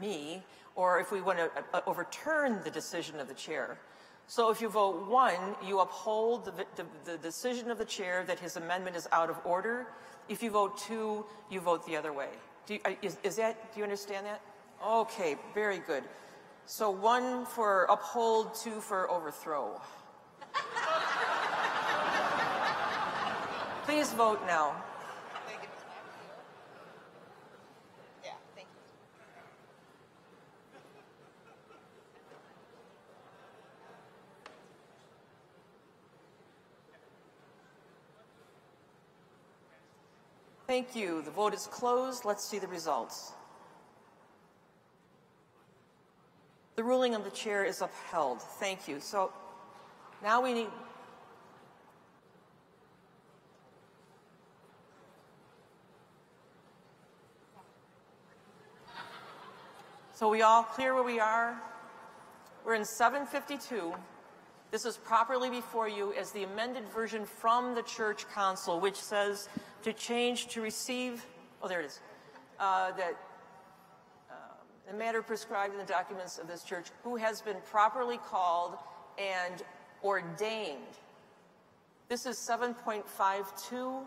me, or if we want to uh, overturn the decision of the chair. So if you vote one, you uphold the, the, the decision of the chair that his amendment is out of order. If you vote two, you vote the other way. Do you, uh, is, is that, do you understand that? Okay, very good. So one for uphold, two for overthrow. Please vote now. Thank you. The vote is closed. Let's see the results. The ruling of the chair is upheld. Thank you. So now we need. So we all clear where we are? We're in 752. This is properly before you as the amended version from the church council, which says to change to receive, oh, there it is, uh, that the matter prescribed in the documents of this church, who has been properly called and ordained. This is 7.52.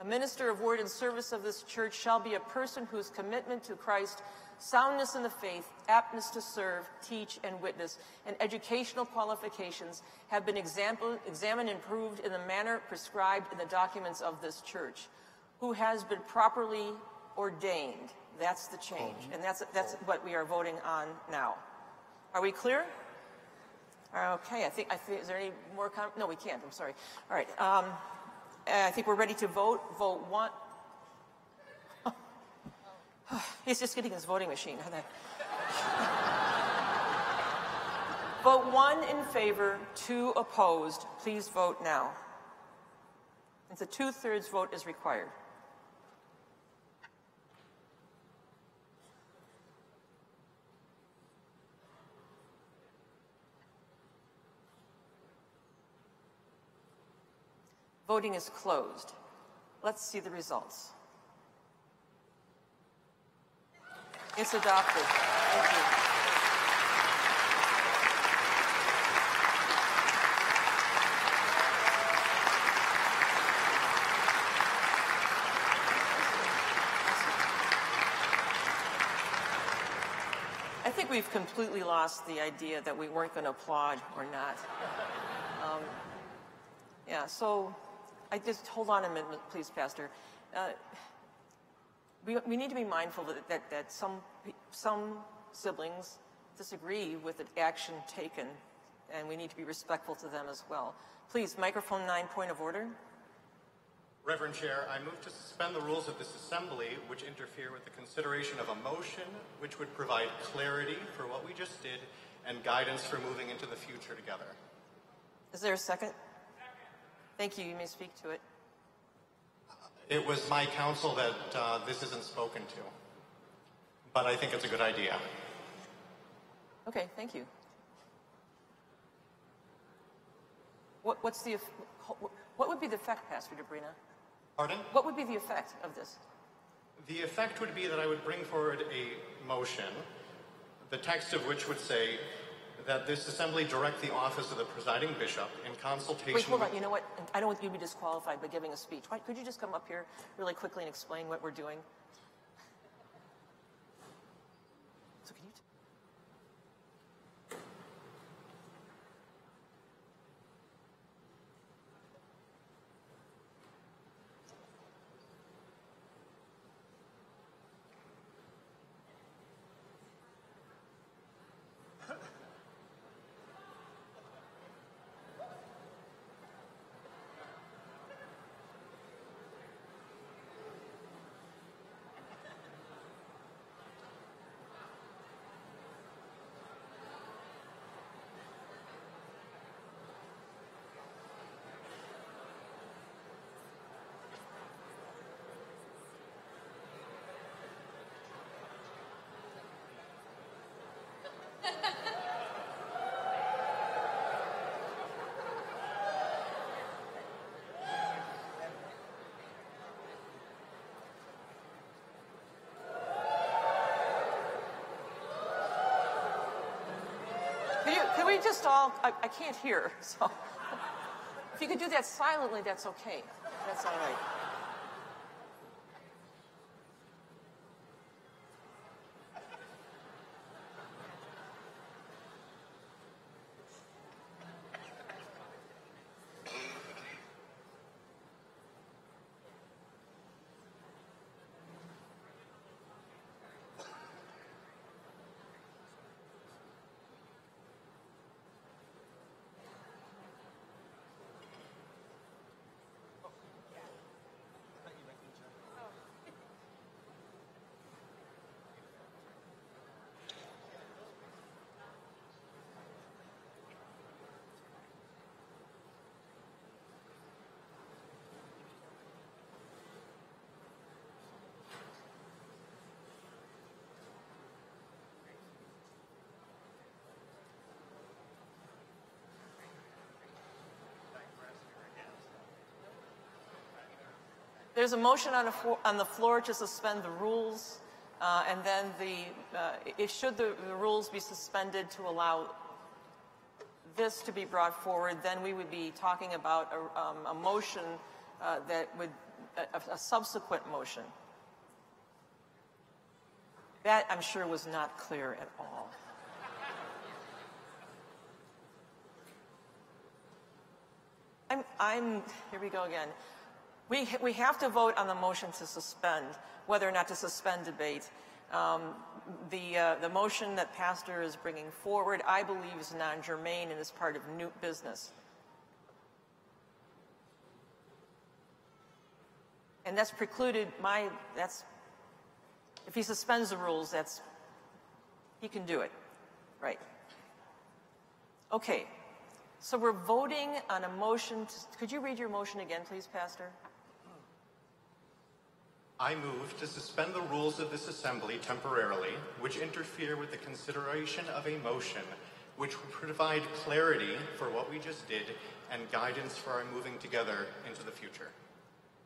A minister of word and service of this church shall be a person whose commitment to Christ soundness in the faith, aptness to serve, teach, and witness, and educational qualifications have been example, examined and proved in the manner prescribed in the documents of this church, who has been properly ordained. That's the change, and that's, that's what we are voting on now. Are we clear? Okay, I think, I think is there any more comment? No, we can't, I'm sorry. All right, um, I think we're ready to vote. Vote one, He's just getting his voting machine. vote one in favor, two opposed. Please vote now. It's a two-thirds vote is required. Voting is closed. Let's see the results. It's adopted. Thank you. I think we've completely lost the idea that we weren't going to applaud or not. Um, yeah, so I just hold on a minute, please, Pastor. Uh, we, we need to be mindful that, that, that some, some siblings disagree with the action taken, and we need to be respectful to them as well. Please, microphone nine, point of order. Reverend Chair, I move to suspend the rules of this assembly which interfere with the consideration of a motion which would provide clarity for what we just did and guidance for moving into the future together. Is there a second? Thank you. You may speak to it. It was my counsel that uh, this isn't spoken to, but I think it's a good idea. Okay, thank you. What, what's the what would be the effect, Pastor Debrina? Pardon? What would be the effect of this? The effect would be that I would bring forward a motion, the text of which would say, that this assembly direct the office of the presiding bishop in consultation. Wait, hold on. You know what? I don't want you to be disqualified by giving a speech. Why, could you just come up here really quickly and explain what we're doing? Could, you, could we just all, I, I can't hear, so if you could do that silently, that's okay. That's all right. There's a motion on, a on the floor to suspend the rules, uh, and then the, uh, if should the, the rules be suspended to allow this to be brought forward, then we would be talking about a, um, a motion uh, that would, a, a subsequent motion. That, I'm sure, was not clear at all. I'm, I'm, here we go again. We, we have to vote on the motion to suspend, whether or not to suspend debate. Um, the, uh, the motion that Pastor is bringing forward, I believe, is non-germane and is part of new business. And that's precluded my, that's, if he suspends the rules, that's, he can do it, right? Okay, so we're voting on a motion, to, could you read your motion again, please, Pastor? I move to suspend the rules of this assembly temporarily, which interfere with the consideration of a motion which will provide clarity for what we just did and guidance for our moving together into the future.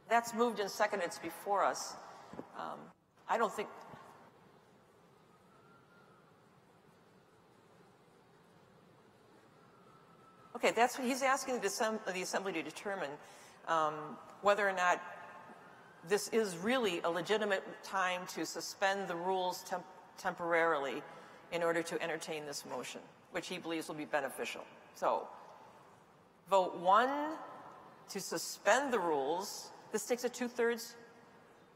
That's moved and seconded. It's before us. Um, I don't think. Okay, that's he's asking the, the assembly to determine um, whether or not this is really a legitimate time to suspend the rules temp temporarily in order to entertain this motion, which he believes will be beneficial. So, vote one to suspend the rules. This takes a two-thirds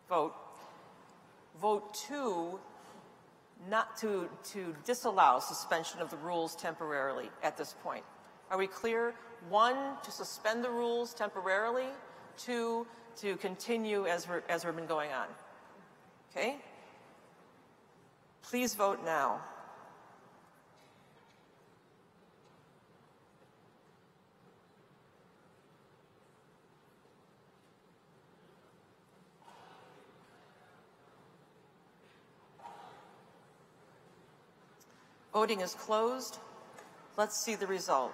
vote. Vote two not to, to disallow suspension of the rules temporarily at this point. Are we clear? One, to suspend the rules temporarily. Two, to continue as, we're, as we've been going on. Okay? Please vote now. Voting is closed. Let's see the result.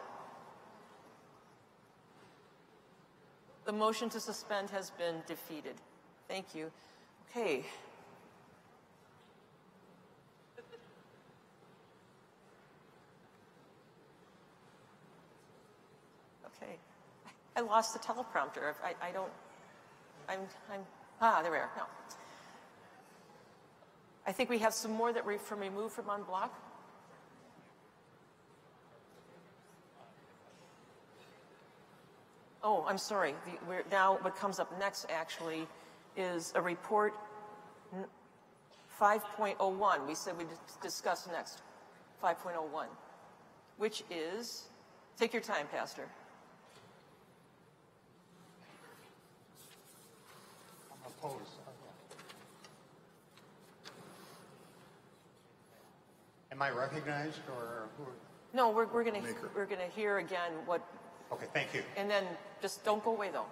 The motion to suspend has been defeated. Thank you. Okay. Okay. I lost the teleprompter. I, I don't, I'm, I'm, ah, there we are. No. I think we have some more that we from removed from en bloc. Oh, I'm sorry. The, we're, now what comes up next actually is a report 5.01. We said we'd discuss next 5.01, which is, take your time, Pastor. I'm opposed. Am I recognized or who? No, we're, we're going to we're going to hear again what Okay, thank you. And then just don't go away though.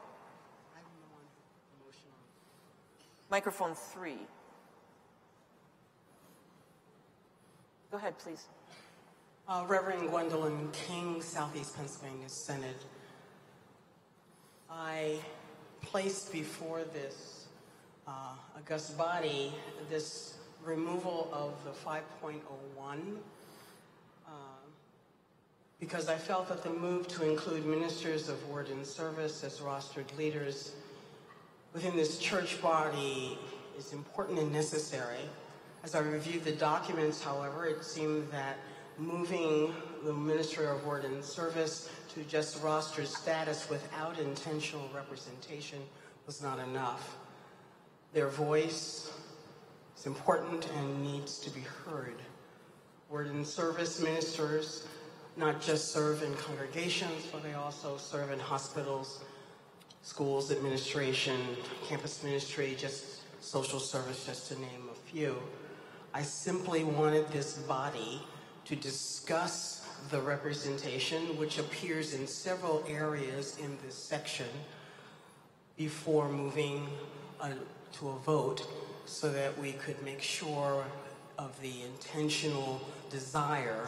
Microphone three. Go ahead, please. Uh, Reverend Gwendolyn King, Southeast Pennsylvania Synod. I placed before this uh, august body this removal of the 5.01 because I felt that the move to include ministers of word and service as rostered leaders within this church body is important and necessary. As I reviewed the documents, however, it seemed that moving the minister of word and service to just rostered status without intentional representation was not enough. Their voice is important and needs to be heard. Word and service ministers not just serve in congregations, but they also serve in hospitals, schools administration, campus ministry, just social service, just to name a few. I simply wanted this body to discuss the representation, which appears in several areas in this section, before moving uh, to a vote so that we could make sure of the intentional desire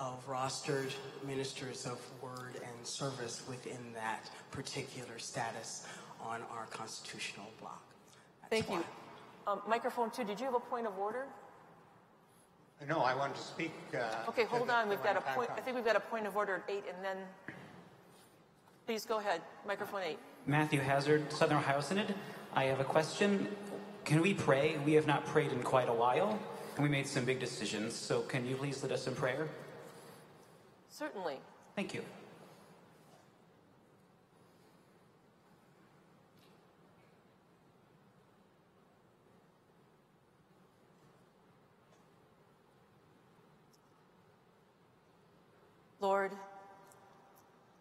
of rostered ministers of word and service within that particular status. on our constitutional block. That's Thank why. you. Um, microphone two, did you have a point of order? No, I wanted to speak. uh, Okay, hold the- on. We've got a when time point. I think we've got a point of order at eight, and then please go ahead. Microphone eight. Matthew Hazard, Southern Ohio Synod. I have a question. Can we pray? We have not prayed in quite a while, and we made some big decisions. So can you please lead us in prayer? Certainly. Thank you. Lord,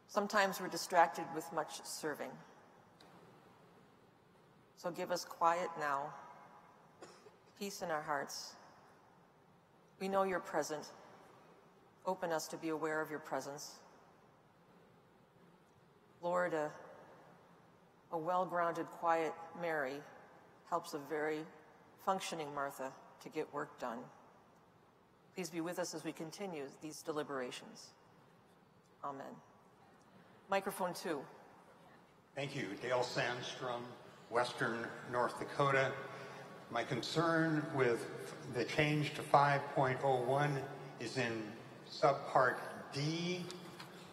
sometimes we're distracted with much serving. So give us quiet now, peace in our hearts. We know you're present. Open us to be aware of your presence. Lord, a, a well grounded, quiet Mary helps a very functioning Martha to get work done. Please be with us as we continue these deliberations. Amen. Microphone two. Thank you. Dale Sandstrom, Western North Dakota. My concern with the change to 5.01 is in subpart D,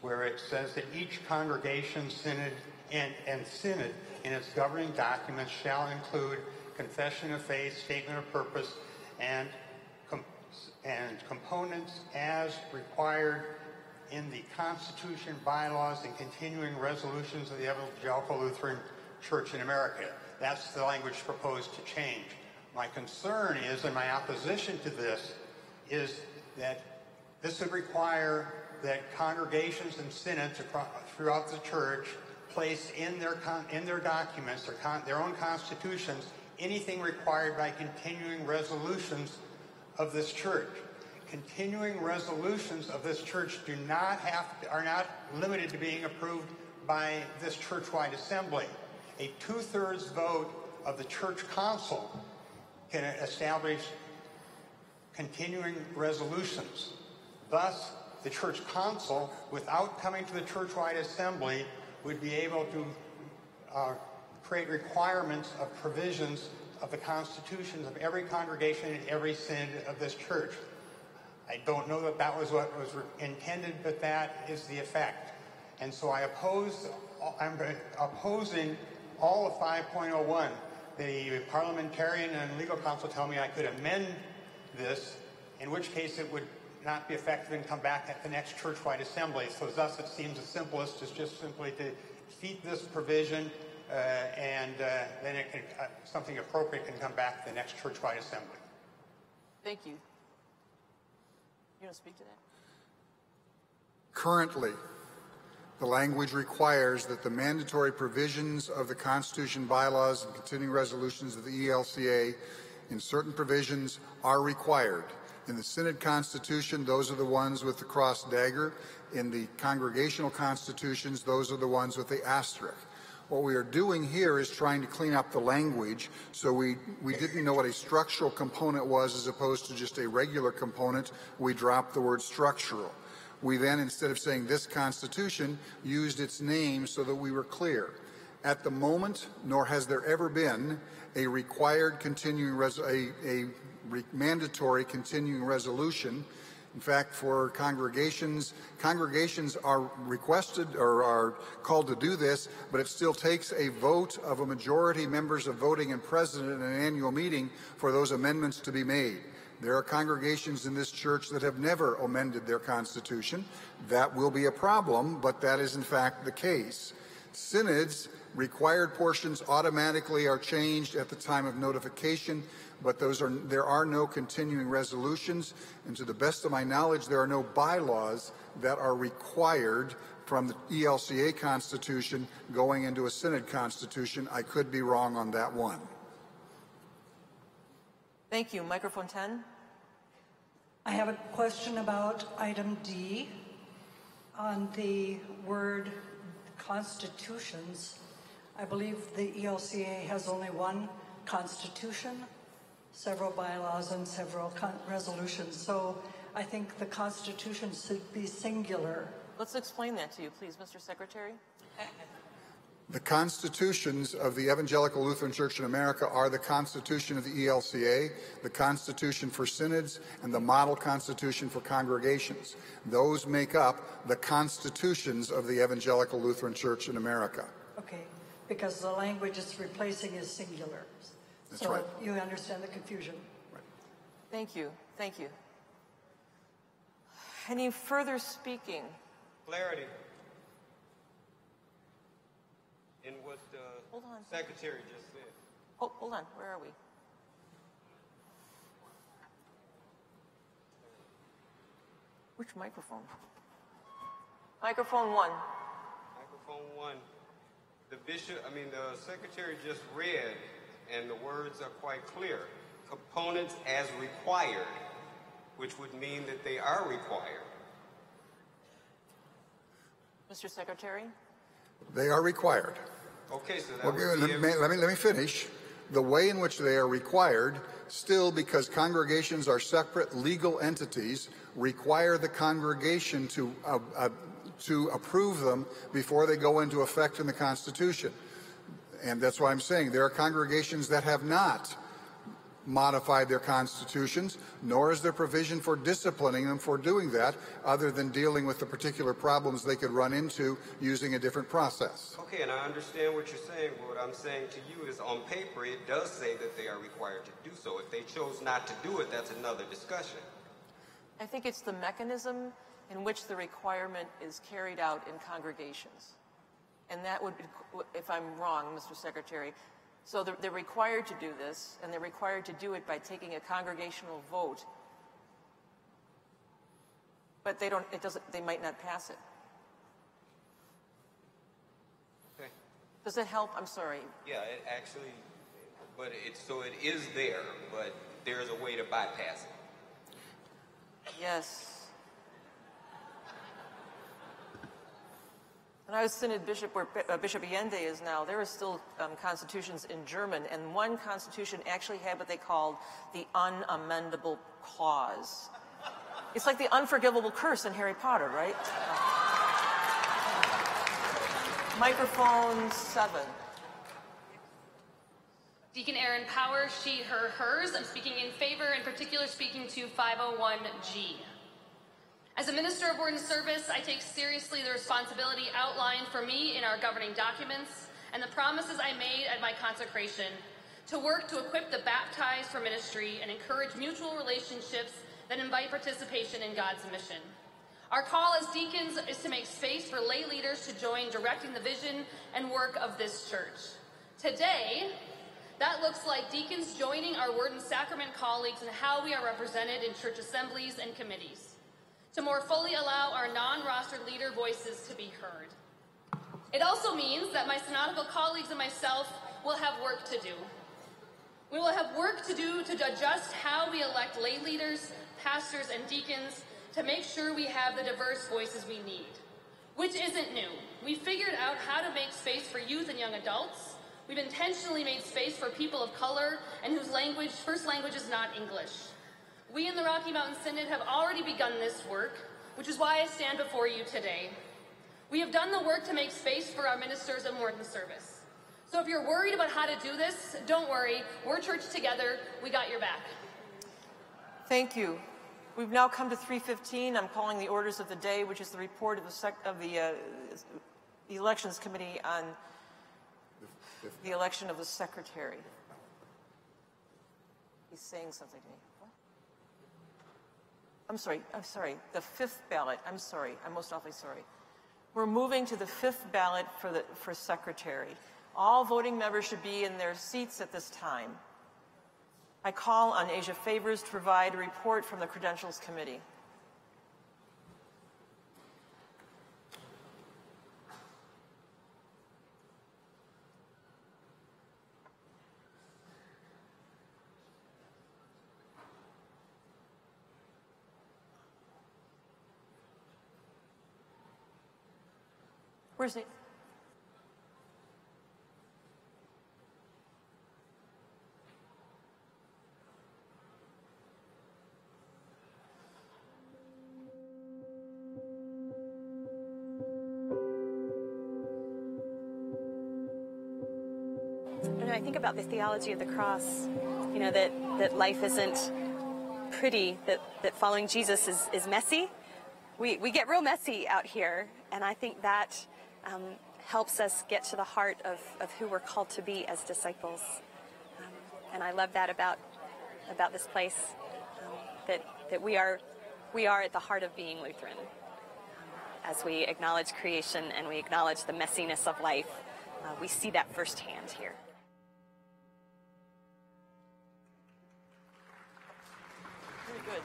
where it says that each congregation, synod, and, and synod in its governing documents shall include confession of faith, statement of purpose, and, com- and components as required in the Constitution, bylaws, and continuing resolutions of the Evangelical Lutheran Church in America. That's the language proposed to change. My concern is, and my opposition to this, is that this would require that congregations and synods across, throughout the church place in their con, in their documents, their, con, their own constitutions, anything required by continuing resolutions of this church. Continuing resolutions of this church do not have are not limited to being approved by this church-wide assembly. A two-thirds vote of the church council can establish continuing resolutions. Thus, the church council, without coming to the church-wide assembly, would be able to uh, create requirements of provisions of the constitutions of every congregation and every synod of this church. I don't know that that was what was intended, but that is the effect. And so I oppose, I'm opposing all of 5.01. The parliamentarian and legal counsel tell me I could amend this, in which case it would not be effective and come back at the next church-wide assembly. So thus it seems the simplest is just simply to defeat this provision uh, and uh, then it can, uh, something appropriate can come back to the next church-wide assembly. Thank you. You want to speak to that? Currently, the language requires that the mandatory provisions of the Constitution, bylaws, and continuing resolutions of the ELCA in certain provisions are required. In the Synod Constitution, those are the ones with the cross dagger. In the congregational constitutions, those are the ones with the asterisk. What we are doing here is trying to clean up the language so we, we didn't know what a structural component was as opposed to just a regular component. We dropped the word structural. We then, instead of saying this Constitution, used its name so that we were clear. At the moment, nor has there ever been, a required continuing, res- a, a mandatory continuing resolution. In fact, for congregations, congregations are requested or are called to do this, but it still takes a vote of a majority members of voting and president in an annual meeting for those amendments to be made. There are congregations in this church that have never amended their constitution. That will be a problem, but that is in fact the case. Synods, required portions automatically are changed at the time of notification, but those are, there are no continuing resolutions. And to the best of my knowledge, there are no bylaws that are required from the ELCA constitution going into a synod constitution. I could be wrong on that one. Thank you. Microphone 10. I have a question about item D on the word constitutions. I believe the ELCA has only one constitution, several bylaws, and several con- resolutions. So I think the constitution should be singular. Let's explain that to you, please, Mr. Secretary. The constitutions of the Evangelical Lutheran Church in America are the Constitution of the ELCA, the Constitution for synods, and the Model Constitution for congregations. Those make up the constitutions of the Evangelical Lutheran Church in America. Okay, because the language it's replacing is singular. That's so right. you understand the confusion. Thank you. Thank you. Any further speaking? Clarity. In what the Hold on. secretary just said. Oh, hold on. Where are we? Which microphone? Microphone one. Microphone one. The bishop, I mean, the secretary just read, and the words are quite clear. Components as required, which would mean that they are required. Mr. Secretary? They are required. Okay, so that Well, would let, be me, let, me, let me finish. The way in which they are required, still because congregations are separate legal entities, require the congregation to, uh, uh, to approve them before they go into effect in the Constitution. And that's why I'm saying there are congregations that have not modified their constitutions, nor is there provision for disciplining them for doing that, other than dealing with the particular problems they could run into using a different process. Okay, and I understand what you're saying, but what I'm saying to you is on paper, it does say that they are required to do so. If they chose not to do it, that's another discussion. I think it's the mechanism in which the requirement is carried out in congregations. And that would, be, if I'm wrong, Mr. Secretary, so they're, they're required to do this, and they're required to do it by taking a congregational vote. But they don't, it doesn't, they might not pass it. Okay. Does it help? I'm sorry. Yeah, it actually, but it's so it is there, but there's a way to bypass it. Yes. When I was Synod Bishop, where uh, Bishop Allende is now, there were still um, constitutions in German, and one constitution actually had what they called the unamendable clause. It's like the unforgivable curse in Harry Potter, right? Microphone seven. Deacon Aaron Power, she, her, hers. I'm speaking in favor, in particular, speaking to 501G. As a minister of word and service, I take seriously the responsibility outlined for me in our governing documents and the promises I made at my consecration to work to equip the baptized for ministry and encourage mutual relationships that invite participation in God's mission. Our call as deacons is to make space for lay leaders to join directing the vision and work of this church. Today, that looks like deacons joining our word and sacrament colleagues in how we are represented in church assemblies and committees to more fully allow our non-rostered leader voices to be heard. It also means that my synodical colleagues and myself will have work to do. We will have work to do to adjust how we elect lay leaders, pastors, and deacons to make sure we have the diverse voices we need, which isn't new. We figured out how to make space for youth and young adults. We've intentionally made space for people of color and whose language, first language is not English. We in the Rocky Mountain Synod have already begun this work, which is why I stand before you today. We have done the work to make space for our ministers of and service. So if you're worried about how to do this, don't worry. We're church together. We got your back. Thank you. We've now come to 315. I'm calling the orders of the day, which is the report of the, sec- of the, uh, Elections Committee on the election of the secretary. He's saying something to me. I'm sorry, I'm sorry. The fifth ballot. I'm sorry. I'm most awfully sorry. We're moving to the fifth ballot for, the, for secretary. All voting members should be in their seats at this time. I call on Asia Favors to provide a report from the Credentials Committee. I think about the theology of the cross, you know, that, that life isn't pretty, that, that following Jesus is, is messy. We, we get real messy out here, and I think that um, helps us get to the heart of, of who we're called to be as disciples. Um, and I love that about, about this place, um, that, that we, are, we are at the heart of being Lutheran. Um, as we acknowledge creation and we acknowledge the messiness of life, uh, we see that firsthand here. Very good.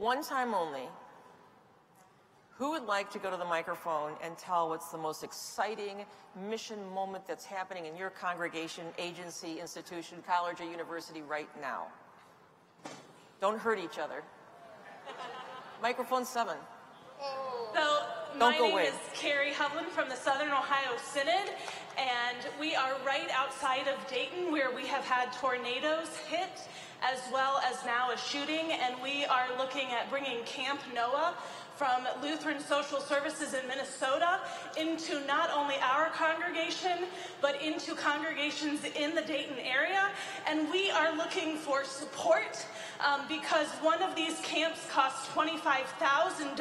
One time only. Who would like to go to the microphone and tell what's the most exciting mission moment that's happening in your congregation, agency, institution, college, or university right now? Don't hurt each other. Microphone seven. So, my name away. is Carrie Hovland from the Southern Ohio Synod, and we are right outside of Dayton where we have had tornadoes hit as well as now a shooting, and we are looking at bringing Camp Noah from Lutheran Social Services in Minnesota into not only our congregation, but into congregations in the Dayton area. And we are looking for support um, because one of these camps costs $25,000.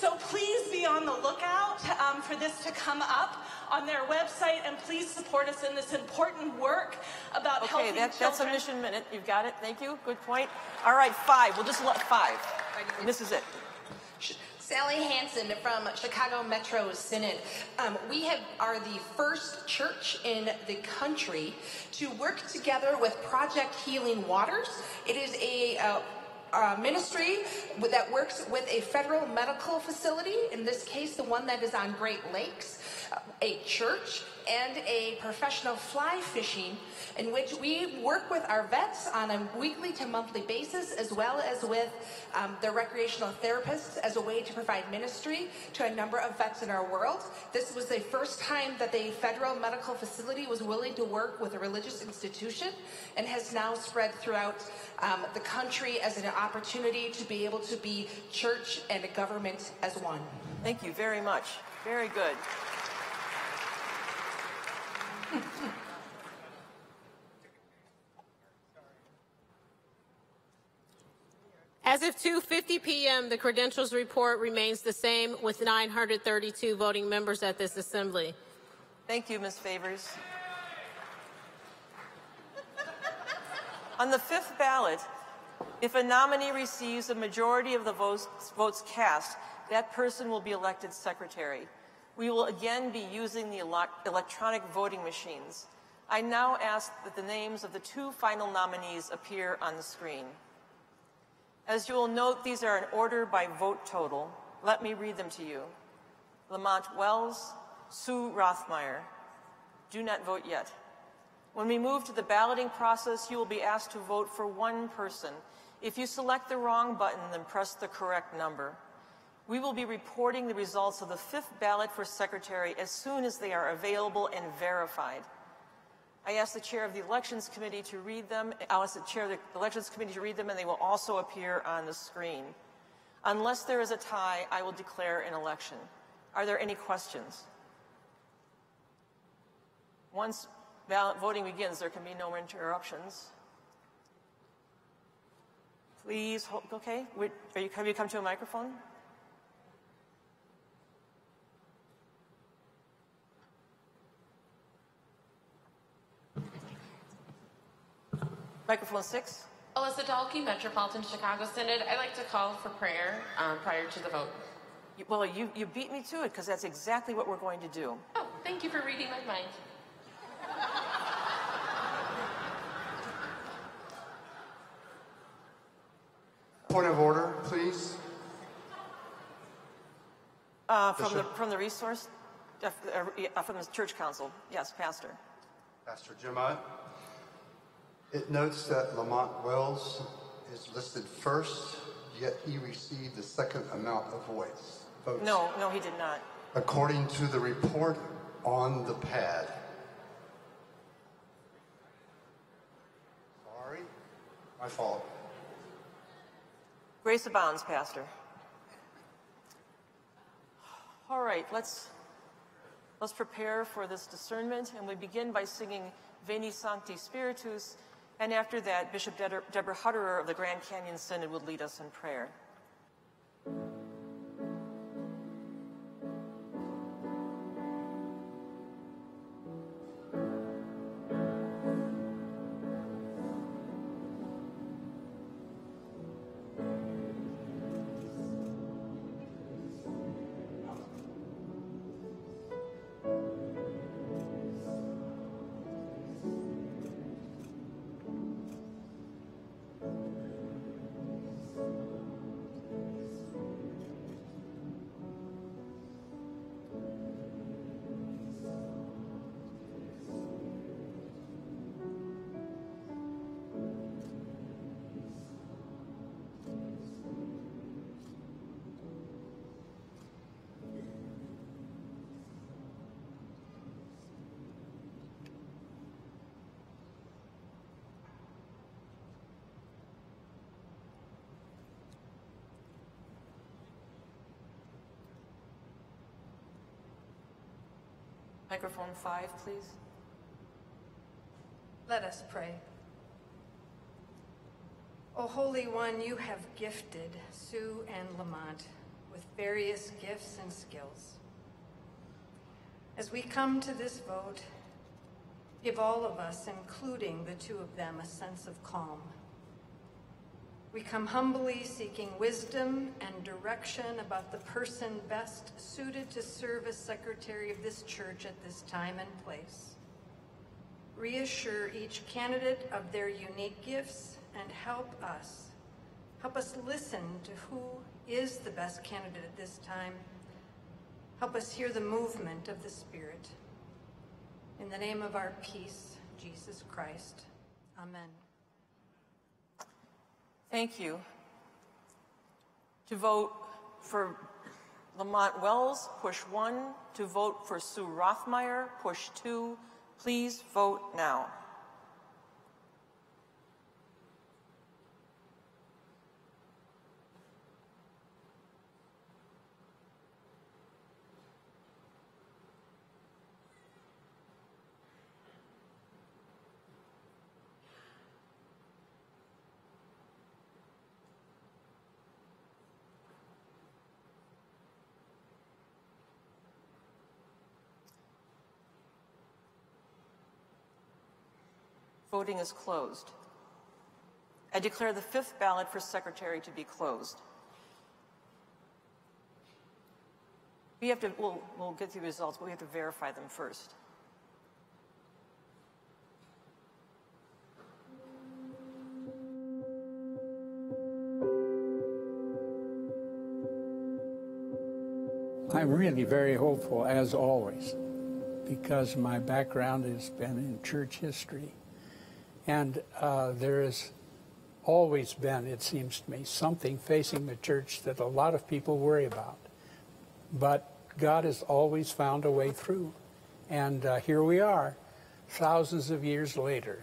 So please be on the lookout um, for this to come up on their website, and please support us in this important work about Okay, helping that, that's a mission minute. You've got it. Thank you. Good point. All right, five. We'll just let five. And this is it. Sally Hansen from Chicago Metro Synod. Um, we have, are the first church in the country to work together with Project Healing Waters. It is a uh, uh, ministry that works with a federal medical facility, in this case, the one that is on Great Lakes, a church, and a professional fly fishing, in which we work with our vets on a weekly to monthly basis, as well as with um, the recreational therapists as a way to provide ministry to a number of vets in our world. This was the first time that the federal medical facility was willing to work with a religious institution and has now spread throughout um, the country as an opportunity to be able to be church and government as one. Thank you very much. Very good. As of 2:50 p.m., the credentials report remains the same with 932 voting members at this assembly. Thank you, Ms. Favors. On the fifth ballot, if a nominee receives a majority of the votes, votes cast, that person will be elected secretary. We will again be using the elec- electronic voting machines. I now ask that the names of the two final nominees appear on the screen. As you will note, these are in order by vote total. Let me read them to you. Lamont Wells, Sue Rothmeyer. Do not vote yet. When we move to the balloting process, you will be asked to vote for one person. If you select the wrong button, then press the correct number. We will be reporting the results of the fifth ballot for secretary as soon as they are available and verified. I ask the chair of the elections committee to read them. I'll ask the chair of the elections committee to read them, and they will also appear on the screen. Unless there is a tie, I will declare an election. Are there any questions? Once voting begins, there can be no interruptions. Please, hold, okay? Wait, you, have you come to a microphone? Microphone six. Alyssa Dalkey, Metropolitan Chicago Synod. I'd like to call for prayer um, prior to the vote. You- Well, you, you beat me to it because that's exactly what we're going to do. Oh, thank you for reading my mind. Point of order, please. Uh, from the from the resource, uh, uh, from the church council. Yes, Pastor. Pastor Jim Ott. It notes that Lamont Wells is listed first, yet he received the second amount of voice, votes. No, no, he did not. According to the report on the pad. Sorry, my fault. Grace abounds, Pastor. All right, let's let's prepare for this discernment, and we begin by singing Veni Sancte Spiritus, and after that, Bishop Deborah Hutterer of the Grand Canyon Synod will lead us in prayer. Microphone five, please. Let us pray. O Holy One, you have gifted Sue and Lamont with various gifts and skills. As we come to this vote, give all of us, including the two of them, a sense of calm. We come humbly seeking wisdom and direction about the person best suited to serve as secretary of this church at this time and place. Reassure each candidate of their unique gifts and help us. Help us listen to who is the best candidate at this time. Help us hear the movement of the Spirit. In the name of our peace, Jesus Christ. Amen. Thank you. To vote for Lamont Wells, push one. To vote for Sue Rothmeyer, push two. Please vote now. Voting is closed. I declare the fifth ballot for secretary to be closed. We have to, we'll, we'll get the results, but we have to verify them first. I'm really very hopeful, as always, because my background has been in church history. And uh, there has always been, it seems to me, something facing the church that a lot of people worry about. But God has always found a way through. And uh, here we are, thousands of years later.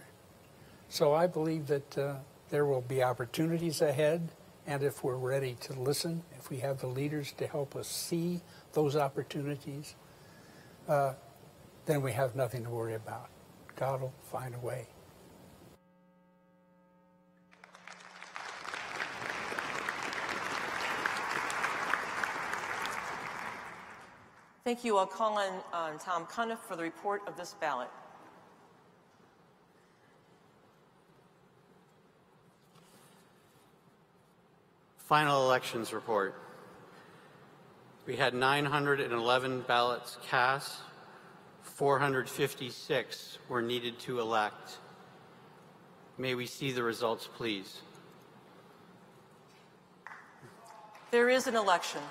So I believe that uh, there will be opportunities ahead. And if we're ready to listen, if we have the leaders to help us see those opportunities, uh, then we have nothing to worry about. God will find a way. Thank you. I'll call on, on Tom Cunniff for the report of this ballot. Final elections report. We had 911 ballots cast. 456 were needed to elect. May we see the results, please? There is an election.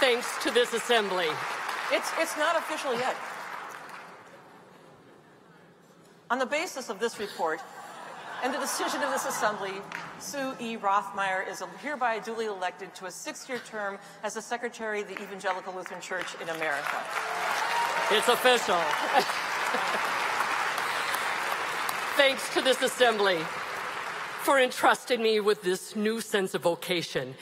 Thanks to this assembly. It's, it's not official yet. On the basis of this report and the decision of this assembly, Sue E. Rothmeyer is hereby duly elected to a six-year term as the Secretary of the Evangelical Lutheran Church in America. It's official. thanks to this assembly for entrusting me with this new sense of vocation.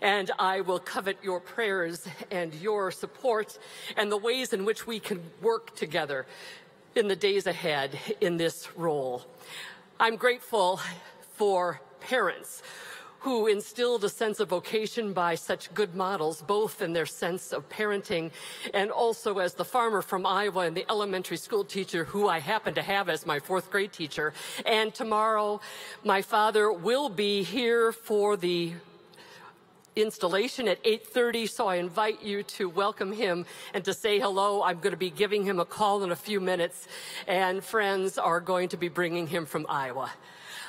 And I will covet your prayers and your support and the ways in which we can work together in the days ahead in this role. I'm grateful for parents who instilled a sense of vocation by such good models, both in their sense of parenting and also as the farmer from Iowa and the elementary school teacher who I happen to have as my fourth grade teacher. And tomorrow, my father will be here for the installation at 8.30, so I invite you to welcome him and to say hello. I'm going to be giving him a call in a few minutes, and friends are going to be bringing him from Iowa.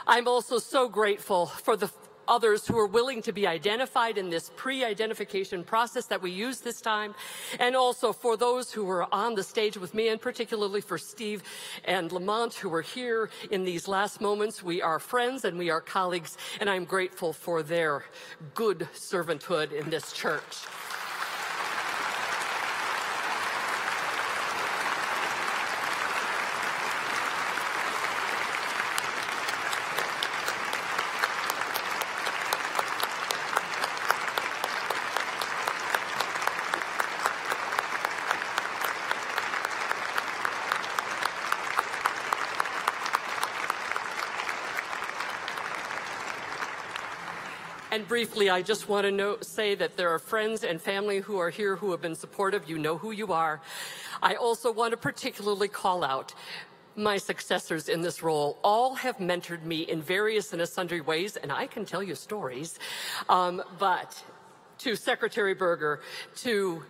I'm also so grateful for the others who are willing to be identified in this pre-identification process that we use this time, and also for those who were on the stage with me, and particularly for Steve and Lamont who are here in these last moments. We are friends and we are colleagues, and I'm grateful for their good servanthood in this church. And briefly, I just want to know, say that there are friends and family who are here who have been supportive. You know who you are. I also want to particularly call out my successors in this role all have mentored me in various and sundry ways, and I can tell you stories. Um, but to Secretary Boerger, to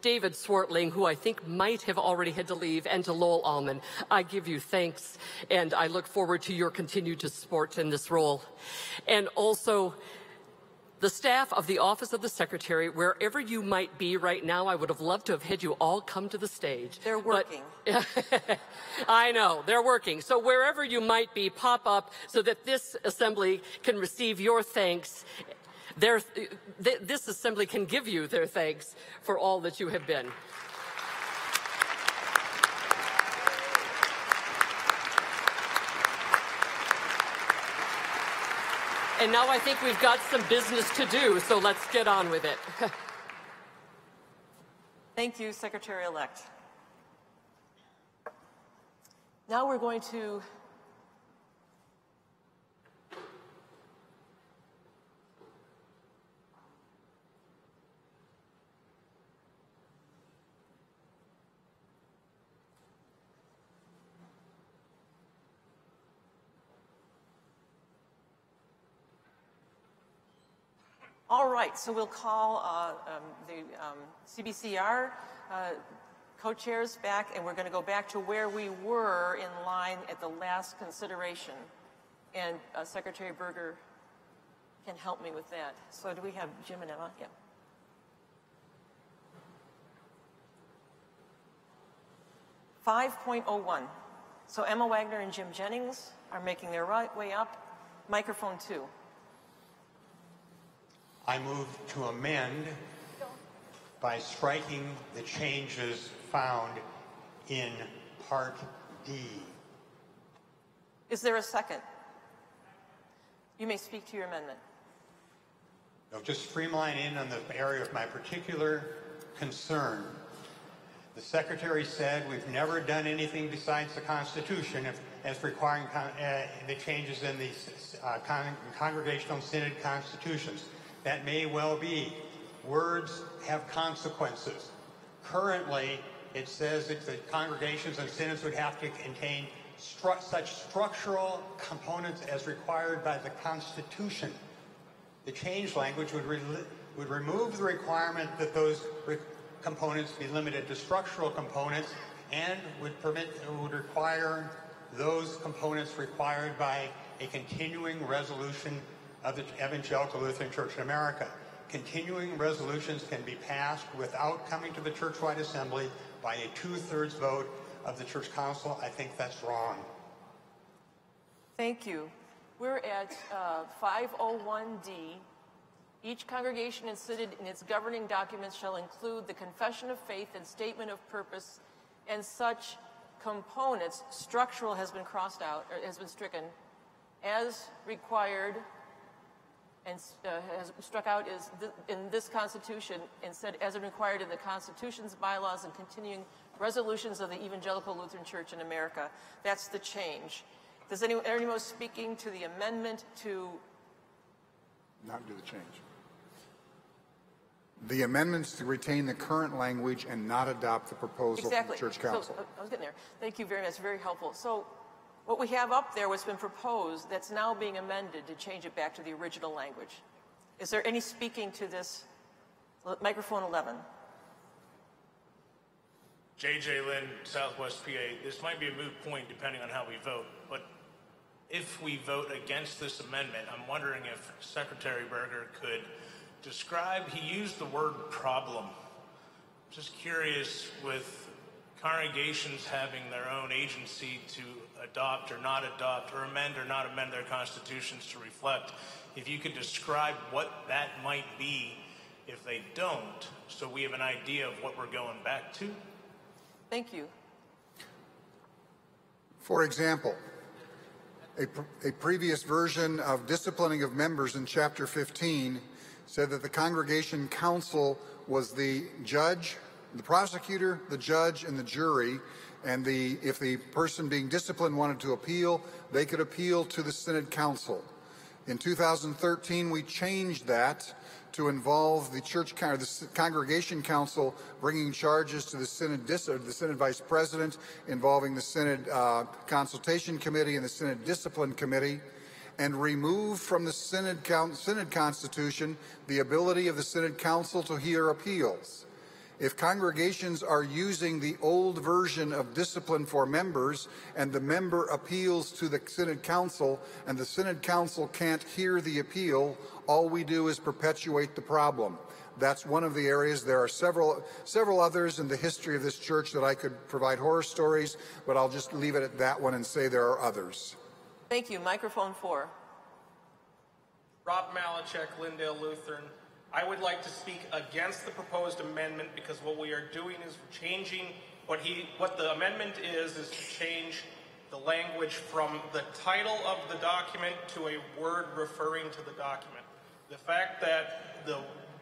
David Swartling, who I think might have already had to leave, and to Lowell Almen. I give you thanks, and I look forward to your continued support in this role. And also, the staff of the Office of the Secretary, wherever you might be right now, I would have loved to have had you all come to the stage. They're working. But, I know, they're working. So wherever you might be, pop up so that this assembly can receive your thanks. Their, th this assembly can give you their thanks for all that you have been. And now I think we've got some business to do, so let's get on with it. Thank you, Secretary-elect. Now we're going to All right, so we'll call uh, um, the um, CBCR uh, co-chairs back, and we're going to go back to where we were in line at the last consideration. And uh, Secretary Boerger can help me with that. So do we have Jim and Emma? Yeah. Five point oh one. So Emma Wagner and Jim Jennings are making their right way up. Microphone two. I move to amend by striking the changes found in Part D. Is there a second? You may speak to your amendment. No, just streamline in on the area of my particular concern. The Secretary said we've never done anything besides the Constitution if, as requiring con, uh, the changes in the uh, con, congregational synod constitutions. That may well be. Words have consequences. Currently, it says that the congregations and synods would have to contain stru such structural components as required by the Constitution. The change language would, re would remove the requirement that those re components be limited to structural components and would permit would require those components required by a continuing resolution of the Evangelical Lutheran Church in America. continuing resolutions can be passed without coming to the churchwide assembly by a two-thirds vote of the church council. I think that's wrong. Thank you. We're at uh, 501D. Each congregation synod in its governing documents shall include the confession of faith and statement of purpose and such components. Structural has been crossed out, or has been stricken, as required and uh, has struck out is th in this Constitution instead as it required in the Constitution's bylaws and continuing resolutions of the Evangelical Lutheran Church in America. That's the change. Does anyone, anyone speaking to the amendment to? Not do the change. The amendments to retain the current language and not adopt the proposal exactly. from the Church Council. So, I was getting there. Thank you very much. Very helpful. So what we have up there what's been proposed that's now being amended to change it back to the original language. Is there any speaking to this? Microphone 11. JJ Lynn, Southwest PA. This might be a moot point depending on how we vote, but if we vote against this amendment, I'm wondering if Secretary Boerger could describe, he used the word problem. Just curious with congregations having their own agency to adopt or not adopt or amend or not amend their constitutions to reflect, if you could describe what that might be if they don't, so we have an idea of what we're going back to. Thank you. For example, a, a previous version of disciplining of members in chapter 15 said that the congregation council was the judge, the prosecutor, the judge, and the jury. And the, if the person being disciplined wanted to appeal, they could appeal to the Synod Council. In 2013, we changed that to involve the church the congregation council bringing charges to the synod the synod vice president involving the synod uh, consultation committee and the synod discipline committee and remove from the Synod, Synod Constitution the ability of the Synod Council to hear appeals. If congregations are using the old version of discipline for members and the member appeals to the Synod Council and the Synod Council can't hear the appeal, all we do is perpetuate the problem. That's one of the areas. There are several, several others in the history of this church that I could provide horror stories, but I'll just leave it at that one and say there are others. Thank you. Microphone four. Rob Malachek, Lyndale Lutheran. I would like to speak against the proposed amendment because what we are doing is changing what he what the amendment is is to change the language from the title of the document to a word referring to the document. The fact that the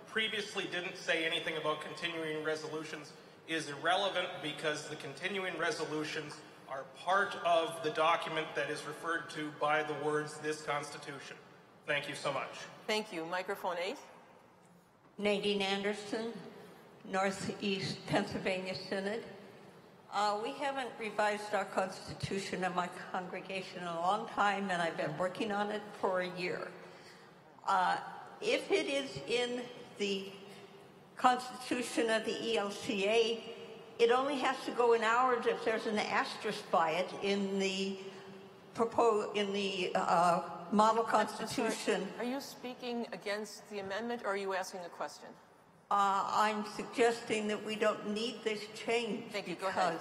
previously didn't say anything about continuing resolutions is irrelevant because the continuing resolutions are part of the document that is referred to by the words this Constitution. Thank you so much. Thank you. Microphone 8. Nadine Anderson, Northeast Pennsylvania Synod. Uh, we haven't revised our Constitution in my congregation in a long time, and I've been working on it for a year. Uh, if it is in the Constitution of the ELCA, it only has to go in ours if there's an asterisk by it in the propose in the uh, model constitution. Are you speaking against the amendment or are you asking a question? Uh, I'm suggesting that we don't need this change. Thank you. Go ahead.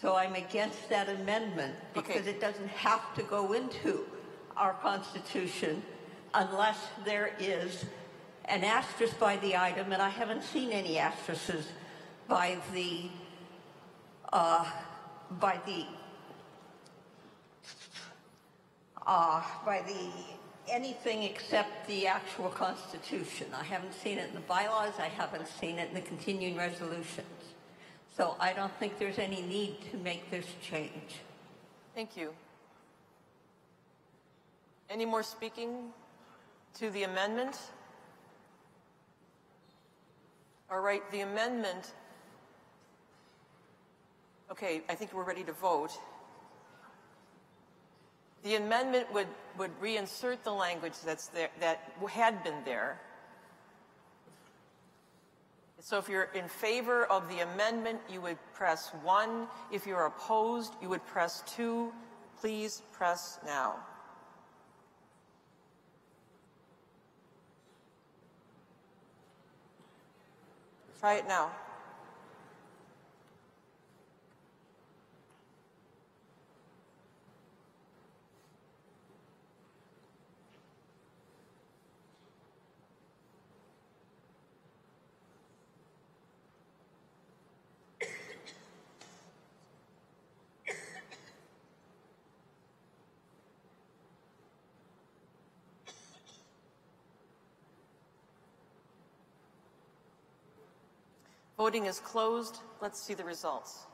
So I'm against that amendment because Okay. it doesn't have to go into our constitution unless there is an asterisk by the item, and I haven't seen any asterisks by the uh, by the uh, by the anything except the actual Constitution. I haven't seen it in the bylaws. I haven't seen it in the continuing resolutions. So I don't think there's any need to make this change. Thank you. Any more speaking to the amendment? All right, the amendment. Okay, I think we're ready to vote. The amendment would, would reinsert the language that's there, that had been there. So if you're in favor of the amendment, you would press one. If you're opposed, you would press two. Please press now. Try it now. Voting is closed. Let's see the results.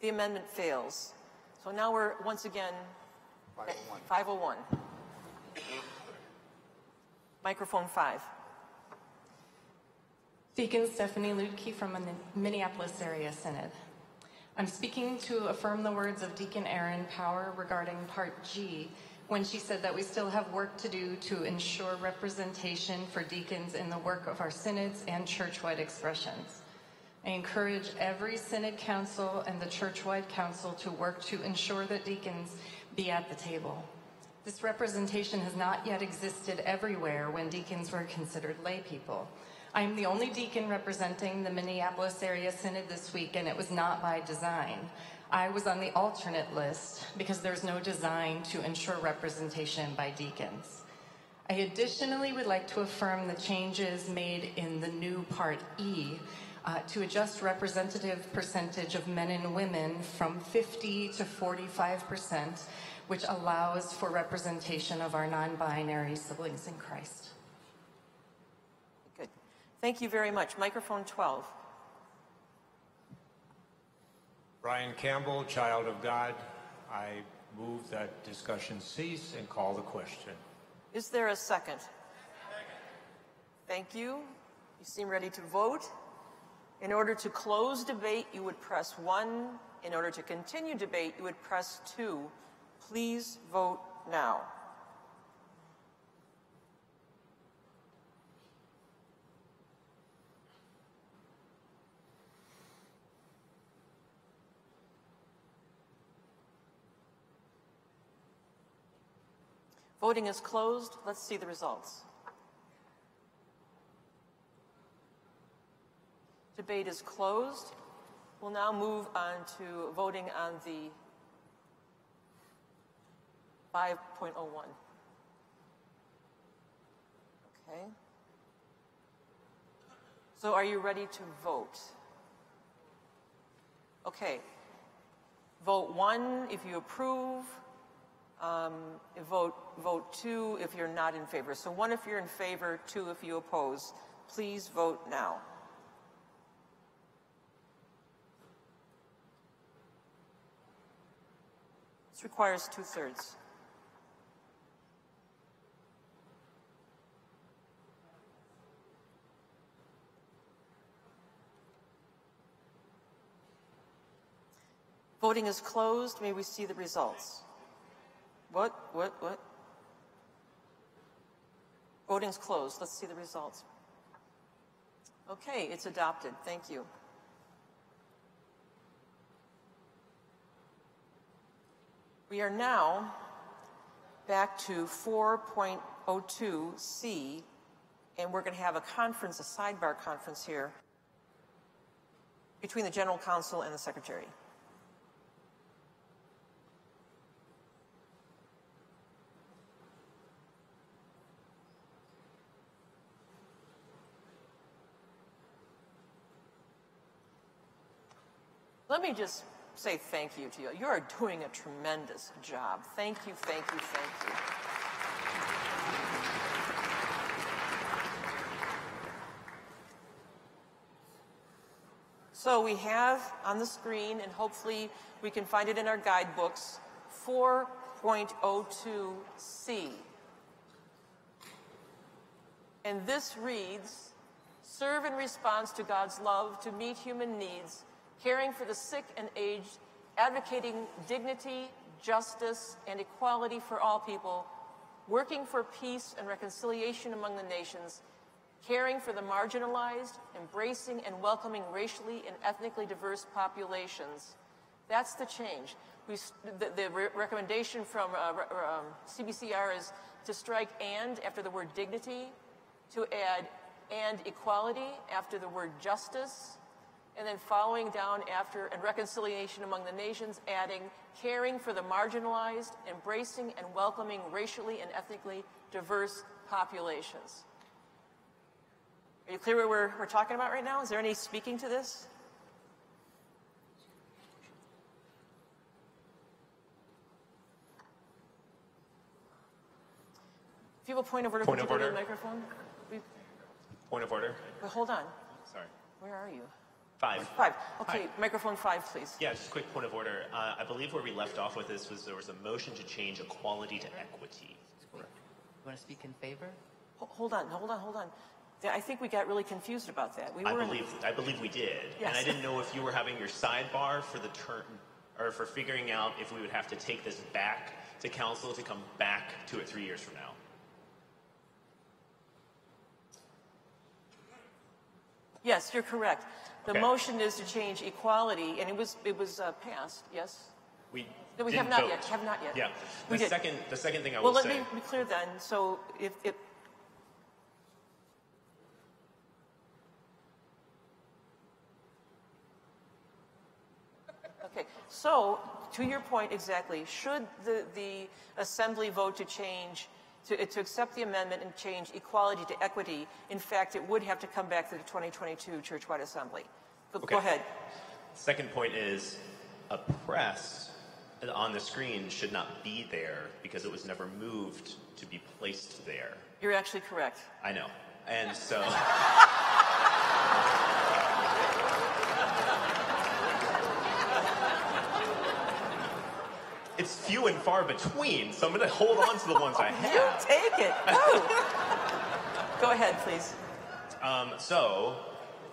The amendment fails. So now we're once again at 501. Microphone 5. Deacon Stephanie Lutke from the Minneapolis Area Synod. I'm speaking to affirm the words of Deacon Erin Power regarding Part G when she said that we still have work to do to ensure representation for deacons in the work of our synods and churchwide expressions. I encourage every synod council and the churchwide council to work to ensure that deacons be at the table. This representation has not yet existed everywhere when deacons were considered lay people. I am the only deacon representing the Minneapolis Area Synod this week, and it was not by design. I was on the alternate list because there's no design to ensure representation by deacons. I additionally would like to affirm the changes made in the new Part E uh, to adjust representative percentage of men and women from 50 to 45 percent, which allows for representation of our non-binary siblings in Christ. Good. Thank you very much. Microphone 12. Brian Campbell, child of God. I move that discussion cease and call the question. Is there a second? Thank you. You seem ready to vote. In order to close debate, you would press 1. In order to continue debate, you would press 2. Please vote now. Voting is closed. Let's see the results. Debate is closed. We'll now move on to voting on the 5.01. Okay. So are you ready to vote? Okay. Vote one if you approve. Um, vote, vote two if you're not in favor. So one if you're in favor, two if you oppose. Please vote now. This requires two-thirds. Voting is closed. May we see the results? What? What? What? Voting's closed. Let's see the results. Okay, it's adopted. Thank you. We are now back to 4.02C, and we're going to have a conference, a sidebar conference here between the General Counsel and the Secretary. Let me just say thank you to you. You are doing a tremendous job. Thank you, thank you, thank you. So we have on the screen, and hopefully we can find it in our guidebooks, 4.02C. And this reads, serve in response to God's love to meet human needs caring for the sick and aged, advocating dignity, justice, and equality for all people, working for peace and reconciliation among the nations, caring for the marginalized, embracing and welcoming racially and ethnically diverse populations. That's the change. We, the, the re recommendation from uh, um, CBCR is to strike and after the word dignity to add and equality after the word justice, and then following down after and reconciliation among the nations, adding caring for the marginalized, embracing and welcoming racially and ethnically diverse populations. Are you clear what we're, we're talking about right now? Is there any speaking to this? If you have a point of order, Point of order. the microphone? We, Point of order. wait, hold on. Sorry. Where are you? Five. Five. Okay, microphone five, please. Yeah, just a quick point of order. Uh, I believe where we left off with this was there was a motion to change equality to equity. Correct. You want to speak in favor? Ho- Hold on, hold on, hold on. I think we got really confused about that. We I were in- believe I believe we did, and I didn't know if you were having your sidebar for the turn or for figuring out if we would have to take this back to council to come back to it three years from now. Yes, you're correct. The Okay. motion is to change equality, and it was, it was uh, passed, yes? We No, we didn't have not vote. yet, have not yet. Yeah. We The did. second the second thing I Well, will let say. me be clear then. So if, if, Okay, so to your point exactly, should the, the assembly vote to change, to, uh, to accept the amendment and change equality to equity, in fact, it would have to come back to the 2022 churchwide assembly. Go, Okay. go ahead. Second point is a press on the screen should not be there because it was never moved to be placed there. You're actually correct. I know. And so it's few and far between, so I'm going to hold on to the ones I have. You take it. Go. Go ahead, please. Um, so,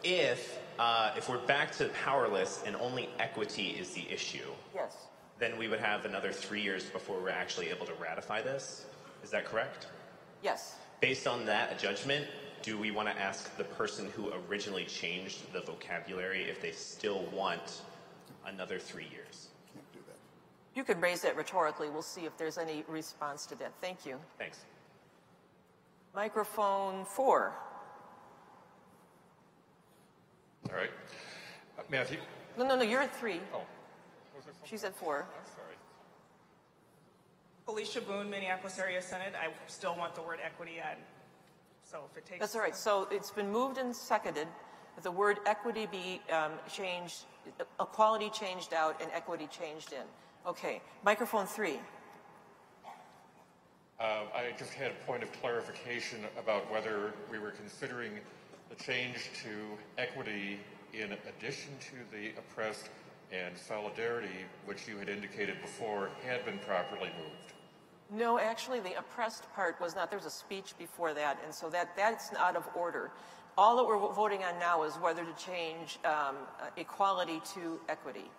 if uh, if we're back to powerless and only equity is the issue, Yes. then we would have another three years before we're actually able to ratify this. Is that correct? Yes. Based on that judgment, do we want to ask the person who originally changed the vocabulary if they still want another three years? You can raise that rhetorically. We'll see if there's any response to that. Thank you. Thanks. Microphone four. All right. Uh, Matthew? No, no, no, you're at three. Oh. She's at four. I'm Sorry. Alicia Boone, Minneapolis Area Synod. I still want the word equity added. So if it takes. That's all right. So it's been moved and seconded that the word equity be um, changed, equality changed out and equity changed in. Okay. Microphone three. Uh, I just had a point of clarification about whether we were considering the change to equity in addition to the oppressed and solidarity, which you had indicated before had been properly moved. No, actually, the oppressed part was not. There was a speech before that, and so that that's out of order. All that we're voting on now is whether to change um, equality to equity.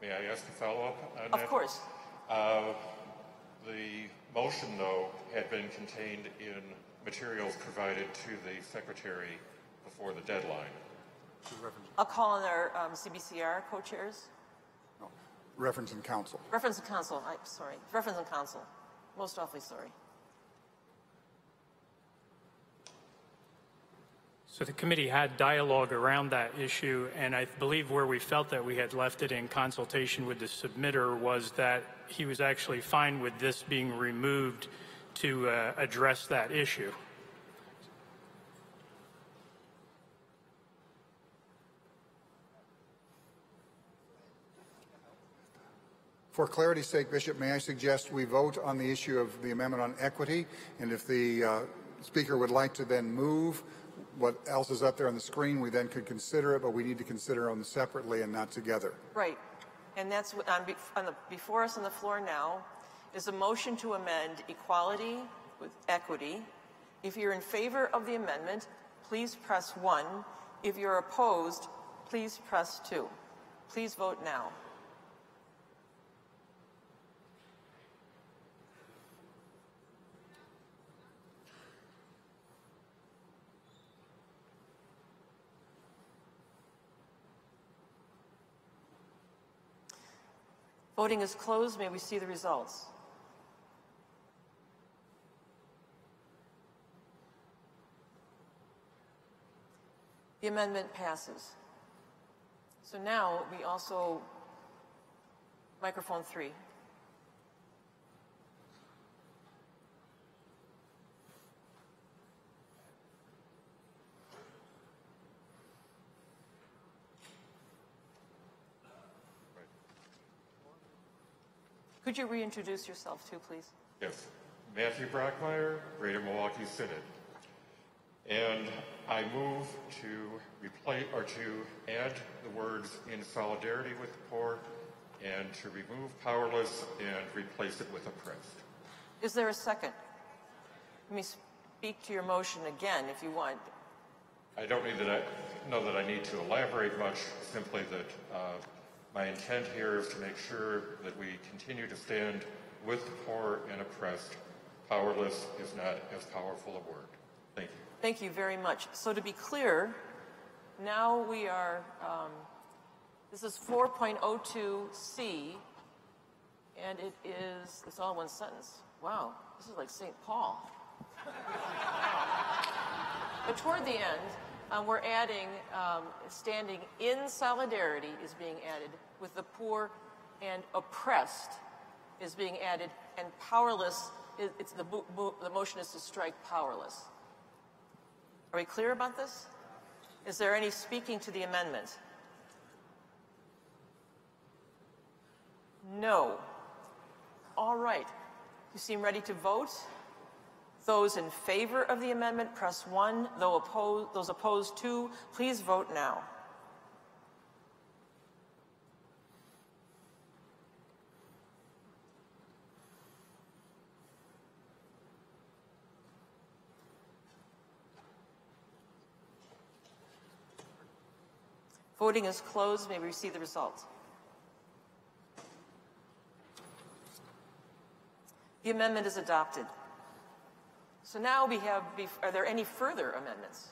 May I ask a follow-up on Of that? course. Uh, the motion, though, had been contained in materials provided to the secretary before the deadline. I'll call on our um, CBCR co-chairs. Reference and Counsel. Reference and Counsel. I'm sorry. Reference and Counsel. Most awfully sorry. So the committee had dialogue around that issue, and I believe where we felt that we had left it in consultation with the submitter was that he was actually fine with this being removed to uh, address that issue. For clarity's sake, Bishop, may I suggest we vote on the issue of the amendment on equity? And if the uh, speaker would like to then move what else is up there on the screen, we then could consider it, but we need to consider them separately and not together. Right. And that's what, on, on the, before us on the floor now is a motion to amend equality with equity. If you're in favor of the amendment, please press one. If you're opposed, please press two. Please vote now. Voting is closed. May we see the results. The amendment passes. So now we also, microphone three. Could you reintroduce yourself too, please? Yes. Matthew Brockmeyer, Greater Milwaukee Synod. And I move to replace or to add the words in solidarity with the poor and to remove powerless and replace it with oppressed. Is there a second? Let me speak to your motion again if you want. I don't need that I know that I need to elaborate much, simply that uh, my intent here is to make sure that we continue to stand with the poor and oppressed. Powerless is not as powerful a word. Thank you. Thank you very much. So to be clear, now we are, um, this is 4.02C, and it is, it's all one sentence. Wow, this is like St. Paul. but toward the end, um, we're adding um, standing in solidarity is being added with the poor and oppressed is being added, and powerless, it's the, the motion is to strike powerless. Are we clear about this? Is there any speaking to the amendment? No. All right. You seem ready to vote? Those in favor of the amendment, press 1. Those opposed, 2. Please vote now. Voting is closed. May we receive the results? The amendment is adopted. So now we have, are there any further amendments?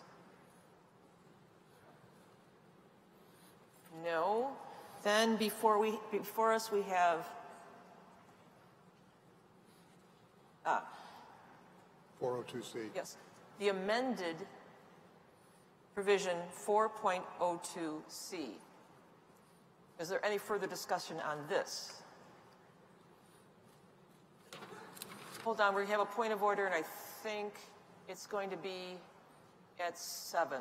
No. Then before we, before us we have, ah. 402C. Yes. The amended provision 4.02C. Is there any further discussion on this? Hold on, we have a point of order, and I think it's going to be at 7.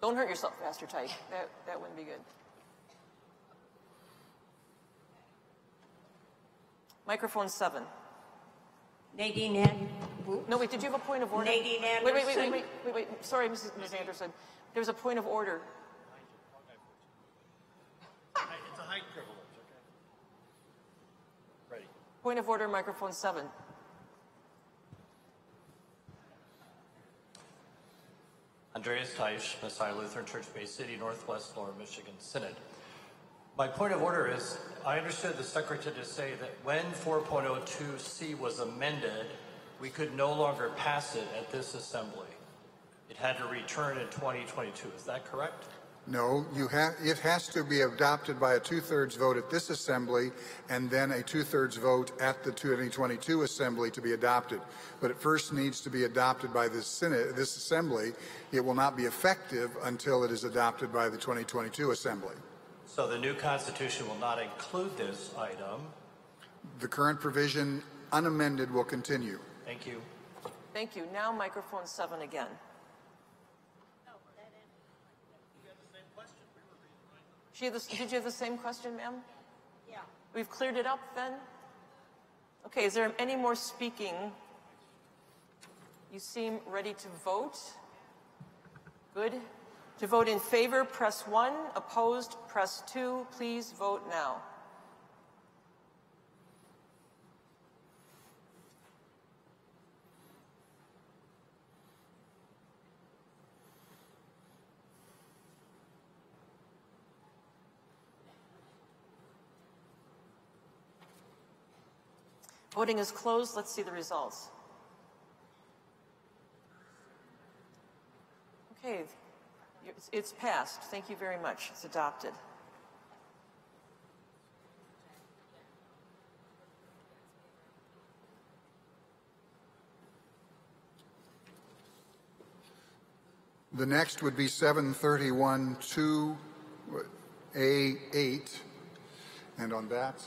Don't hurt yourself, Pastor Teich. That, that wouldn't be good. Microphone 7. Nadine Anderson. No, wait, did you have a point of order? Nadine Anderson. Wait, wait, wait, wait, wait, wait, wait. Sorry, Mrs. Ms. Anderson. There was a point of order. It's a height privilege, okay? Ready. Point of order, microphone seven. Andreas Teich, Messiah Lutheran Church Bay City, Northwest Lower Michigan Synod. My point of order is, I understood the secretary to say that when 4.02C was amended, we could no longer pass it at this assembly. It had to return in 2022. Is that correct? No, you have, it has to be adopted by a two-thirds vote at this assembly and then a two-thirds vote at the 2022 assembly to be adopted. But it first needs to be adopted by this Senate, this assembly. It will not be effective until it is adopted by the 2022 assembly. So the new constitution will not include this item. The current provision unamended will continue. Thank you. Thank you. Now microphone seven again. She the, did you have the same question, ma'am? Yeah. We've cleared it up then? Okay, is there any more speaking? You seem ready to vote. Good. To vote in favor, press 1. Opposed, press 2. Please vote now. Voting is closed. Let's see the results. Okay, it's passed. Thank you very much. It's adopted. The next would be 731-2A8. And on that,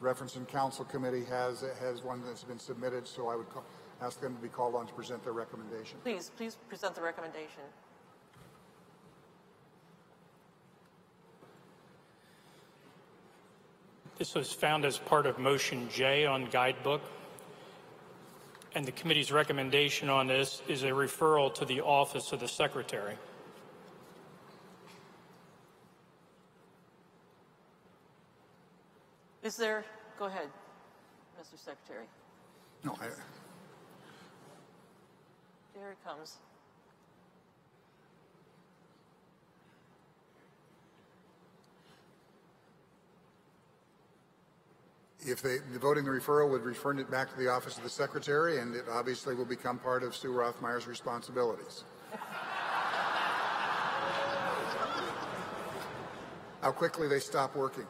Reference and Counsel Committee has, has one that's been submitted, so I would call, ask them to be called on to present their recommendation. Please, please present the recommendation. This was found as part of motion J on guidebook. And the committee's recommendation on this is a referral to the office of the secretary. Is there, go ahead, Mr. Secretary. No, I, Here it comes. If they, the voting the referral would refer it back to the office of the secretary, and it obviously will become part of Sue Rothmeyer's responsibilities. How quickly they stop working.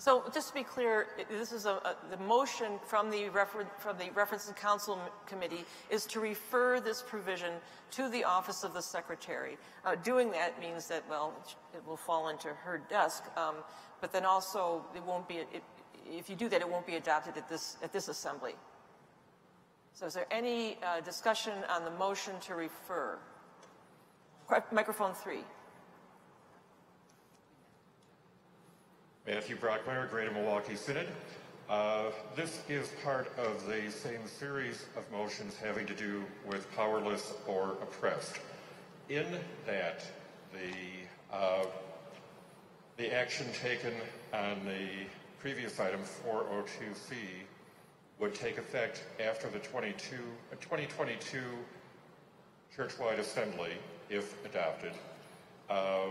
So just to be clear, this is a, a- the motion from the refer, from the Reference and Counsel Committee is to refer this provision to the Office of the Secretary. Uh, doing that means that, well, it will fall into her desk, um, but then also it won't be, it, if you do that, it won't be adopted at this, at this assembly. So is there any uh, discussion on the motion to refer? Microphone three. Matthew Brockmeyer, Greater Milwaukee Synod. Uh, This is part of the same series of motions having to do with powerless or oppressed. In that, the, uh, the action taken on the previous item 402C would take effect after the 22, uh, 2022 churchwide assembly, if adopted. Uh,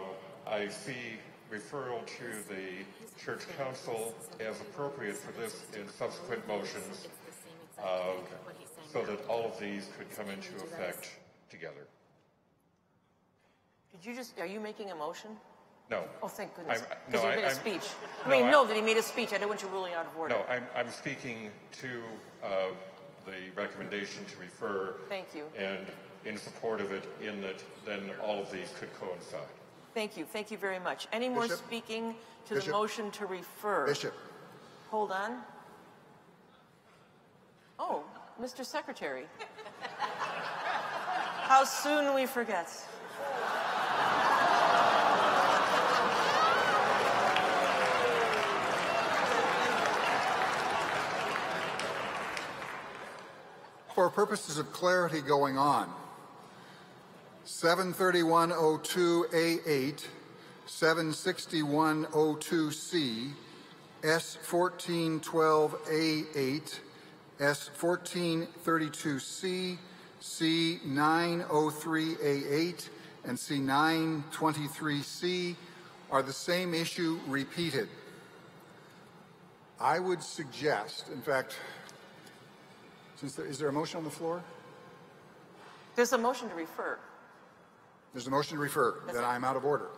I see referral to the church council as appropriate for this in subsequent motions, uh, so that all of these could come into effect together. Did you just, are you making a motion? No. Oh, thank goodness. I'm- Because no, you made I- a I'm- speech. I no, mean, I- no, that he made a speech. I didn't want you ruling out of order. No, I'm, I'm speaking to uh, the recommendation to refer. Thank you. And in support of it, in that then all of these could coincide. Thank you. Thank you very much. Any more Bishop? speaking to the motion to refer? Bishop, Hold on. Oh, Mr. Secretary. How soon we forget. for purposes of clarity going on, 73102A8, 76102C, S1412A8, S1432C, C903A8, and C923C are the same issue repeated. I would suggest, in fact, since there, is there a motion on the floor? There's a motion to refer. There's a motion to refer, then I'm out of order.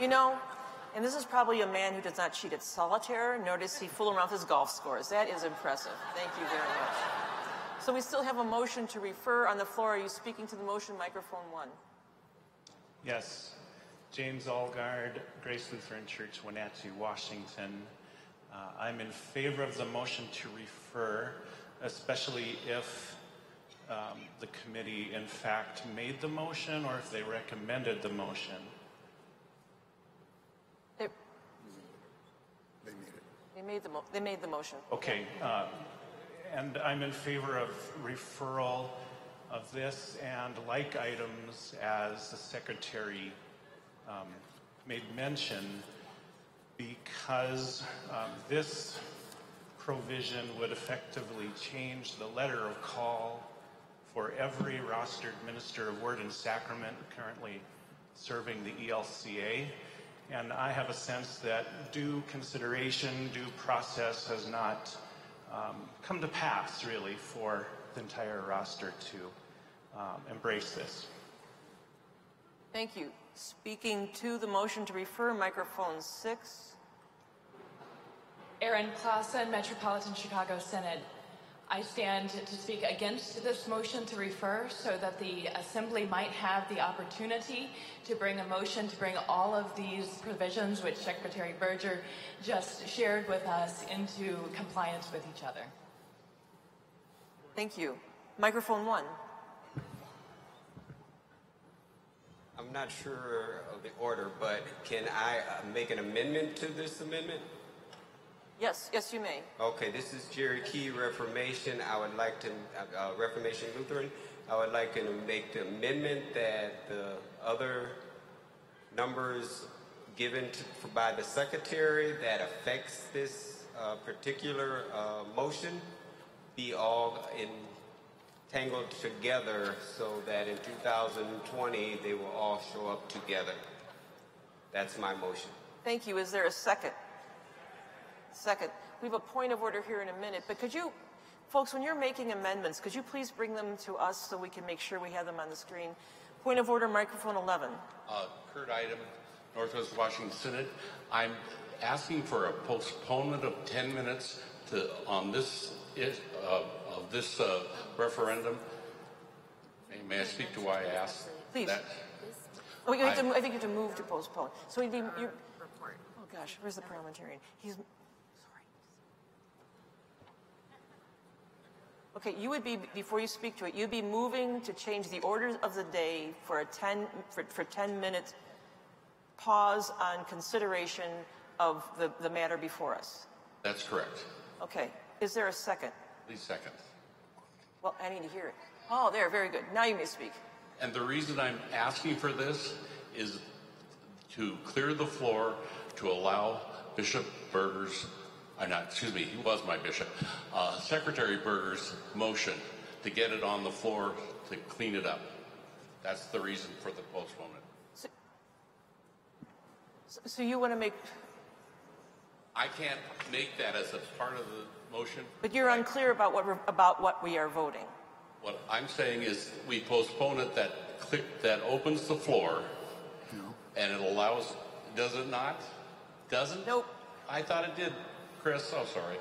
You know, and this is probably a man who does not cheat at solitaire, nor does he fool around with his golf scores. That is impressive. Thank you very much. So we still have a motion to refer on the floor. Are you speaking to the motion, microphone one? Yes. James Allgard, Grace Lutheran Church, Wenatchee, Washington. Uh, I'm in favor of the motion to refer, especially if um, the committee in fact made the motion or if they recommended the motion. They, they made the mo- they made the motion. Okay, uh, and I'm in favor of referral of this and like items as the secretary um, made mention because um, this provision would effectively change the letter of call for every rostered minister of word and sacrament currently serving the ELCA. And I have a sense that due consideration, due process has not um, come to pass really for the entire roster to um, embrace this. Thank you. Speaking to the motion to refer, microphone six. Aaron Clausen, Metropolitan Chicago Synod. I stand to speak against this motion to refer so that the Assembly might have the opportunity to bring a motion to bring all of these provisions, which Secretary Boerger just shared with us, into compliance with each other. Thank you. Microphone one. I'm not sure of the order, but can I uh, make an amendment to this amendment? Yes, yes, you may. Okay, this is Jerry Key, Reformation. I would like to, uh, uh, Reformation Lutheran. I would like to make the amendment that the other numbers given to, by the secretary that affects this uh, particular uh, motion be all entangled together so that in 2020 they will all show up together. That's my motion. Thank you. Is there a second? Second. We have a point of order here in a minute, but could you, folks, when you're making amendments, could you please bring them to us so we can make sure we have them on the screen? Point of order, microphone 11. Uh, Kurt Item, Northwest Washington Synod. I'm asking for a postponement of 10 minutes to on this uh, of this uh, referendum. May, may, I speak to why I asked Please. that? Oh, you have to, I think you have to move to postpone. So we'd be, you, oh gosh, where's the parliamentarian? He's, sorry. Okay, you would be, before you speak to it, you'd be moving to change the order of the day for a 10, for, for 10 minutes pause on consideration of the, the matter before us. That's correct. Okay, is there a second? Please second. Well, I need to hear it. Oh, there, very good. Now you may speak. And the reason I'm asking for this is to clear the floor to allow Bishop Boerger's uh, not, excuse me, he was my bishop, uh, Secretary Boerger's motion to get it on the floor to clean it up. That's the reason for the postponement. So, so you want to make, I can't make that as a part of the motion. but you're unclear about what we're, about what we are voting. What I'm saying is we postpone it, that click, that opens the floor, and it allows, does it not? Doesn't? Nope. I thought it did. Chris, I'm oh, sorry.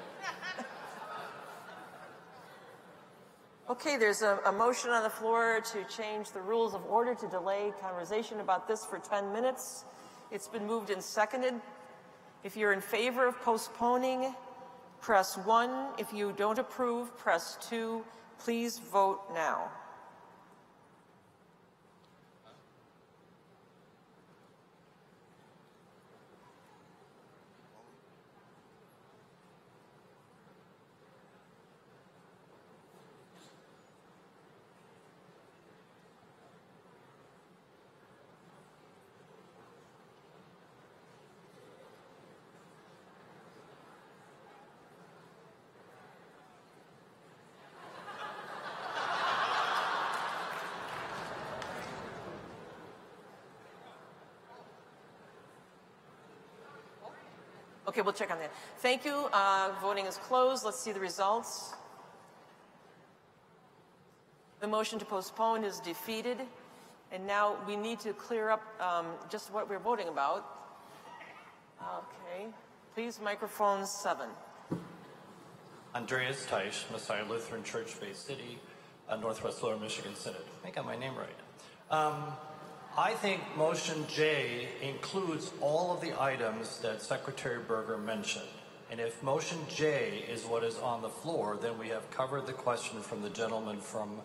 Okay, there's a, a, motion on the floor to change the rules of order to delay conversation about this for 10 minutes. It's been moved and seconded. If you're in favor of postponing, press 1. If you don't approve, press 2. Please vote now. Okay, we'll check on that. Thank you. Uh, voting is closed. Let's see the results. The motion to postpone is defeated. And now we need to clear up um, just what we're voting about. Okay. Please, microphone seven. Andreas Teich, Messiah Lutheran Church, Bay City, uh, Northwest Lower Michigan Synod. I think I got my name right. Um, I think motion J includes all of the items that Secretary Boerger mentioned. And if motion J is what is on the floor, then we have covered the question from the gentleman from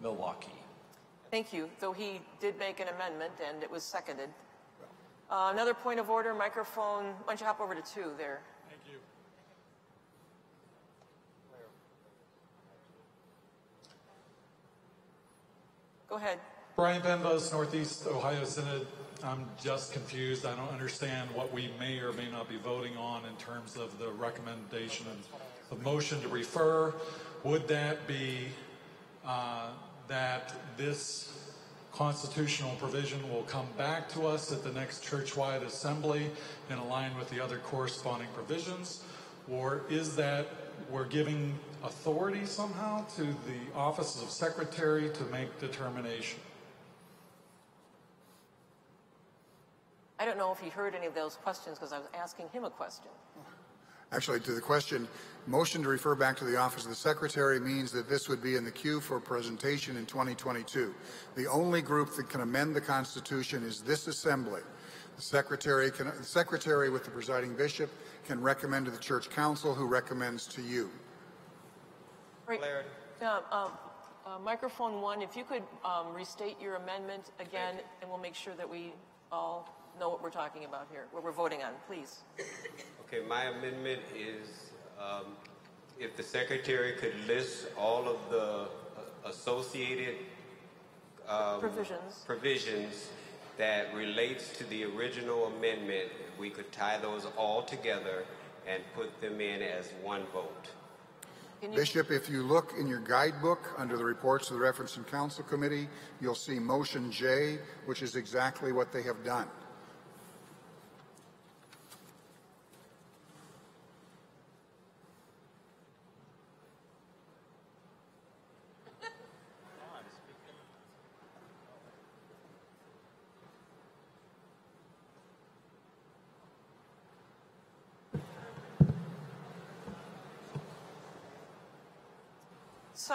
Milwaukee. Thank you. Though he did make an amendment and it was seconded. Uh, another point of order, microphone. Why don't you hop over to two there? Thank you. Go ahead. Brian Benvos, Northeast Ohio Synod. I'm just confused. I don't understand what we may or may not be voting on in terms of the recommendation of the motion to refer. Would that be uh, that this constitutional provision will come back to us at the next churchwide assembly and align with the other corresponding provisions? Or is that we're giving authority somehow to the offices of secretary to make determination? I don't know if he heard any of those questions because I was asking him a question. Actually, to the question, motion to refer back to the office of the secretary means that this would be in the queue for presentation in 2022. The only group that can amend the Constitution is this assembly. The secretary, can, the secretary with the presiding bishop can recommend to the church council who recommends to you. Right. Uh, um, uh, microphone one, if you could um, restate your amendment again, and we'll make sure that we all know what we're talking about here, what we're voting on, please. Okay, my amendment is um, if the secretary could list all of the uh, associated um, Provisions. provisions that relates to the original amendment, we could tie those all together and put them in as one vote. Bishop, if you look in your guidebook under the reports of the Reference and Counsel Committee, you'll see motion J, which is exactly what they have done.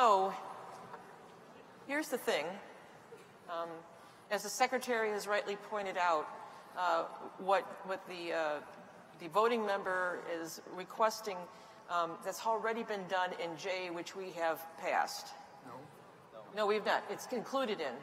So, here's the thing. Um, as the secretary has rightly pointed out, uh, what, what the, uh, the voting member is requesting, um, that's already been done in J, which we have passed. No. No, we've not. It's included in.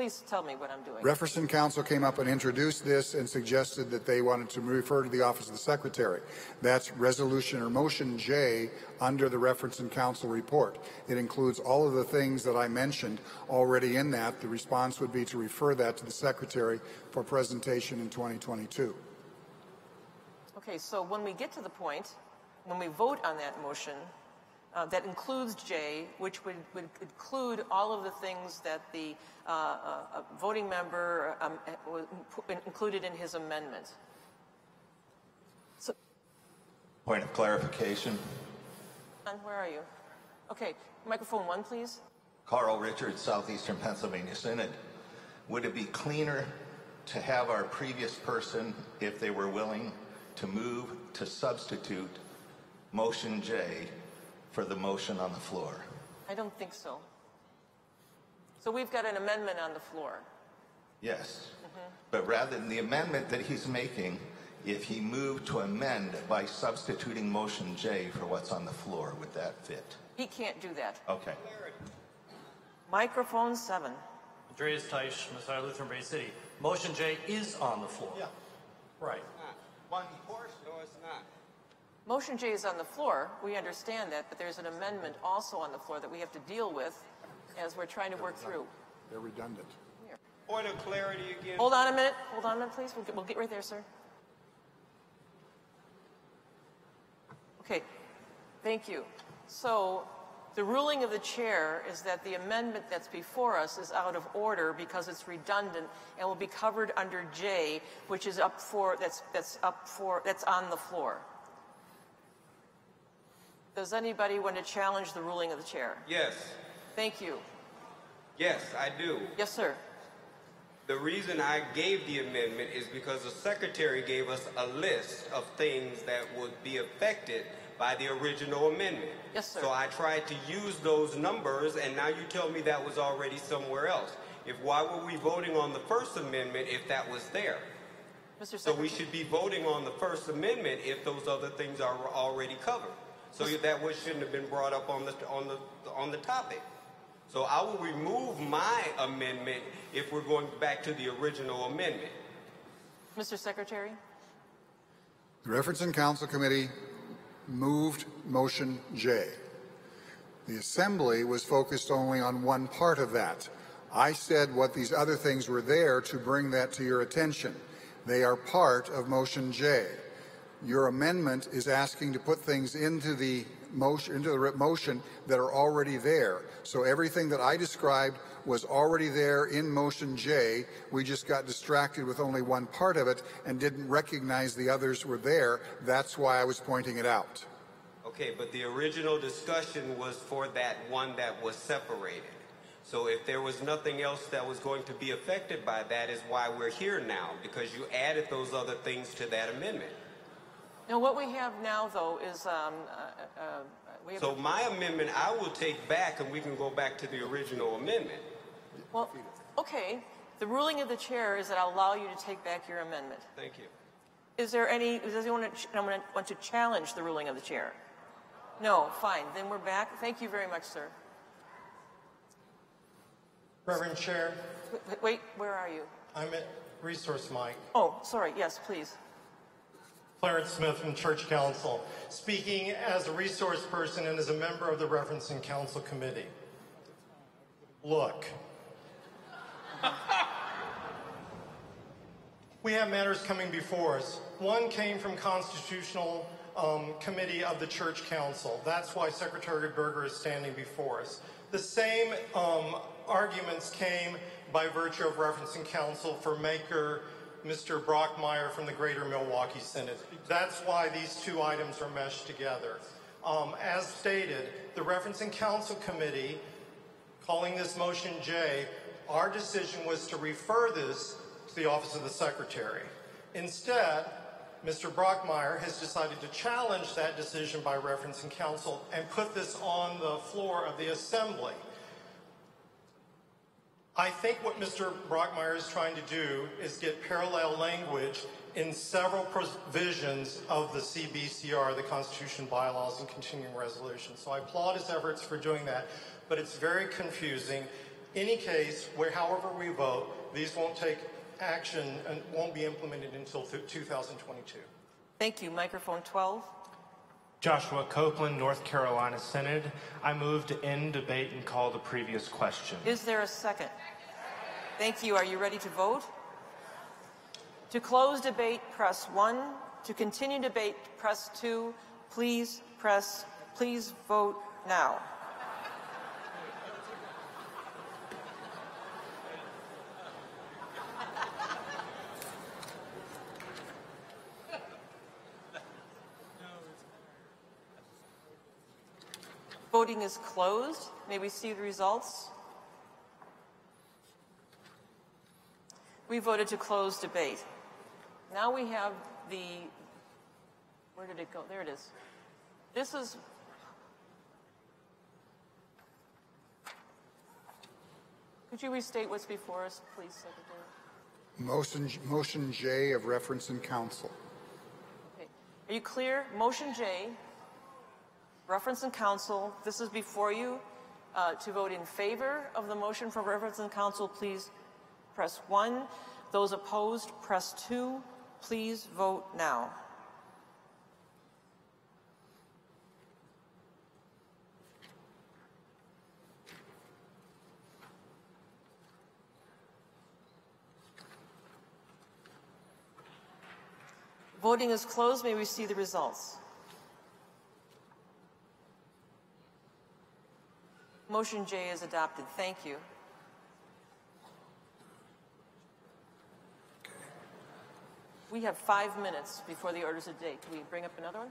Please tell me what I'm doing. Jefferson Council came up and introduced this and suggested that they wanted to refer to the Office of the Secretary. That's resolution or motion J under the Reference and Counsel report. It includes all of the things that I mentioned already in that. The response would be to refer that to the Secretary for presentation in 2022. Okay, so when we get to the point, when we vote on that motion, uh, that includes J, which would, would, include all of the things that the uh, uh, voting member um, included in his amendment. So, Point of clarification. Where are you? Okay, microphone one, please. Carl Richards, Southeastern Pennsylvania Synod. Would it be cleaner to have our previous person, if they were willing, to move to substitute motion J for the motion on the floor? I don't think so. So we've got an amendment on the floor. Yes. Mm-hmm. But rather than the amendment that he's making, if he moved to amend by substituting motion J for what's on the floor, would that fit? He can't do that. Okay. Microphone seven. Andreas Teich, Messiah Lutheran Bay City. Motion J is on the floor. Yeah. Right. One portion. No, it's not. Motion J is on the floor. We understand that, but there's an amendment also on the floor that we have to deal with as we're trying to work through. They're redundant. Point of clarity again. Hold on a minute. Hold on a minute, please. We'll get, we'll get right there, sir. Okay. Thank you. So the ruling of the chair is that the amendment that's before us is out of order because it's redundant and will be covered under J, which is up for that's that's up for that's on the floor. Does anybody want to challenge the ruling of the chair? Yes. Thank you. Yes, I do. Yes, sir. The reason I gave the amendment is because the secretary gave us a list of things that would be affected by the original amendment. Yes, sir. So I tried to use those numbers, and now you tell me that was already somewhere else. If why were we voting on the First Amendment if that was there? Mr. So we should be voting on the First Amendment if those other things are already covered. So that was shouldn't have been brought up on the on the on the topic. So I will remove my amendment if we're going back to the original amendment. Mr. Secretary. The Reference and Counsel Committee moved motion J. The Assembly was focused only on one part of that. I said what these other things were there to bring that to your attention. They are part of motion J your amendment is asking to put things into the motion into the motion that are already there. So everything that I described was already there in motion J. We just got distracted with only one part of it and didn't recognize the others were there. That's why I was pointing it out. Okay, but the original discussion was for that one that was separated. So if there was nothing else that was going to be affected by that is why we're here now because you added those other things to that amendment. Now, what we have now, though, is, um, uh, uh, we have. So my amendment, I will take back and we can go back to the original amendment. Well, okay, the ruling of the chair is that I'll allow you to take back your amendment. Thank you. Is there any, does anyone anyone want to challenge the ruling of the chair? No, fine, then we're back. Thank you very much, sir. Reverend Chair, Wait, Wait, where are you? I'm at Resource Mike. Oh, sorry, yes, please. Clarence Smith from Church Council, speaking as a resource person and as a member of the Reference and Counsel Committee. Look, we have matters coming before us. One came from Constitutional um, Committee of the Church Council. That's why Secretary Boerger is standing before us. The same um, arguments came by virtue of Reference and Counsel for Maker Mr. Brockmeyer from the Greater Milwaukee Synod. That's why these two items are meshed together. Um, as stated, the Reference and Counsel Committee, calling this motion J, our decision was to refer this to the Office of the Secretary. Instead, Mr. Brockmeyer has decided to challenge that decision by Reference and Counsel and put this on the floor of the Assembly. I think what Mr. Brockmeyer is trying to do is get parallel language in several provisions of the CBCR, the Constitution, bylaws, and continuing resolutions. So I applaud his efforts for doing that, but it's very confusing. Any case where, however we vote, these won't take action and won't be implemented until 2022. Thank you. Microphone 12. Joshua Copeland, North Carolina Synod. I move to end debate and call the previous question. Is there a second? Thank you. Are you ready to vote? To close debate, press 1. To continue debate, press 2. Please press, please vote now. Voting is closed. May we see the results? We voted to close debate. Now we have the, where did it go? There it is. This is, could you restate what's before us, please, Secretary? Motion, motion J of reference and counsel. Okay. Are you clear? Motion J, reference and counsel. This is before you. Uh, to vote in favor of the motion for reference and counsel, please press 1. Those opposed, press 2. Please vote now. Voting is closed. May we see the results? Motion J is adopted. Thank you. We have five minutes before the orders of the day. Can we bring up another one?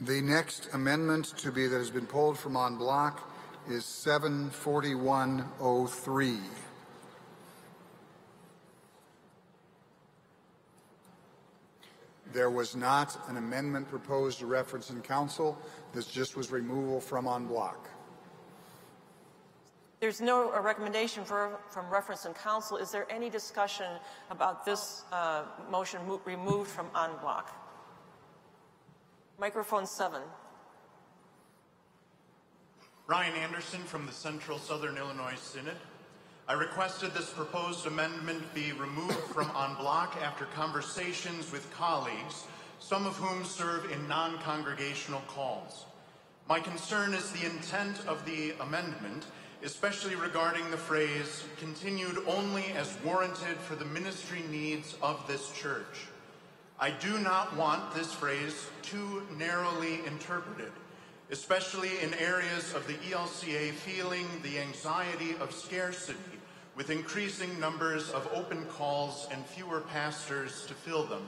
The next amendment to be that has been pulled from en bloc is 74103. There was not an amendment proposed to reference and counsel. This just was removal from en bloc. There's no recommendation for, from reference and counsel. Is there any discussion about this uh, motion mo removed from en bloc? Microphone seven. Ryan Anderson from the Central Southern Illinois Synod. I requested this proposed amendment be removed from en bloc after conversations with colleagues, some of whom serve in non-congregational calls. My concern is the intent of the amendment especially regarding the phrase, continued only as warranted for the ministry needs of this church. I do not want this phrase too narrowly interpreted, especially in areas of the ELCA feeling the anxiety of scarcity with increasing numbers of open calls and fewer pastors to fill them.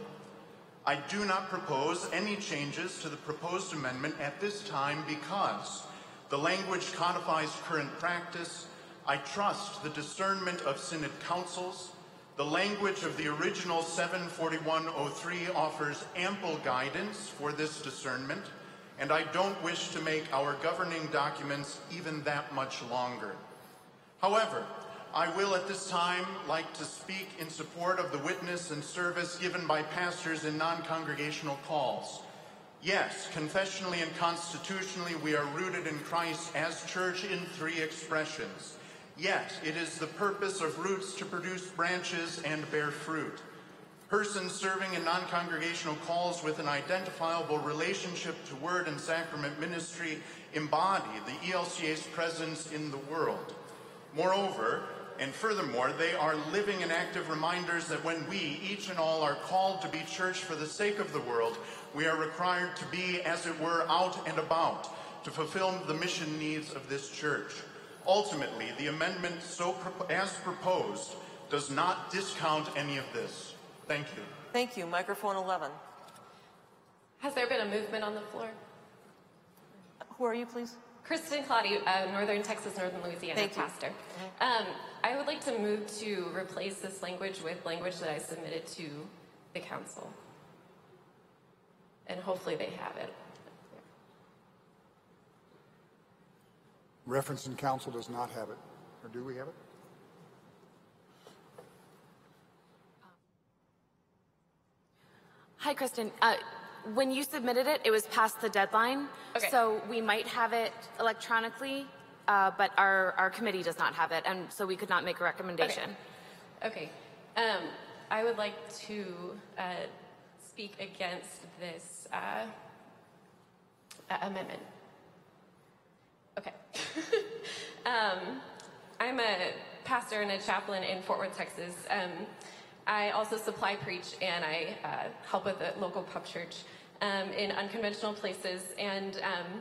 I do not propose any changes to the proposed amendment at this time because the language codifies current practice. I trust the discernment of synod councils. The language of the original 74103 offers ample guidance for this discernment, and I don't wish to make our governing documents even that much longer. However, I will at this time like to speak in support of the witness and service given by pastors in non-congregational calls. Yes, confessionally and constitutionally, we are rooted in Christ as church in three expressions. Yet, it is the purpose of roots to produce branches and bear fruit. Persons serving in non-congregational calls with an identifiable relationship to word and sacrament ministry embody the ELCA's presence in the world. Moreover, and furthermore, they are living and active reminders that when we, each and all, are called to be church for the sake of the world, we are required to be, as it were, out and about to fulfill the mission needs of this church. Ultimately, the amendment so as proposed does not discount any of this. Thank you. Thank you. Microphone 11. Has there been a movement on the floor? Who are you, please? Kristen Claudio, uh, Northern Texas, Northern Louisiana Thank pastor. Um, I would like to move to replace this language with language that I submitted to the council. And hopefully they have it. Reference and counsel does not have it. Or do we have it? Hi, Kristen. Uh, when you submitted it, it was past the deadline. Okay. So we might have it electronically, uh, but our, our committee does not have it, and so we could not make a recommendation. Okay. Um, I would like to uh, speak against this uh, a- amendment. Okay. um, I'm a pastor and a chaplain in Fort Worth, Texas. Um, I also supply preach and I uh, help with the local pub church um, in unconventional places. And um,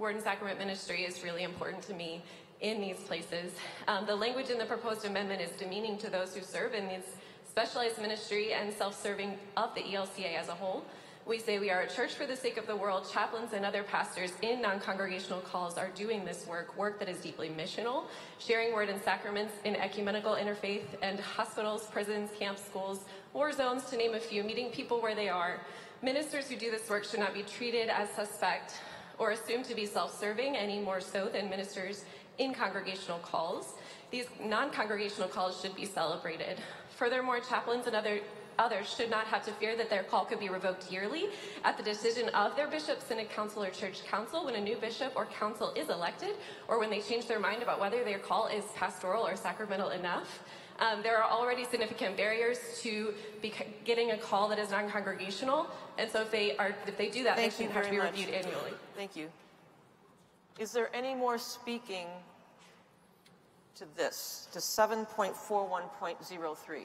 Word and Sacrament ministry is really important to me in these places. Um, the language in the proposed amendment is demeaning to those who serve in this specialized ministry and self-serving of the ELCA as a whole. We say we are a church for the sake of the world. Chaplains and other pastors in non-congregational calls are doing this work, work that is deeply missional, sharing word and sacraments in ecumenical interfaith and hospitals, prisons, camps, schools, war zones, to name a few, meeting people where they are. Ministers who do this work should not be treated as suspect or assumed to be self-serving any more so than ministers in congregational calls. These non-congregational calls should be celebrated. Furthermore, chaplains and other others should not have to fear that their call could be revoked yearly at the decision of their bishop, synod council, or church council when a new bishop or council is elected, or when they change their mind about whether their call is pastoral or sacramental enough. Um, there are already significant barriers to be getting a call that is non-congregational, and so if they are, if they do that, Thank they should have to be much. reviewed annually. Thank you. Is there any more speaking to this, to 7.41.03?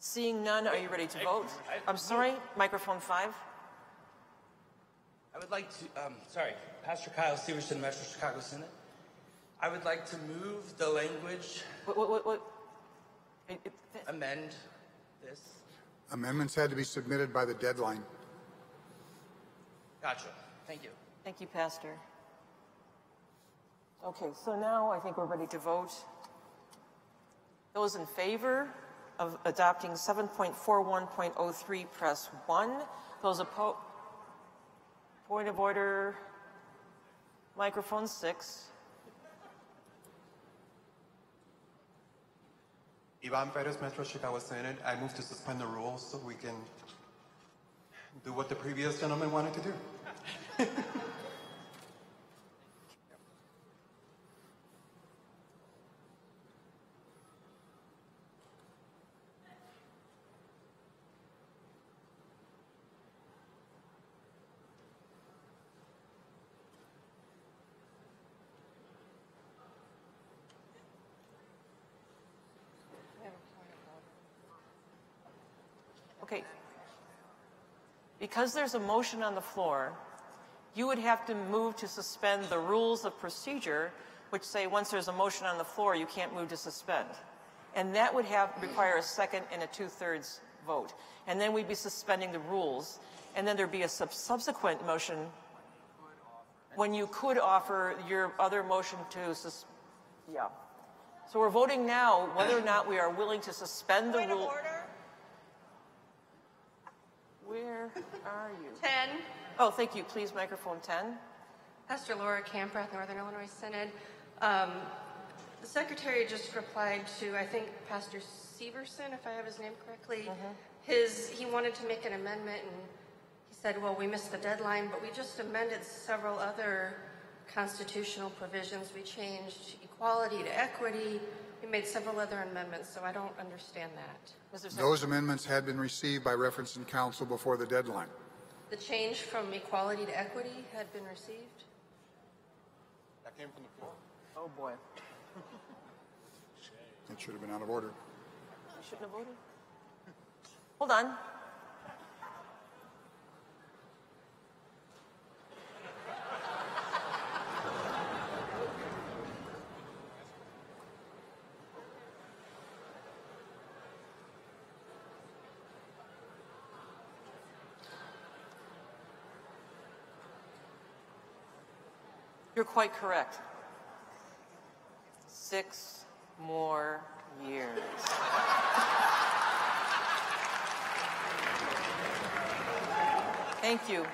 Seeing none, are you ready to vote? I'm sorry, microphone five. I would like to, um, sorry, Pastor Kyle Severson, Metro Chicago Synod. I would like to move the language, What, what, what, what? amend this. Amendments had to be submitted by the deadline. Gotcha. Thank you. Thank you, Pastor. Okay, so now I think we're ready to vote. Those in favor of adopting 7.41.03, press 1. Those opposed, point of order, microphone 6. Ivan Perez, Metro Chicago Synod. I move to suspend the rules so we can do what the previous gentleman wanted to do. Okay. Because there's a motion on the floor, you would have to move to suspend the rules of procedure, which say once there's a motion on the floor, you can't move to suspend. And that would have, require a second and a two-thirds vote. And then we'd be suspending the rules. And then there'd be a sub- subsequent motion when you could offer your other motion to sus- yeah. So we're voting now whether or not we are willing to suspend the rule. Where are you? 10. Oh, thank you. Please, microphone 10. Pastor Laura Camprath, Northern Illinois Synod. Um, the secretary just replied to, I think, Pastor Severson, if I have his name correctly. His, he wanted to make an amendment, and he said, "Well, we missed the deadline, but we just amended several other constitutional provisions. We changed equality to equity. We made several other amendments, so I don't understand that." Mr. Those amendments had been received by Reference and Counsel before the deadline. The change from equality to equity had been received. That came from the floor. Oh, boy. It should have been out of order. You shouldn't have voted. Hold on. You're quite correct. Six more years. Thank you.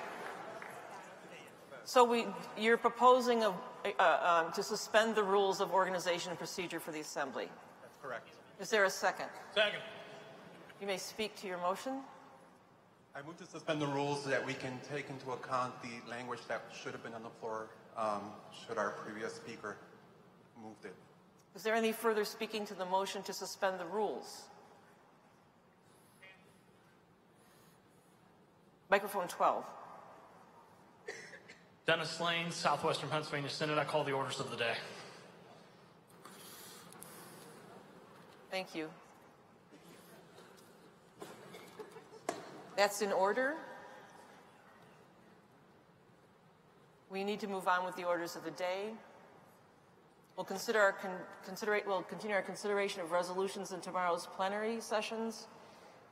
So we, you're proposing a, uh, um, to suspend the rules of organization and procedure for the assembly. That's correct. Is there a second? Second. You may speak to your motion. I move to suspend the rules so that we can take into account the language that should have been on the floor um, should our previous speaker move it. Is there any further speaking to the motion to suspend the rules? Microphone 12. Dennis Lane, Southwestern Pennsylvania Synod. I call the orders of the day. Thank you. That's in order. We need to move on with the orders of the day. We'll consider our con- we'll continue our consideration of resolutions in tomorrow's plenary sessions.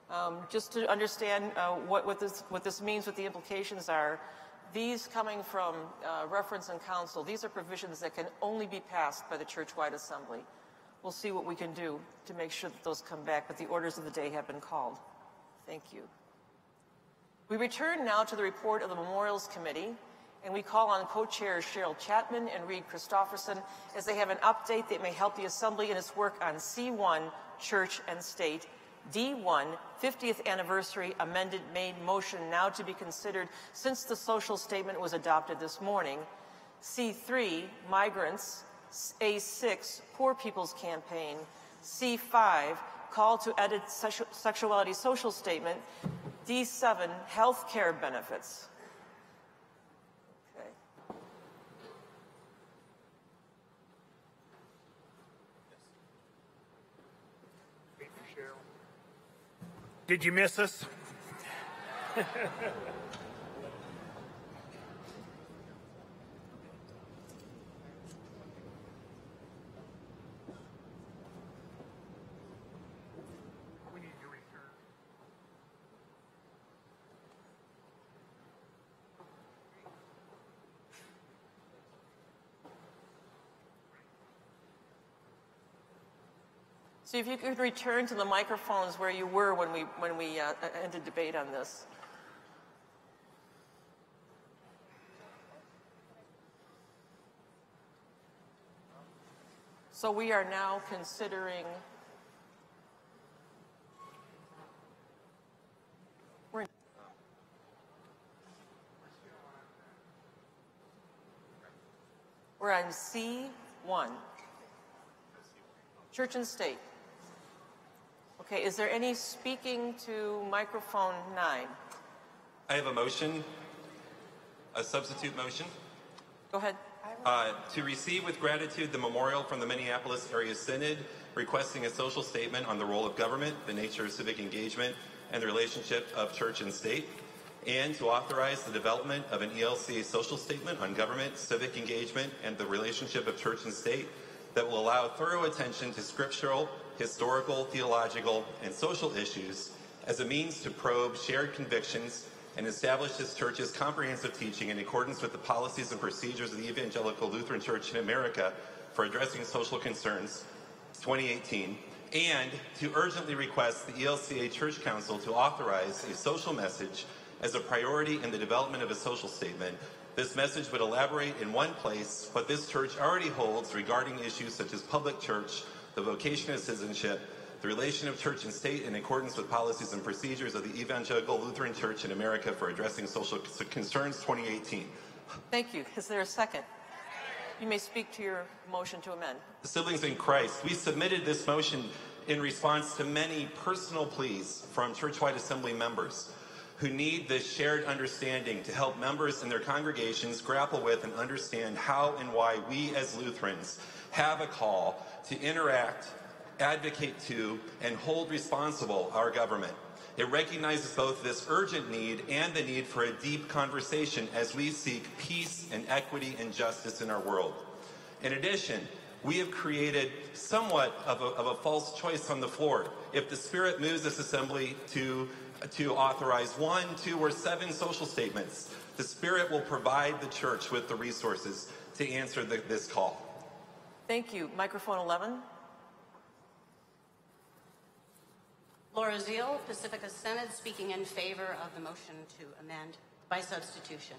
Um, just to understand uh, what, what, this, what this means, what the implications are, these coming from uh, reference and counsel, these are provisions that can only be passed by the church-wide assembly. We'll see what we can do to make sure that those come back, but the orders of the day have been called. Thank you. We return now to the report of the Memorials Committee, and we call on co-chairs Cheryl Chapman and Reed Christofferson as they have an update that may help the Assembly in its work on C1, Church and State, D1, 50th Anniversary Amended Main Motion now to be considered since the social statement was adopted this morning, C3, Migrants, A6, Poor People's Campaign, C5, Call to Edit Sexuality Social Statement, D7, Health Care Benefits. Did you miss us? So if you could return to the microphones where you were when we, when we uh, ended debate on this. So we are now considering. We're, we're on C1. Church and state. Okay, is there any speaking to microphone nine? I have a motion, a substitute motion, Go ahead. uh, to receive with gratitude the memorial from the Minneapolis Area Synod requesting a social statement on the role of government, the nature of civic engagement, and the relationship of church and state, and to authorize the development of an ELCA social statement on government, civic engagement, and the relationship of church and state that will allow thorough attention to scriptural, historical, theological, and social issues as a means to probe shared convictions and establish this church's comprehensive teaching in accordance with the policies and procedures of the Evangelical Lutheran Church in America for addressing social concerns 2018, and to urgently request the ELCA Church Council to authorize a social message as a priority in the development of a social statement. This message would elaborate in one place what this church already holds regarding issues such as public church, the vocation of citizenship, the relation of church and state in accordance with policies and procedures of the Evangelical Lutheran Church in America for addressing social concerns 2018. Thank you. Is there a second? You may speak to your motion to amend. Siblings in Christ, we submitted this motion in response to many personal pleas from churchwide assembly members who need this shared understanding to help members in their congregations grapple with and understand how and why we as Lutherans have a call to interact, advocate to, and hold responsible our government. It recognizes both this urgent need and the need for a deep conversation as we seek peace and equity and justice in our world. In addition, we have created somewhat of a, of a false choice on the floor. If the Spirit moves this assembly to, to authorize one, two, or seven social statements, the Spirit will provide the church with the resources to answer the, this call. Thank you. Microphone 11. Laura Zeal, Pacifica Synod, speaking in favor of the motion to amend by substitution.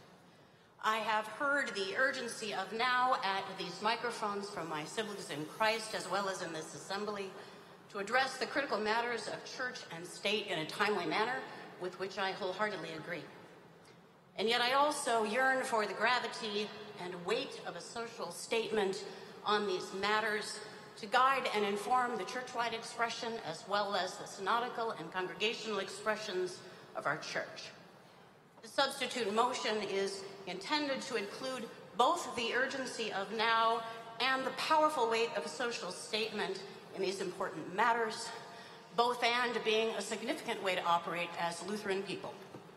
I have heard the urgency of now at these microphones from my siblings in Christ as well as in this assembly to address the critical matters of church and state in a timely manner with which I wholeheartedly agree. And yet I also yearn for the gravity and weight of a social statement on these matters to guide and inform the churchwide expression as well as the synodical and congregational expressions of our church. The substitute motion is intended to include both the urgency of now and the powerful weight of a social statement in these important matters, both and being a significant way to operate as Lutheran people.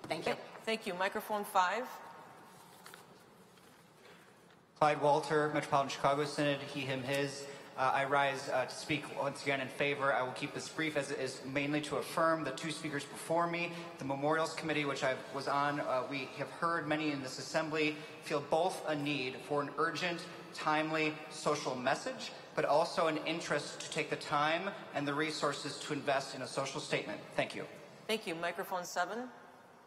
Thank you. Thank you. Microphone 5. Clyde Walter, Metropolitan Chicago Synod, he, him, his. Uh, I rise uh, to speak once again in favor. I will keep this brief as it is mainly to affirm the two speakers before me. The Memorials Committee, which I was on, uh, we have heard many in this assembly feel both a need for an urgent, timely social message, but also an interest to take the time and the resources to invest in a social statement. Thank you. Thank you. Microphone 7.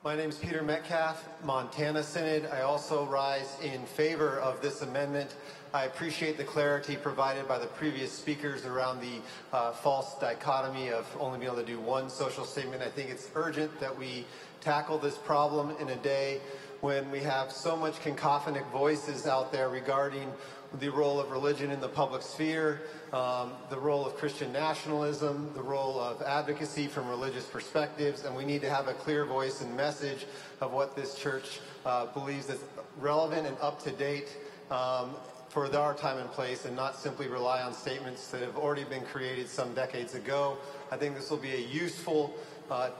My name is Peter Metcalf, Montana Synod. I also rise in favor of this amendment. I appreciate the clarity provided by the previous speakers around the uh, false dichotomy of only being able to do one social statement. I think it's urgent that we tackle this problem in a day when we have so much cacophonic voices out there regarding the role of religion in the public sphere, um, the role of Christian nationalism, the role of advocacy from religious perspectives, and we need to have a clear voice and message of what this church uh, believes is relevant and up to date um, for our time and place and not simply rely on statements that have already been created some decades ago. I think this will be a useful uh,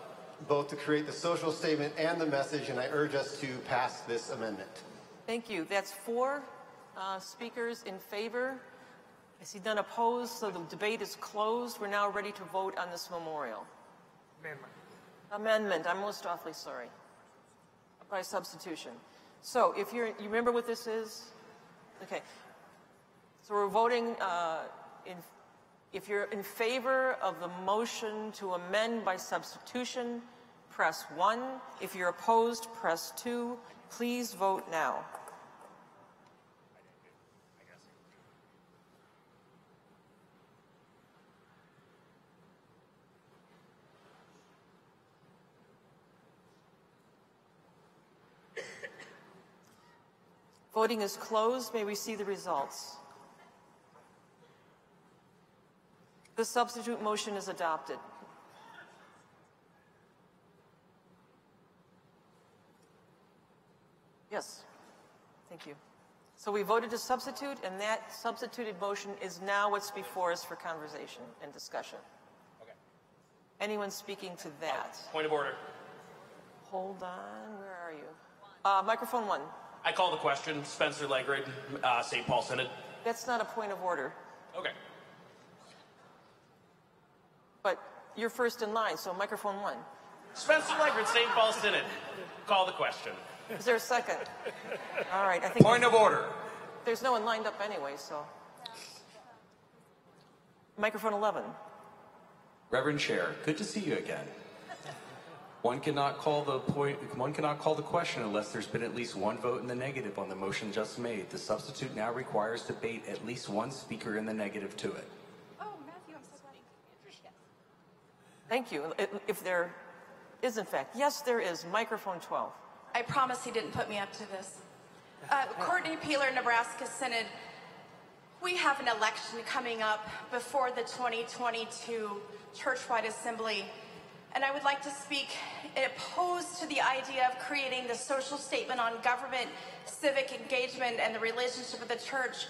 both to create the social statement and the message, and I urge us to pass this amendment. Thank you. That's four uh, speakers in favor. I see none opposed, so the debate is closed. We're now ready to vote on this memorial. Amendment. Amendment. I'm most awfully sorry. By substitution. So if you're, you remember what this is? Okay. So we're voting uh, in, if you're in favor of the motion to amend by substitution, press one. If you're opposed, press two. Please vote now. Voting is closed. May we see the results? The substitute motion is adopted. Yes. Thank you. So we voted to substitute, and that substituted motion is now what's before us for conversation and discussion. Okay. Anyone speaking to that? Point of order. Hold on. Where are you? Uh, microphone one. I call the question. Spencer Legrid, uh, St. Paul Synod. That's not a point of order. Okay. But you're first in line, so microphone one. Spencer Legrid, St. Paul Synod. Call the question. Is there a second? All right, I think. Point of order. There's no one lined up anyway, so. Microphone 11. Reverend Chair, good to see you again. One cannot call the point, one cannot call the question unless there's been at least one vote in the negative on the motion just made. The substitute now requires debate at least one speaker in the negative to it. Oh, Matthew, I'm so glad. Thank you. If- If there is, in fact, yes, there is. Microphone 12. I promise he didn't put me up to this. Uh, Courtney Peeler, Nebraska Synod. We have an election coming up before the 2022 Churchwide Assembly, and I would like to speak opposed to the idea of creating the social statement on government, civic engagement, and the relationship of the church,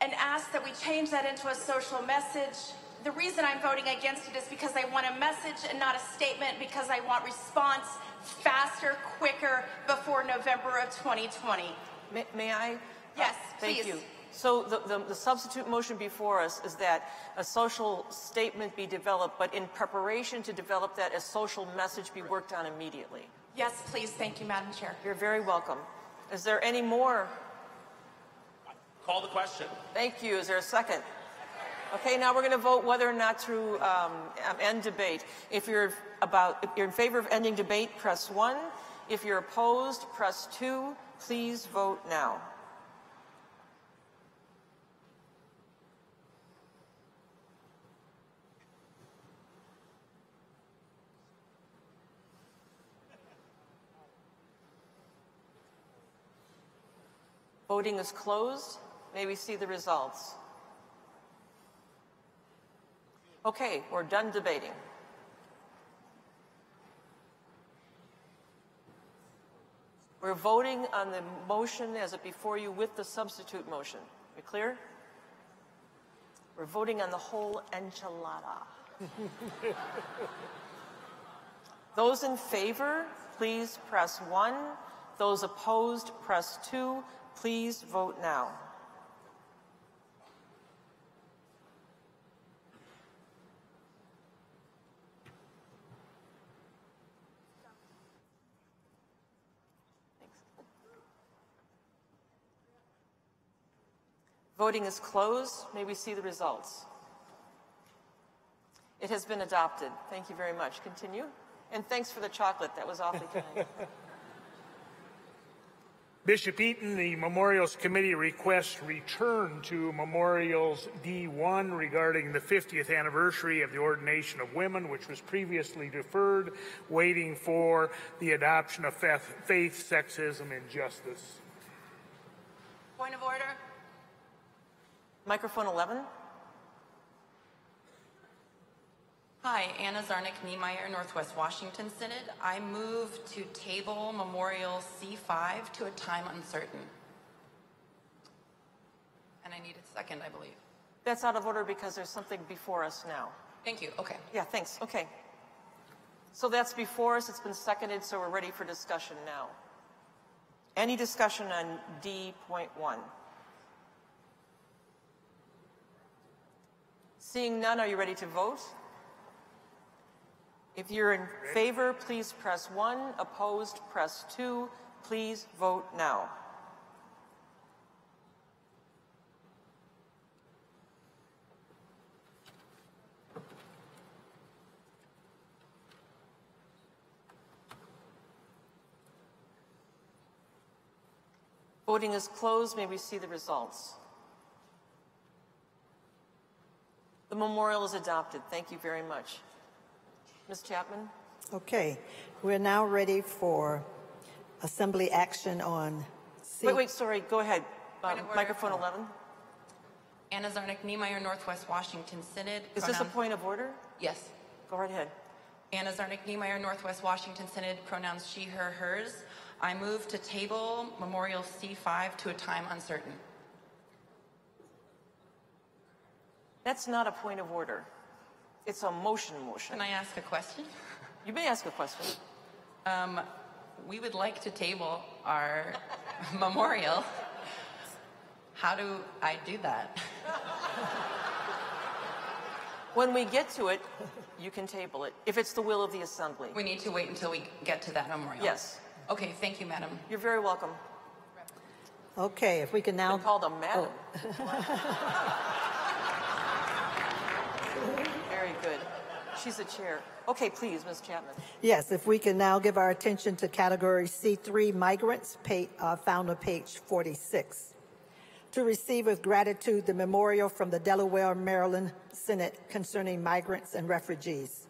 and ask that we change that into a social message. The reason I'm voting against it is because I want a message and not a statement, because I want response faster, quicker, before November of 2020. May, may I? Yes, Thank please. you. So the, the, the substitute motion before us is that a social statement be developed, but in preparation to develop that, a social message be worked on immediately. Yes, please. Thank you, Madam Chair. You're very welcome. Is there any more? Call the question. Thank you. Is there a second? Okay, now we're going to vote whether or not to um, um, end debate. If you're about, if you're in favor of ending debate, press one. If you're opposed, press two. Please vote now. Voting is closed. May we see the results? Okay, we're done debating. We're voting on the motion as it before you with the substitute motion. We clear? We're voting on the whole enchilada. Those in favor, please press one. Those opposed, press two. Please vote now. Voting is closed. May we see the results? It has been adopted. Thank you very much. Continue. And thanks for the chocolate. That was awfully kind. Bishop Eaton, the Memorials Committee requests return to Memorials D1 regarding the 50th anniversary of the ordination of women, which was previously deferred, waiting for the adoption of faith, sexism, and justice. Point of order. Microphone 11. Hi, Anna Zarnik Niemeyer, Northwest Washington Synod. I move to table Memorial C5 to a time uncertain. And I need a second, I believe. That's out of order because there's something before us now. Thank you. Okay. Yeah, thanks. Okay. So that's before us. It's been seconded, so we're ready for discussion now. Any discussion on D.1? Seeing none, are you ready to vote? If you're in favor, please press 1. Opposed, press 2. Please vote now. Voting is closed. May we see the results? The memorial is adopted. Thank you very much. Ms. Chapman? Okay, we're now ready for assembly action on C. Wait, wait, sorry. Go ahead. Um, Point of order. microphone 11. Anna Zarnik Niemeyer, Northwest Washington Synod. Is this a point of order? Yes. Go right ahead. Anna Zarnik Niemeyer, Northwest Washington Synod, pronouns she, her, hers. I move to table Memorial C5 to a time uncertain. That's not a point of order. It's a motion motion. Can I ask a question? You may ask a question. Um, we would like to table our memorial. How do I do that? When we get to it, you can table it, if it's the will of the assembly. We need to wait until we get to that memorial. Yes. Okay, thank you, madam. You're very welcome. Okay, if we can now. Been called a madam. good. She's the chair. Okay, please, Ms. Chapman. Yes, if we can now give our attention to category C3 migrants, uh, found on page 46. To receive with gratitude the memorial from the Delaware, Maryland Synod concerning migrants and refugees.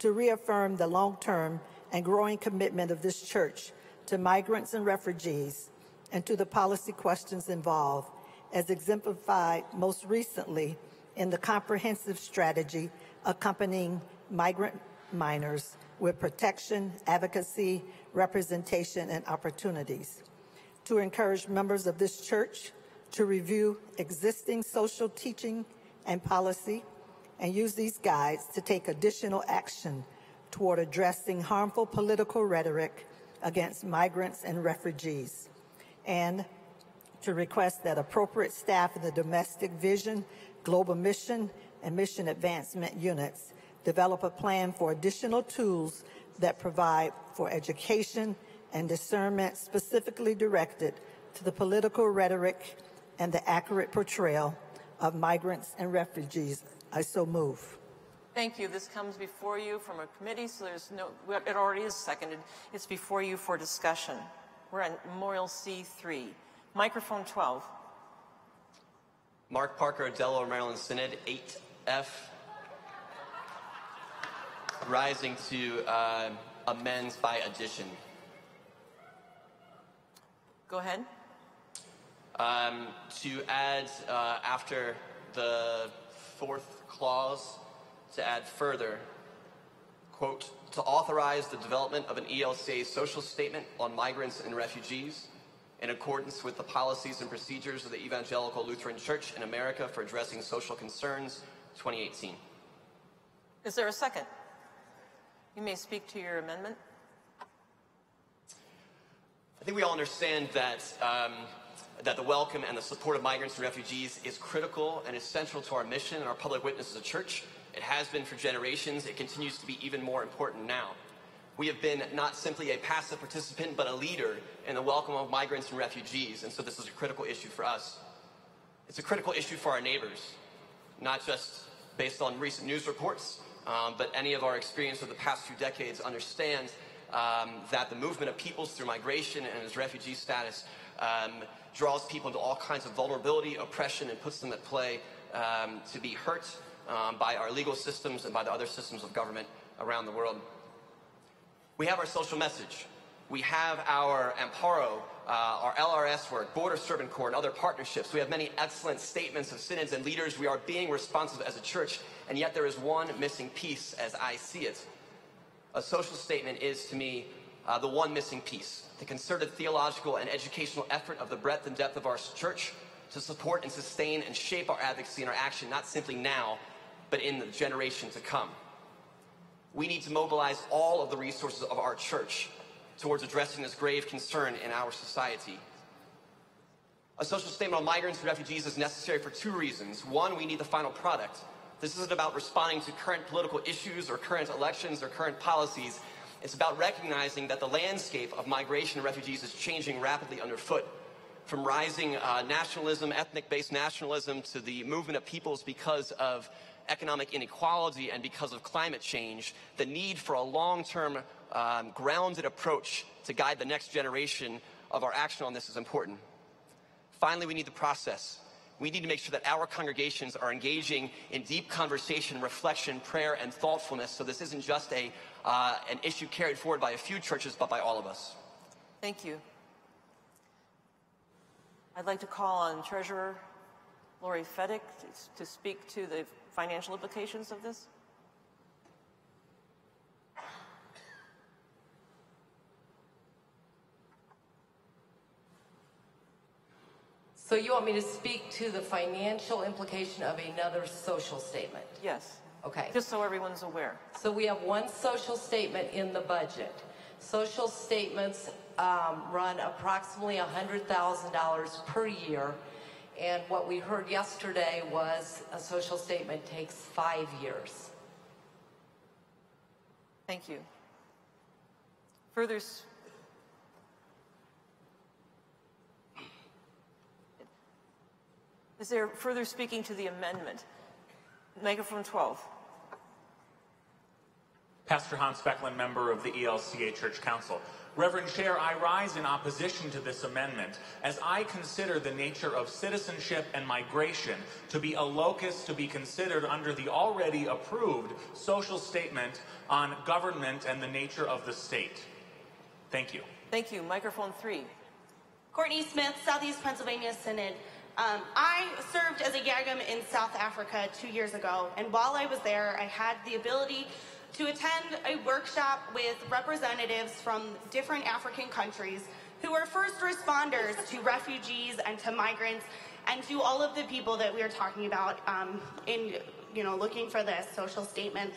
To reaffirm the long term and growing commitment of this church to migrants and refugees and to the policy questions involved, as exemplified most recently in the comprehensive strategy accompanying migrant minors with protection, advocacy, representation, and opportunities. To encourage members of this church to review existing social teaching and policy and use these guides to take additional action toward addressing harmful political rhetoric against migrants and refugees. And to request that appropriate staff in the domestic vision, global mission, and mission advancement units develop a plan for additional tools that provide for education and discernment specifically directed to the political rhetoric and the accurate portrayal of migrants and refugees. I so move. Thank you. This comes before you from a committee, so there's no, it already is seconded. It's before you for discussion. We're on Memorial C3. Microphone 12. Mark Parker, Delaware, Maryland Synod, 8F. Rising to uh, amends by addition. Go ahead. Um, to add uh, after the fourth clause, to add further, quote, to authorize the development of an ELCA social statement on migrants and refugees in accordance with the policies and procedures of the Evangelical Lutheran Church in America for addressing social concerns, 2018. Is there a second? You may speak to your amendment. I think we all understand that um, that the welcome and the support of migrants and refugees is critical and essential to our mission and our public witness as a church. It has been for generations. It continues to be even more important now. We have been not simply a passive participant, but a leader in the welcome of migrants and refugees, and so this is a critical issue for us. It's a critical issue for our neighbors, not just based on recent news reports, um, but any of our experience of the past few decades understands um, that the movement of peoples through migration and as refugee status um, draws people into all kinds of vulnerability, oppression, and puts them at play um, to be hurt um, by our legal systems and by the other systems of government around the world. We have our social message. We have our AMMPARO, uh, our LIRS work, Border Servant Corps, and other partnerships. We have many excellent statements of synods and leaders. We are being responsive as a church, and yet there is one missing piece as I see it. A social statement is, to me, uh, the one missing piece the concerted theological and educational effort of the breadth and depth of our church to support and sustain and shape our advocacy and our action, not simply now, but in the generation to come. We need to mobilize all of the resources of our church towards addressing this grave concern in our society. A social statement on migrants and refugees is necessary for two reasons. One, we need the final product. This isn't about responding to current political issues or current elections or current policies. It's about recognizing that the landscape of migration and refugees is changing rapidly underfoot. From rising uh, nationalism, ethnic based nationalism, to the movement of peoples because of economic inequality and because of climate change, the need for a long term, um, grounded approach to guide the next generation of our action on this is important. Finally, we need the process. We need to make sure that our congregations are engaging in deep conversation, reflection, prayer, and thoughtfulness so this isn't just a, uh, an issue carried forward by a few churches, but by all of us. Thank you. I'd like to call on Treasurer Lori to, to speak to the financial implications of this. So you want me to speak to the financial implication of another social statement? Yes. Okay. Just so everyone's aware. So we have one social statement in the budget. Social statements um, run approximately $100,000 per year. And what we heard yesterday was a social statement takes five years. Thank you. Further. Is there further speaking to the amendment? Microphone 12. Pastor Hans Becklin, member of the ELCA Church Council. Reverend Chair, I rise in opposition to this amendment as I consider the nature of citizenship and migration to be a locus to be considered under the already approved social statement on government and the nature of the state. Thank you. Thank you. Microphone three. Courtney Smith, Southeast Pennsylvania Synod. Um, I served as a YAGM in South Africa two years ago, and while I was there, I had the ability to attend a workshop with representatives from different African countries who are first responders to refugees and to migrants and to all of the people that we are talking about um, in, you know, looking for this social statement.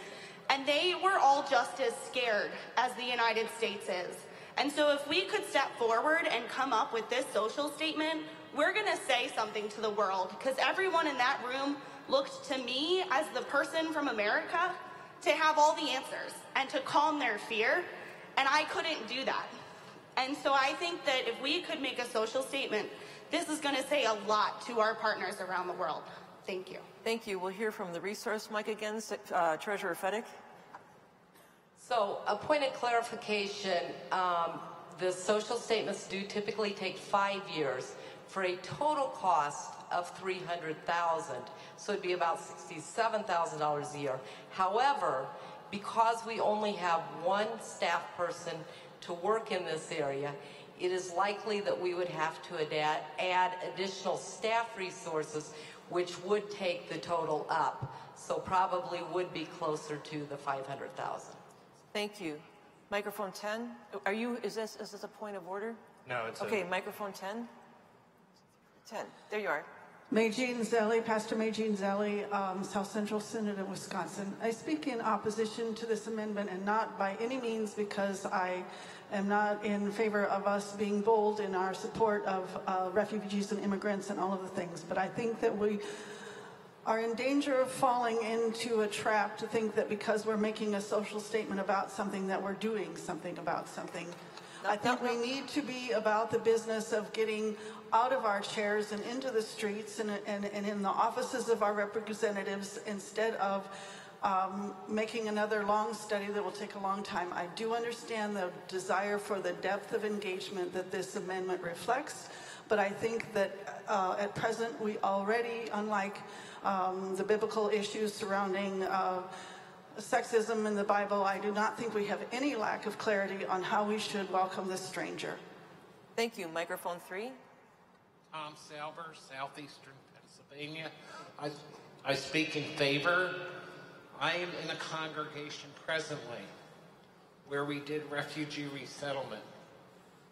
And they were all just as scared as the United States is. And so if we could step forward and come up with this social statement, we're going to say something to the world because everyone in that room looked to me as the person from America to have all the answers and to calm their fear. And I couldn't do that. And so I think that if we could make a social statement, this is going to say a lot to our partners around the world. Thank you. Thank you. We'll hear from the resource mic again. Uh, Treasurer Fedek. So, a point of clarification um, the social statements do typically take five years for a total cost of 300000 so it'd be about $67,000 a year. However, because we only have one staff person to work in this area, it is likely that we would have to add, add additional staff resources, which would take the total up. So probably would be closer to the 500,000. Thank you. Microphone 10. Are you, is this, is this a point of order? No, it's Okay, a, microphone 10. 10. There you are. Maygene Zelli, Pastor Maygene Zelli, um, South Central Synod of Wisconsin. I speak in opposition to this amendment and not by any means because I am not in favor of us being bold in our support of uh, refugees and immigrants and all of the things. But I think that we are in danger of falling into a trap to think that because we're making a social statement about something that we're doing something about something. I think we need to be about the business of getting out of our chairs and into the streets and, and, and in the offices of our representatives instead of um, making another long study that will take a long time. I do understand the desire for the depth of engagement that this amendment reflects, but I think that uh, at present we already, unlike um, the biblical issues surrounding uh, sexism in the Bible, I do not think we have any lack of clarity on how we should welcome this stranger. Thank you. Microphone three. Tom Salver, Southeastern Pennsylvania. I, I speak in favor. I am in a congregation presently where we did refugee resettlement.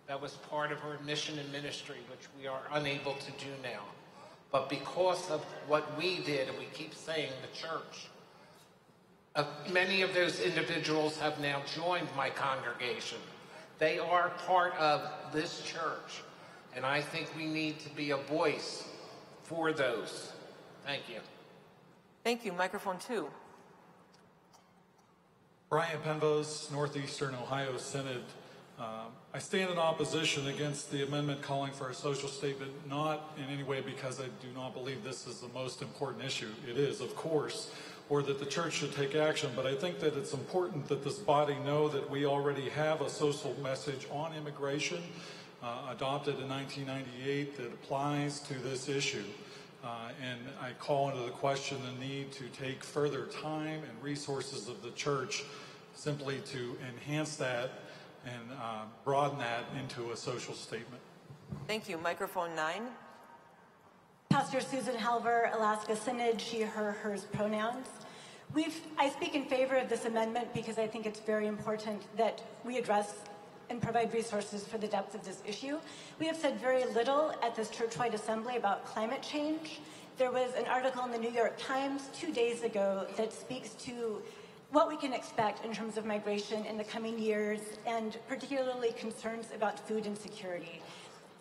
That was part of our mission and ministry, which we are unable to do now. But because of what we did, and we keep saying the church, uh, many of those individuals have now joined my congregation. They are part of this church. And I think we need to be a voice for those. Thank you. Thank you. Microphone two. Brian Penvos, Northeastern Ohio Synod. Uh, I stand in opposition against the amendment calling for a social statement, not in any way because I do not believe this is the most important issue. It is, of course, or that the church should take action, but I think that it's important that this body know that we already have a social message on immigration uh, adopted in 1998 that applies to this issue. Uh, and I call into the question the need to take further time and resources of the church simply to enhance that and uh, broaden that into a social statement. Thank you. Microphone nine. Pastor Susan Halver, Alaska Synod, she, her, hers pronouns. We've, I speak in favor of this amendment because I think it's very important that we address and provide resources for the depth of this issue. We have said very little at this churchwide assembly about climate change. There was an article in the New York Times two days ago that speaks to what we can expect in terms of migration in the coming years and particularly concerns about food insecurity.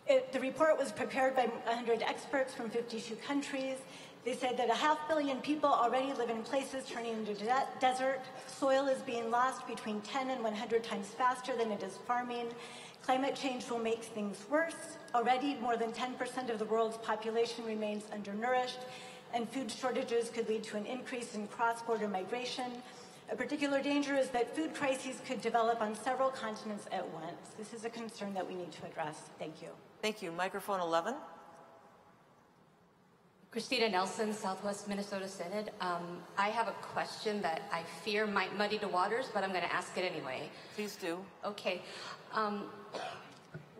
It, the report was prepared by 100 experts from 52 countries. They said that a half billion people already live in places turning into de- desert. Soil is being lost between 10 and 100 times faster than it is farming. Climate change will make things worse. Already, more than 10% of the world's population remains undernourished, and food shortages could lead to an increase in cross border migration. A particular danger is that food crises could develop on several continents at once. This is a concern that we need to address. Thank you. Thank you. Microphone 11. Christina Nelson, Southwest Minnesota Synod. Um, I have a question that I fear might muddy the waters, but I'm going to ask it anyway. Please do. Okay. Um,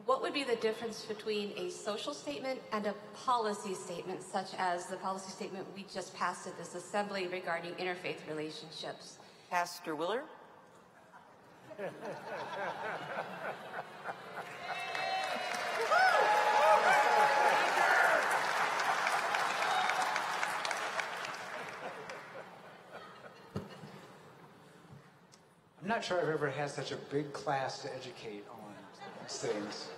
what would be the difference between a social statement and a policy statement, such as the policy statement we just passed at this assembly regarding interfaith relationships? Pastor Willer. I'm not sure I've ever had such a big class to educate on these things.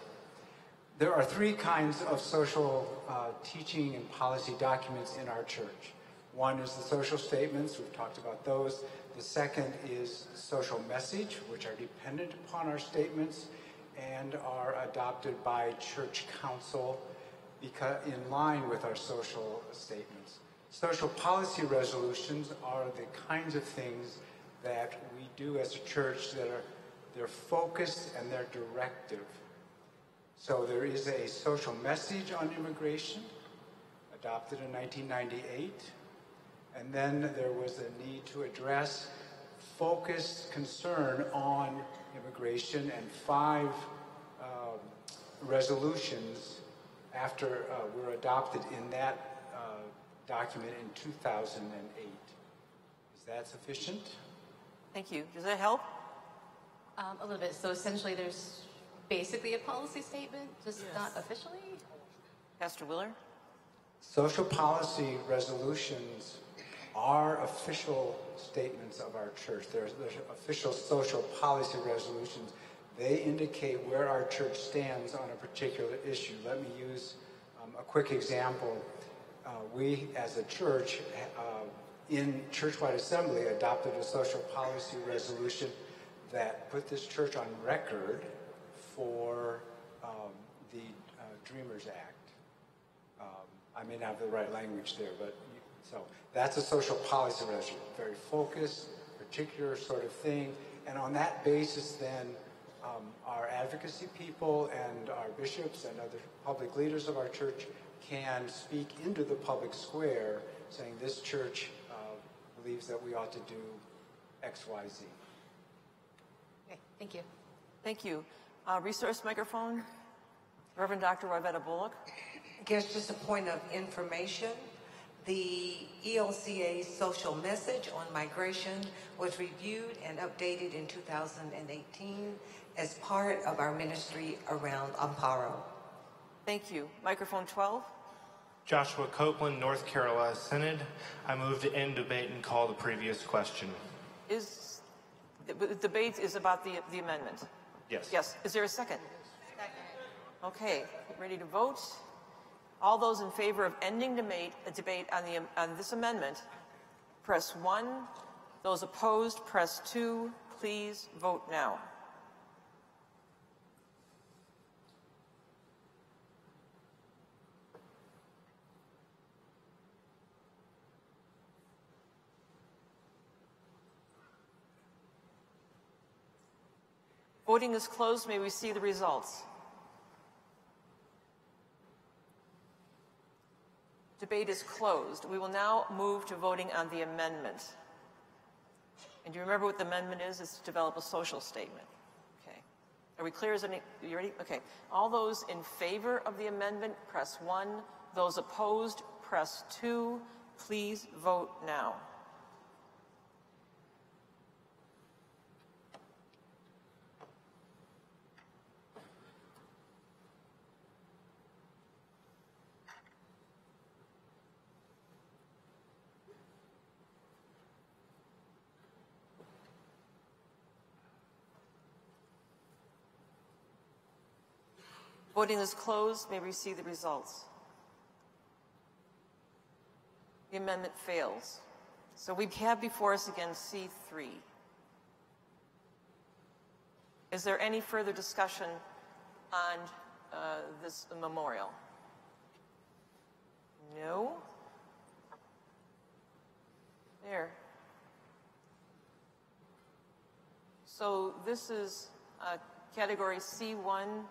There are three kinds of social uh, teaching and policy documents in our church. One is the social statements, we've talked about those. The second is social message, which are dependent upon our statements and are adopted by church council because, in line with our social statements. Social policy resolutions are the kinds of things that we do as a church that are they're focused and they're directive. So there is a social message on immigration adopted in 1998. And then there was a need to address focused concern on immigration and five um, resolutions after uh, were adopted in that uh, document in 2008. Is that sufficient? Thank you. Does that help? Um, a little bit. So essentially, there's basically a policy statement, just Yes. not officially? Pastor Willer. Social policy resolutions are official statements of our church. There's, there's official social policy resolutions. They indicate where our church stands on a particular issue. Let me use um, a quick example. Uh, we, as a church, uh, in churchwide assembly, adopted a social policy resolution that put this church on record for um, the uh, Dreamers Act. Um, I may not have the right language there, but you- so that's a social policy resolution, very focused, particular sort of thing. And on that basis, then um, our advocacy people and our bishops and other public leaders of our church can speak into the public square saying this church believes that we ought to do X, Y, Z. Okay, thank you. Thank you. Uh, resource microphone. Reverend Dr. Rivetta Bullock. I guess just a point of information. The E ELCA social message on migration was reviewed and updated in 2018 as part of our ministry around AMMPARO. Thank you. Microphone 12. Joshua Copeland, North Carolina Synod. I move to end debate and call the previous question. Is the debate is about the the amendment? Yes. Yes. Is there a second? Okay. Ready to vote? All those in favor of ending debate, a debate on the on this amendment, press one. Those opposed, press two. Please vote now. Voting is closed. May we see the results? Debate is closed. We will now move to voting on the amendment. And you remember what the amendment is? It's to develop a social statement. Okay. Are we clear as any? You ready? Okay. All those in favor of the amendment, press one. Those opposed, press two. Please vote now. Voting is closed. May we see the results. The amendment fails. So we have before us again C3. Is there any further discussion on uh, this memorial? No? There. So this is uh, category C1.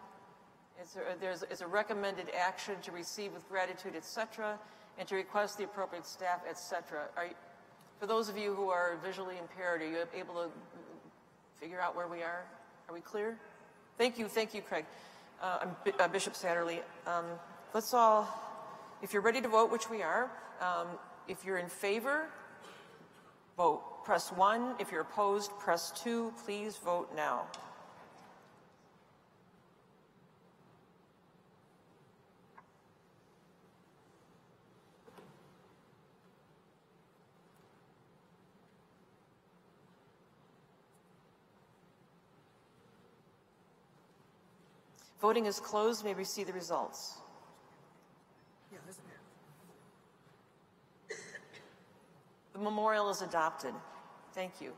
It's a, there's, a recommended action to receive with gratitude, etc., and to request the appropriate staff, etc. For those of you who are visually impaired, are you able to figure out where we are? Are we clear? Thank you, thank you, Craig. Uh, I'm B- uh, Bishop Satterlee. Um, let's all, if you're ready to vote, which we are, um, if you're in favor, vote. Press one. If you're opposed, press two. Please vote now. Voting is closed. May we see the results? The memorial is adopted. Thank you.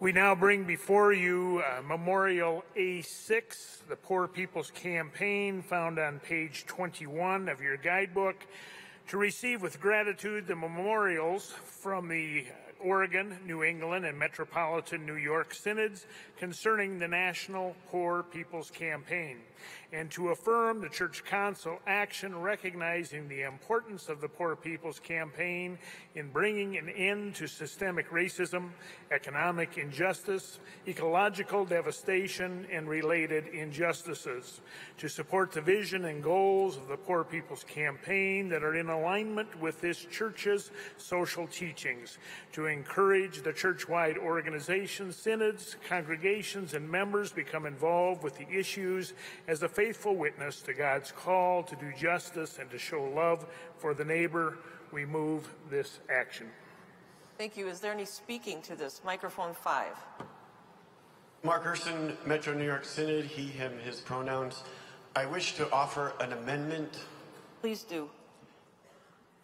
We now bring before you uh, Memorial A6, the Poor People's Campaign, found on page 21 of your guidebook. To receive with gratitude the memorials from the Oregon, New England, and Metropolitan New York synods concerning the National Poor People's Campaign, and to affirm the Church Council action recognizing the importance of the Poor People's Campaign in bringing an end to systemic racism, economic injustice, ecological devastation, and related injustices, to support the vision and goals of the Poor People's Campaign that are in alignment with this church's social teachings, to encourage the church-wide organizations, synods, congregations, and members become involved with the issues as a faithful witness to God's call to do justice and to show love for the neighbor. We move this action. Thank you. Is there any speaking to this? Microphone five. Mark Gerson, Metro New York Synod, he, him, his pronouns. I wish to offer an amendment. Please do.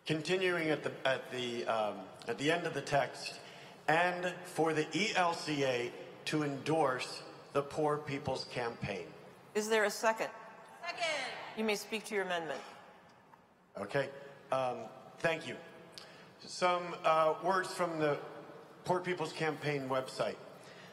Continuing at the, at the, um, at the end of the text, and for the ELCA to endorse the Poor People's Campaign. Is there a second? Second. You may speak to your amendment. Okay. Um, thank you. Some uh, words from the Poor People's Campaign website.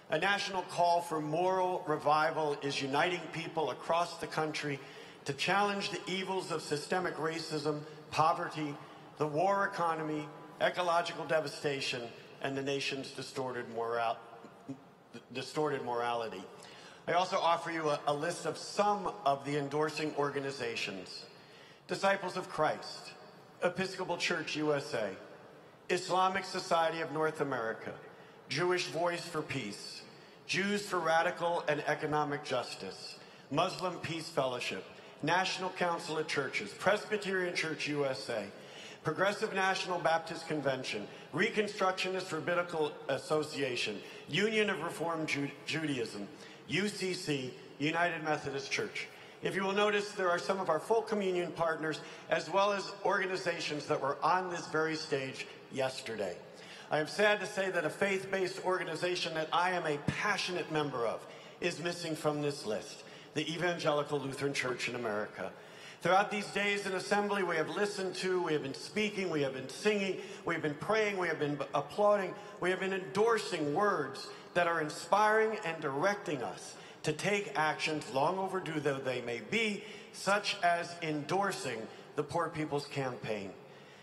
A national call for moral revival is uniting people across the country to challenge the evils of systemic racism, poverty, the war economy, ecological devastation, and the nation's distorted, moral, distorted morality. I also offer you a, a list of some of the endorsing organizations. Disciples of Christ, Episcopal Church USA, Islamic Society of North America, Jewish Voice for Peace, Jews for Radical and Economic Justice, Muslim Peace Fellowship, National Council of Churches, Presbyterian Church USA, Progressive National Baptist Convention, Reconstructionist Rabbinical Association, Union of Reformed Ju- Judaism, UCC, United Methodist Church. If you will notice, there are some of our full communion partners as well as organizations that were on this very stage yesterday. I am sad to say that a faith based organization that I am a passionate member of is missing from this list the Evangelical Lutheran Church in America. Throughout these days in assembly, we have listened to, we have been speaking, we have been singing, we have been praying, we have been applauding, we have been endorsing words that are inspiring and directing us to take actions, long overdue though they may be, such as endorsing the Poor People's Campaign.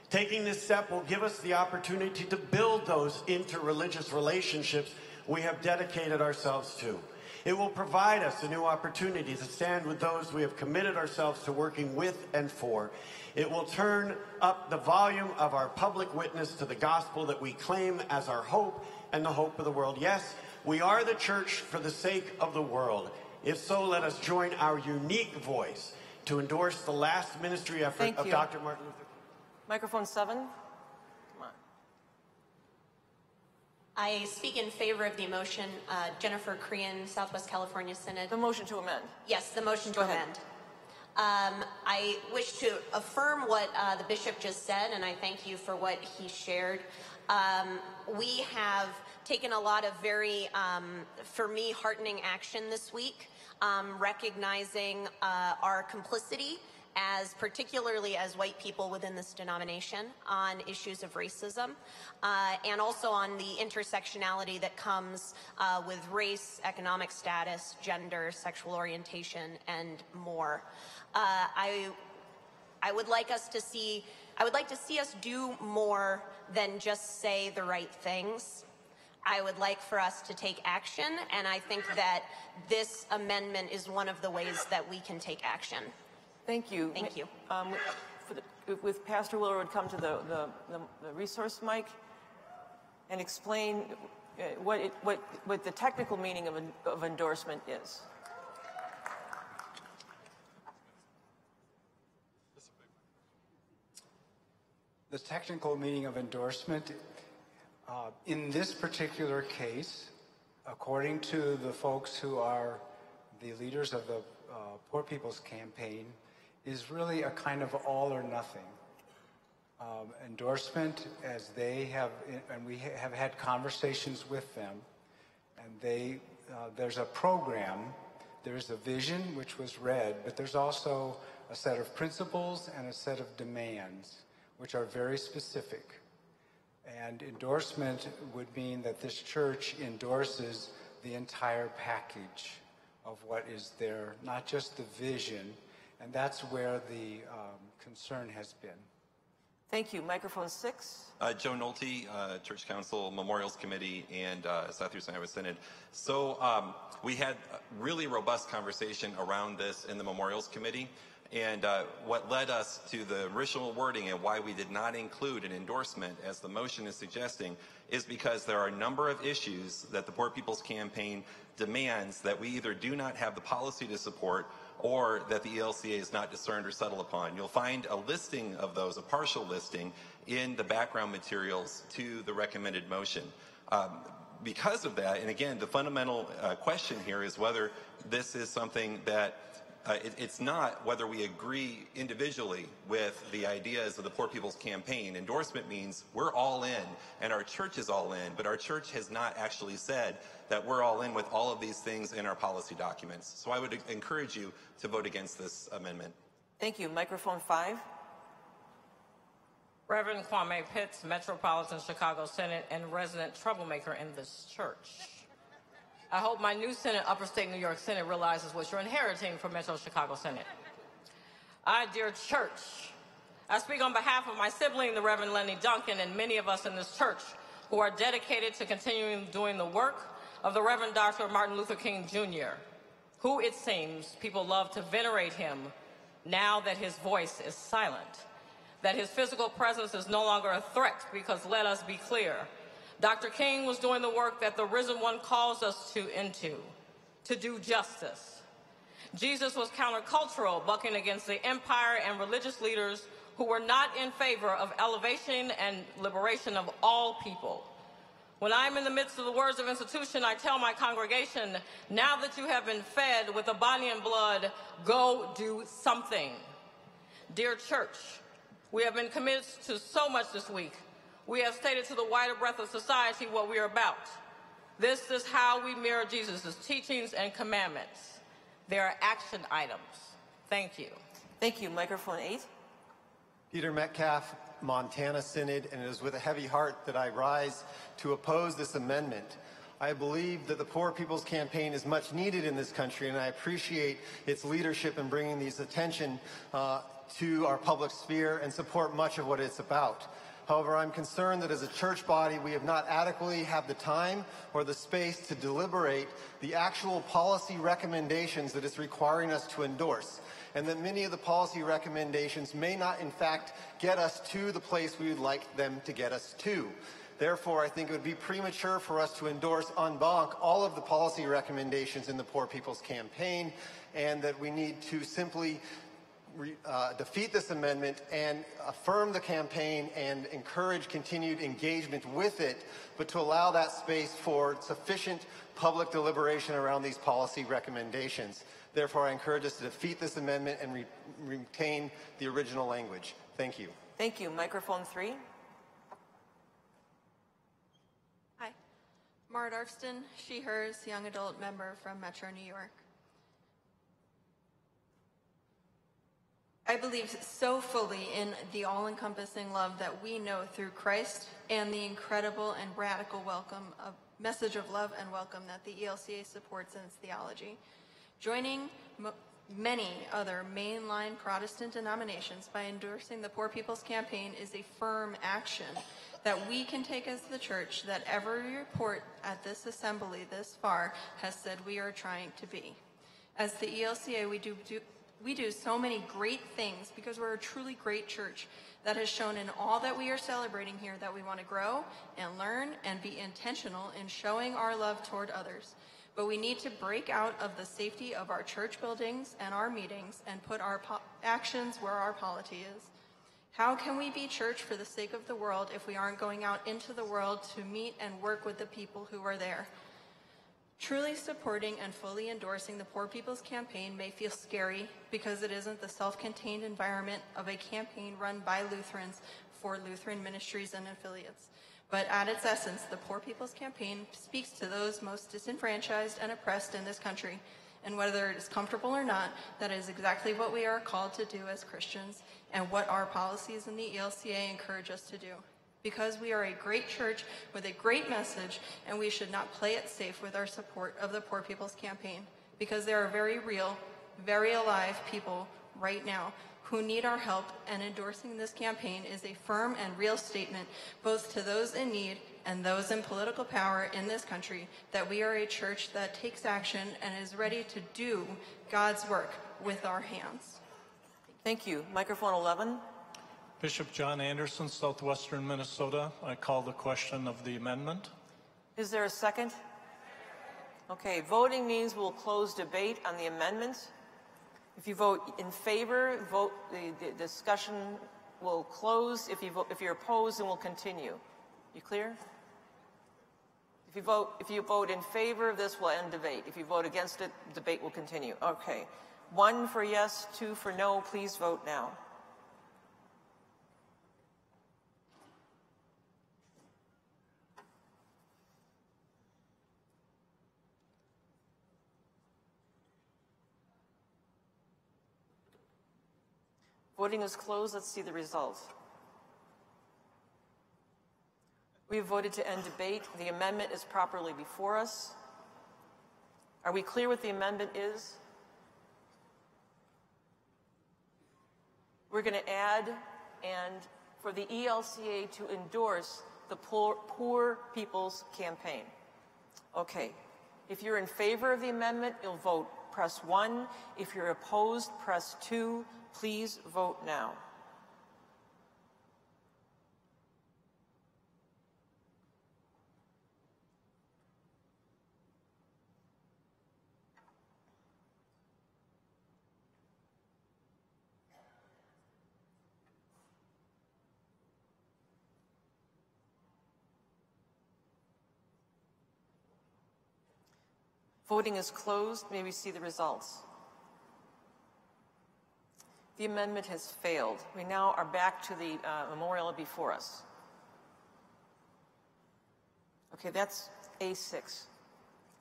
Taking this step will give us the opportunity to build those interreligious relationships we have dedicated ourselves to. It will provide us a new opportunity to stand with those we have committed ourselves to working with and for. It will turn up the volume of our public witness to the gospel that we claim as our hope and the hope of the world. Yes, we are the church for the sake of the world. If so, let us join our unique voice to endorse the last ministry effort Thank of you. Dr. Martin Luther King. Microphone seven. Come on. I speak in favor of the motion. Uh, Jennifer Crean, Southwest California Synod. The motion to amend. Yes, the motion Go to ahead. amend. Um, I wish to affirm what uh, the bishop just said, and I thank you for what he shared. Um, we have taken a lot of very, um, for me, heartening action this week, um, recognizing uh, our complicity as particularly as white people within this denomination on issues of racism uh, and also on the intersectionality that comes uh, with race, economic status, gender, sexual orientation, and more. Uh, I, I would like us to see, I would like to see us do more than just say the right things. I would like for us to take action, and I think that this amendment is one of the ways that we can take action. Thank you. Thank you. Um, for the, with Pastor Willer would come to the, the, the, the resource mic and explain uh, what, it, what, what the technical meaning of, of endorsement is. The technical meaning of endorsement, uh, in this particular case, according to the folks who are the leaders of the uh, Poor People's Campaign, is really a kind of all or nothing. Um, endorsement, as they have, and we have had conversations with them, and they, uh, there's a program, there's a vision which was read, but there's also a set of principles and a set of demands which are very specific. And endorsement would mean that this church endorses the entire package of what is there, not just the vision. And that's where the um, concern has been. Thank you. Microphone six. Uh, Joe Nolte, uh, Church Council Memorials Committee, and uh, Southeastern Iowa Synod. So um, we had a really robust conversation around this in the Memorials Committee. And uh, what led us to the original wording and why we did not include an endorsement, as the motion is suggesting, is because there are a number of issues that the Poor People's Campaign demands that we either do not have the policy to support or that the ELCA is not discerned or settled upon. You'll find a listing of those, a partial listing, in the background materials to the recommended motion. Um, because of that, and again, the fundamental uh, question here is whether this is something that uh, it, it's not whether we agree individually with the ideas of the Poor People's Campaign. Endorsement means we're all in, and our church is all in, but our church has not actually said that we're all in with all of these things in our policy documents. So I would encourage you to vote against this amendment. Thank you. Microphone five. Reverend Kwame Pitts, Metropolitan Chicago Synod and resident troublemaker in this church. I hope my new Synod, Upper State New York Synod, realizes what you're inheriting from Metro Chicago Synod. I, dear church, I speak on behalf of my sibling, the Reverend Lenny Duncan, and many of us in this church who are dedicated to continuing doing the work of the Reverend Dr. Martin Luther King Jr., who it seems people love to venerate him now that his voice is silent, that his physical presence is no longer a threat, because let us be clear, Dr. King was doing the work that the risen one calls us to into, to do justice. Jesus was countercultural, bucking against the empire and religious leaders who were not in favor of elevation and liberation of all people. When I'm in the midst of the words of institution, I tell my congregation, now that you have been fed with the body and blood, go do something. Dear church, we have been committed to so much this week. We have stated to the wider breadth of society what we are about. This is how we mirror Jesus' teachings and commandments. There are action items. Thank you. Thank you. Microphone eight. Peter Metcalf, Montana Synod, and it is with a heavy heart that I rise to oppose this amendment. I believe that the Poor People's Campaign is much needed in this country, and I appreciate its leadership in bringing these attention uh, to our public sphere and support much of what it's about. However, I'm concerned that as a church body, we have not adequately had the time or the space to deliberate the actual policy recommendations that it's requiring us to endorse and that many of the policy recommendations may not, in fact, get us to the place we would like them to get us to. Therefore, I think it would be premature for us to endorse en banc all of the policy recommendations in the Poor People's Campaign, and that we need to simply uh, defeat this amendment and affirm the campaign and encourage continued engagement with it, but to allow that space for sufficient public deliberation around these policy recommendations. Therefore, I encourage us to defeat this amendment and re retain the original language. Thank you. Thank you. Microphone three. Hi. Mara Darfston, she, hers, young adult member from Metro New York. I believe so fully in the all-encompassing love that we know through Christ and the incredible and radical welcome, of message of love and welcome that the ELCA supports in its theology. Joining many other mainline Protestant denominations by endorsing the Poor People's Campaign is a firm action that we can take as the church that every report at this assembly this far has said we are trying to be. As the ELCA, we do, do we do so many great things because we're a truly great church that has shown in all that we are celebrating here that we want to grow and learn and be intentional in showing our love toward others. But we need to break out of the safety of our church buildings and our meetings and put our actions where our polity is. How can we be church for the sake of the world if we aren't going out into the world to meet and work with the people who are there? Truly supporting and fully endorsing the Poor People's Campaign may feel scary because it isn't the self-contained environment of a campaign run by Lutherans for Lutheran ministries and affiliates. But at its essence, the Poor People's Campaign speaks to those most disenfranchised and oppressed in this country. And whether it is comfortable or not, that is exactly what we are called to do as Christians and what our policies in the ELCA encourage us to do because we are a great church with a great message, and we should not play it safe with our support of the Poor People's Campaign, because there are very real, very alive people right now who need our help, and endorsing this campaign is a firm and real statement both to those in need and those in political power in this country that we are a church that takes action and is ready to do God's work with our hands. Thank you. Microphone 11. Bishop John Anderson, Southwestern Minnesota. I call the question of the amendment. Is there a second? Okay, voting means we'll close debate on the amendment. If you vote in favor, vote the, the discussion will close. If you vote, if you're opposed, then we'll continue. You clear? If you vote, if you vote in favor of this, we'll end debate. If you vote against it, debate will continue. Okay. One for yes, two for no. Please vote now. Voting is closed. Let's see the results. We have voted to end debate. The amendment is properly before us. Are we clear what the amendment is? We're going to add and for the ELCA to endorse the Poor, Poor People's Campaign. Okay. If you're in favor of the amendment, you'll vote press 1. If you're opposed, press 2. Please vote now. Voting is closed. May we see the results? The amendment has failed. We now are back to the uh, memorial before us. Okay, that's A6.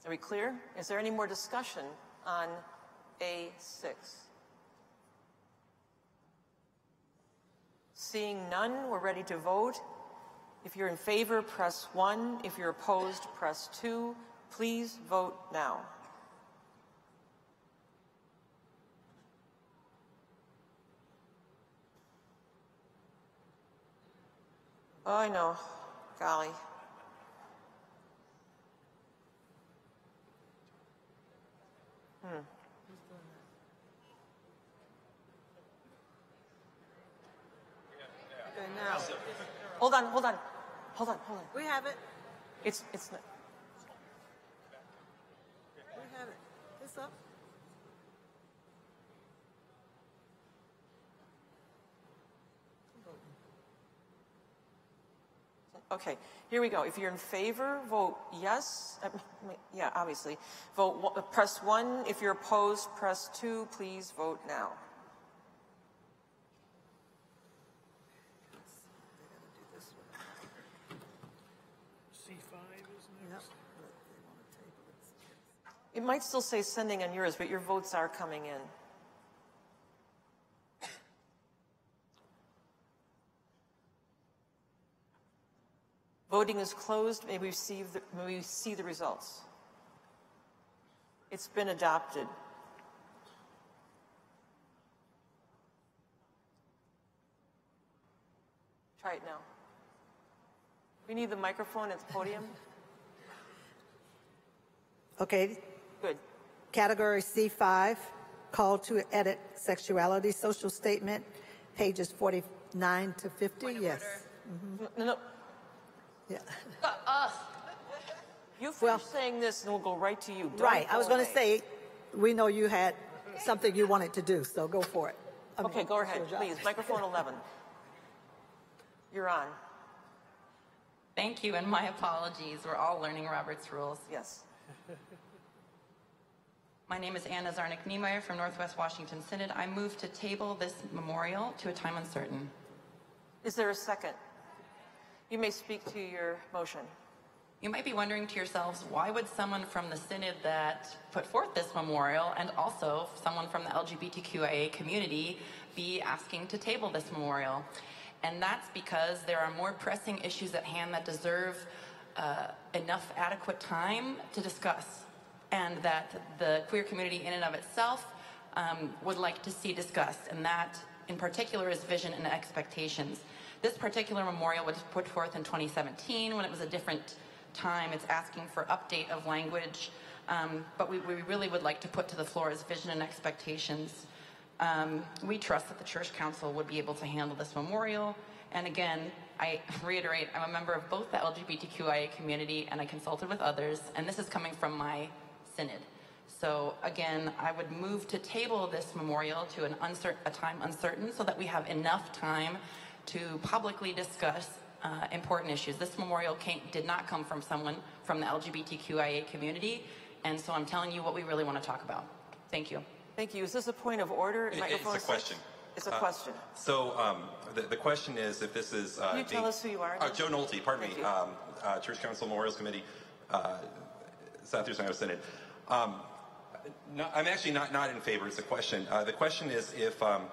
Are we clear? Is there any more discussion on A6? Seeing none, we're ready to vote. If you're in favor, press 1. If you're opposed, press 2. Please vote now. Oh, I know. Golly. Hmm. Okay, now. Hold on, hold on. Hold on, hold on. We have it. It's, it's not. We have it. It's up. Okay, here we go. If you're in favor, vote yes. Yeah, obviously. Vote press one. If you're opposed, press two. Please vote now. C5 is next. It might still say sending on yours, but your votes are coming in. Voting is closed. May we see the, may we see the results? It's been adopted. Try it now. We need the microphone at the podium. Okay. Good. Category C5, call to edit sexuality social statement, pages 49 to 50. Yes. Mhm. No, no. Yeah. Uh, you finish saying this and we'll go right to you. Don't Right. I was going to say, we know you had something you wanted to do, so go for it. I mean, Okay, go ahead, please. Microphone 11. You're on. Thank you, and my apologies. We're all learning Robert's rules. Yes. My name is Anna Zarnik Niemeyer from Northwest Washington Synod. I move to table this memorial to a time uncertain. Is there a second? You may speak to your motion. You might be wondering to yourselves, why would someone from the Synod that put forth this memorial and also someone from the LGBTQIA community be asking to table this memorial? And that's because there are more pressing issues at hand that deserve uh, enough adequate time to discuss, and that the queer community in and of itself um, would like to see discussed. And that, in particular, is vision and expectations. This particular memorial was put forth in 2017 when it was a different time. It's asking for update of language, um, but we, we really would like to put to the floor is vision and expectations. Um, we trust that the church council would be able to handle this memorial. And again, I reiterate, I'm a member of both the LGBTQIA community and I consulted with others, and this is coming from my synod. So again, I would move to table this memorial to an uncertain, a time uncertain so that we have enough time to publicly discuss uh, important issues. This memorial came, did not come from someone from the LGBTQIA community, and so I'm telling you what we really want to talk about. Thank you. Thank you. Is this a point of order? It- Microphone It's a six? question. It's a Uh, question. So um, the, the question is if this is. Uh, Can you tell being- us who you are Uh. Joe Nolte, pardon Thank me, um, uh, Church Council Memorials Committee, uh, Southeastern Iowa Synod. Um, no, I'm actually not, not in favor. It's a question. Uh, the question is if, um,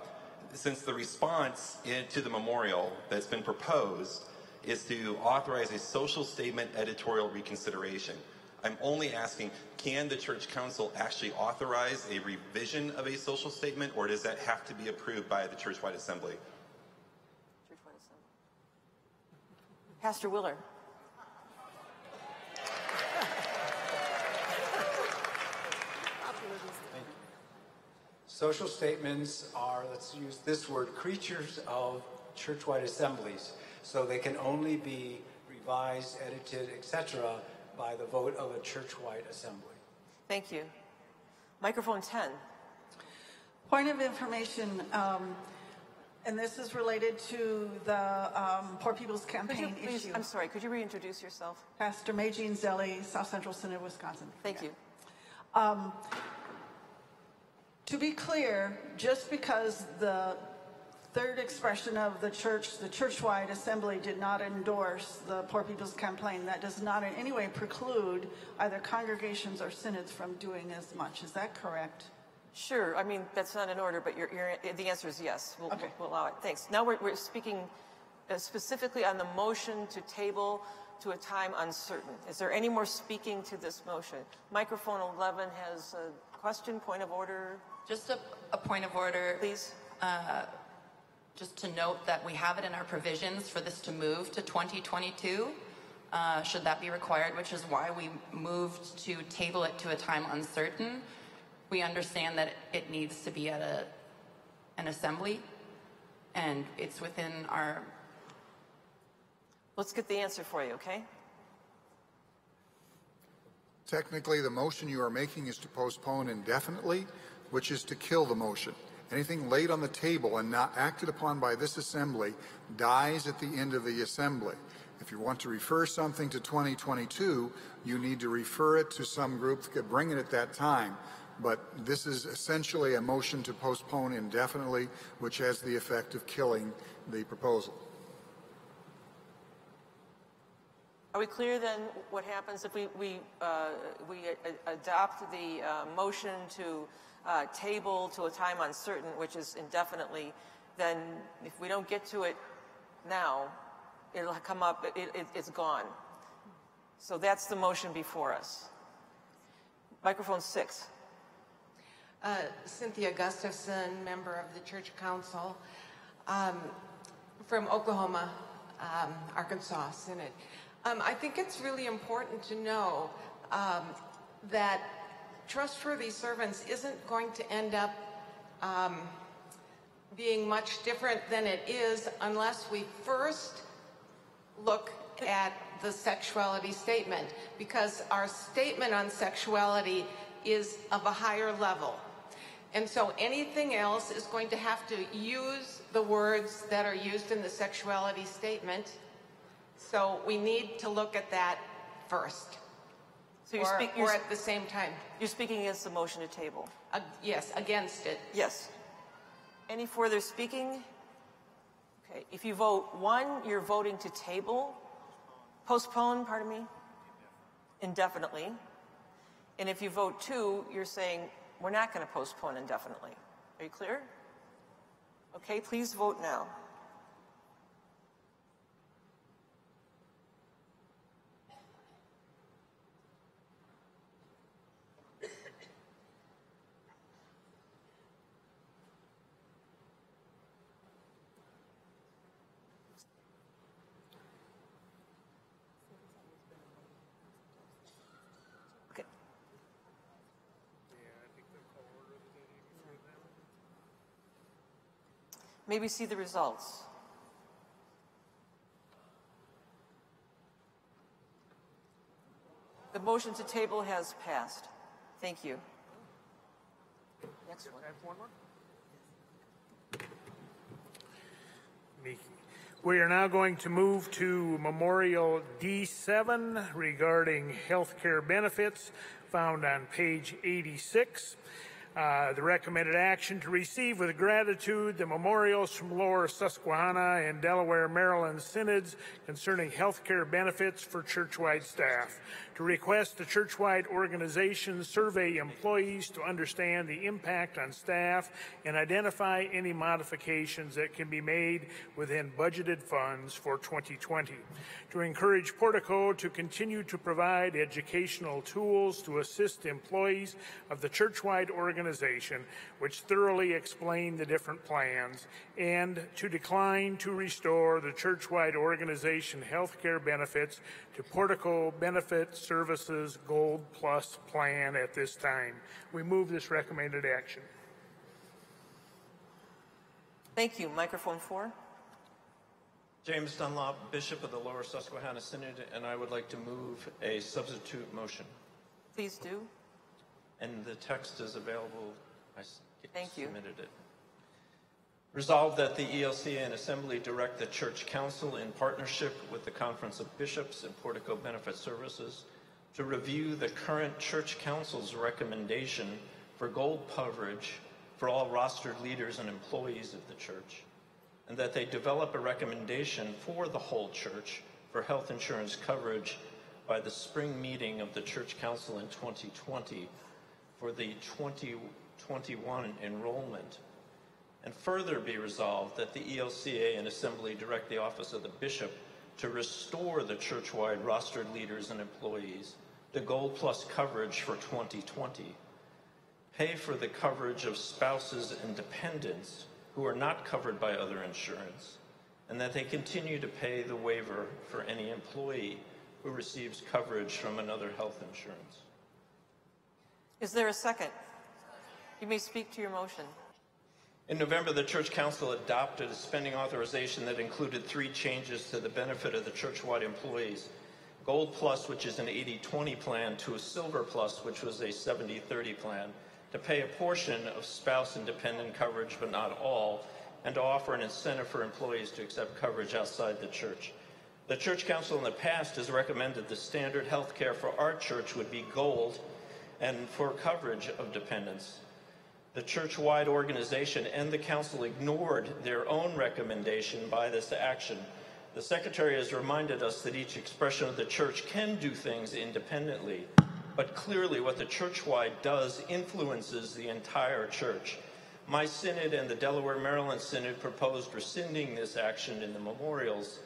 since the response in, to the memorial that's been proposed is to authorize a social statement editorial reconsideration, I'm only asking, can the church council actually authorize a revision of a social statement, or does that have to be approved by the churchwide assembly? Pastor Willer. Social statements are, let's use this word, creatures of churchwide assemblies. So they can only be revised, edited, etc. by the vote of a churchwide assembly. Thank you. Microphone 10. Point of information, um, and this is related to the um, Poor People's Campaign please, issue. I'm sorry, could you reintroduce yourself? Pastor Magine Zelli, South Central Synod, Wisconsin. Thank you. Um, to be clear, just because the third expression of the church, the churchwide assembly, did not endorse the Poor People's Campaign, that does not in any way preclude either congregations or synods from doing as much. Is that correct? Sure. I mean, that's not in order, but your, your, the answer is yes. We'll, Okay. we'll allow it. Thanks. Now we're, we're speaking uh, specifically on the motion to table to a time uncertain. Is there any more speaking to this motion? Microphone 11 has a question, point of order. Just a, a point of order. Please. Uh, just to note that we have it in our provisions for this to move to 2022, uh, should that be required, which is why we moved to table it to a time uncertain. We understand that it needs to be at a, an assembly, and it's within our Let's get the answer for you, okay? Technically, the motion you are making is to postpone indefinitely, which is to kill the motion. Anything laid on the table and not acted upon by this assembly dies at the end of the assembly. If you want to refer something to 2022, you need to refer it to some group that could bring it at that time. But this is essentially a motion to postpone indefinitely, which has the effect of killing the proposal. Are we clear then what happens if we, we, uh, we adopt the uh, motion to uh, table to a time uncertain, which is indefinitely, then if we don't get to it now, it'll come up, it, it, it's gone. So that's the motion before us. Microphone six. Uh, Cynthia Gustafson, member of the Church Council um, from Oklahoma, um, Arkansas Synod. Um, I think it's really important to know um, that trustworthy servants isn't going to end up um, being much different than it is unless we first look at the sexuality statement because our statement on sexuality is of a higher level. And so anything else is going to have to use the words that are used in the sexuality statement. So we need to look at that first. So you or, speak- or you're- at the same time. You're speaking against the motion to table? Uh, yes, against it. Yes. Any further speaking? Okay, if you vote one, you're voting to table, postpone, pardon me, indefinitely. And if you vote two, you're saying, we're not going to postpone indefinitely. Are you clear? Okay, please vote now. Maybe see the results. The motion to table has passed. Thank you. Next one. We are now going to move to Memorial D7 regarding health care benefits found on page 86. Uh, the recommended action to receive with gratitude the memorials from Lower Susquehanna and Delaware, Maryland synods concerning health care benefits for churchwide staff. To request the churchwide organization survey employees to understand the impact on staff and identify any modifications that can be made within budgeted funds for 2020. To encourage Portico to continue to provide educational tools to assist employees of the churchwide organization, which thoroughly explain the different plans, and to decline to restore the churchwide organization health care benefits to Portico Benefit Services Gold Plus plan at this time. We move this recommended action. Thank you. Microphone four. James Dunlop, Bishop of the Lower Susquehanna Synod, and I would like to move a substitute motion. Please do. And the text is available. I Thank you. submitted it. Resolved that the ELCA and Assembly direct the Church Council in partnership with the Conference of Bishops and Portico Benefit Services to review the current Church Council's recommendation for gold coverage for all rostered leaders and employees of the church, and that they develop a recommendation for the whole church for health insurance coverage by the spring meeting of the Church Council in 2020 for the 2021 enrollment. And further be resolved that the ELCA and Assembly direct the office of the bishop to restore the churchwide rostered leaders and employees to Gold Plus coverage for 2020. Pay for the coverage of spouses and dependents who are not covered by other insurance, and that they continue to pay the waiver for any employee who receives coverage from another health insurance. Is there a second? You may speak to your motion. In November, the Church Council adopted a spending authorization that included three changes to the benefit of the churchwide employees. Gold Plus, which is an 80-20 plan, to a Silver Plus, which was a 70-30 plan, to pay a portion of spouse and dependent coverage, but not all, and to offer an incentive for employees to accept coverage outside the church. The Church Council in the past has recommended the standard health care for our church would be gold and for coverage of dependents. The church-wide organization and the council ignored their own recommendation by this action. The secretary has reminded us that each expression of the church can do things independently, but clearly what the church-wide does influences the entire church. My synod and the Delaware Maryland synod proposed rescinding this action in the memorials.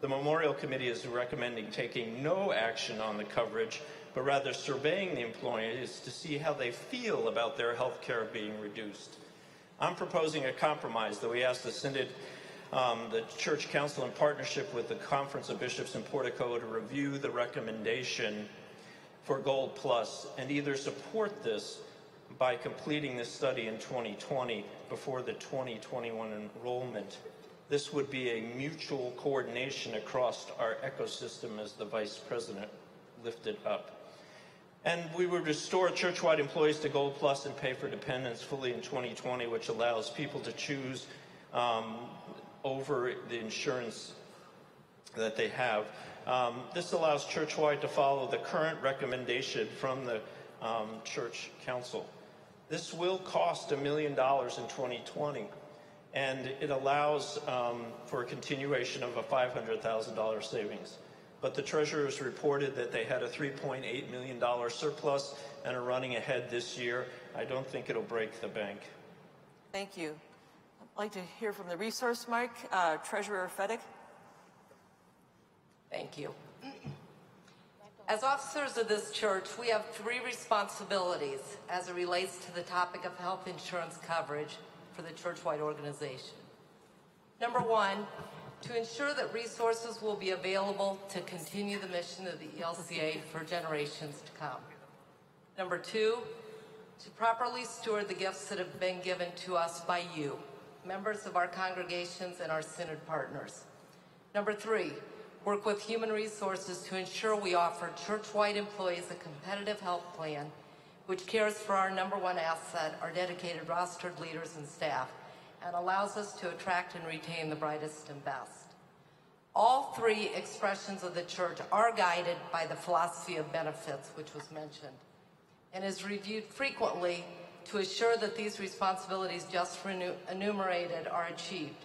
The Memorial Committee is recommending taking no action on the coverage, but rather surveying the employees to see how they feel about their health care being reduced. I'm proposing a compromise that we ask the Synod, um, the Church Council, in partnership with the Conference of Bishops in Portico, to review the recommendation for Gold Plus and either support this by completing this study in 2020 before the 2021 enrollment. This would be a mutual coordination across our ecosystem as the Vice President lifted up. And we would restore churchwide employees to Gold Plus and pay for dependents fully in 2020, which allows people to choose um, over the insurance that they have. Um, this allows churchwide to follow the current recommendation from the um, church council. This will cost a million dollars in 2020, and it allows um, for a continuation of a $500,000 savings. But the treasurers reported that they had a $3.8 million surplus and are running ahead this year. I don't think it'll break the bank. Thank you. I'd like to hear from the resource mic, uh, Treasurer Fedek. Thank you. As officers of this church, we have three responsibilities as it relates to the topic of health insurance coverage for the churchwide organization. Number one, to ensure that resources will be available to continue the mission of the ELCA for generations to come. Number two, to properly steward the gifts that have been given to us by you, members of our congregations and our synod partners. Number three, work with human resources to ensure we offer church-wide employees a competitive health plan which cares for our number one asset, our dedicated rostered leaders and staff, and allows us to attract and retain the brightest and best. All three expressions of the church are guided by the philosophy of benefits, which was mentioned, and is reviewed frequently to assure that these responsibilities just enumerated are achieved.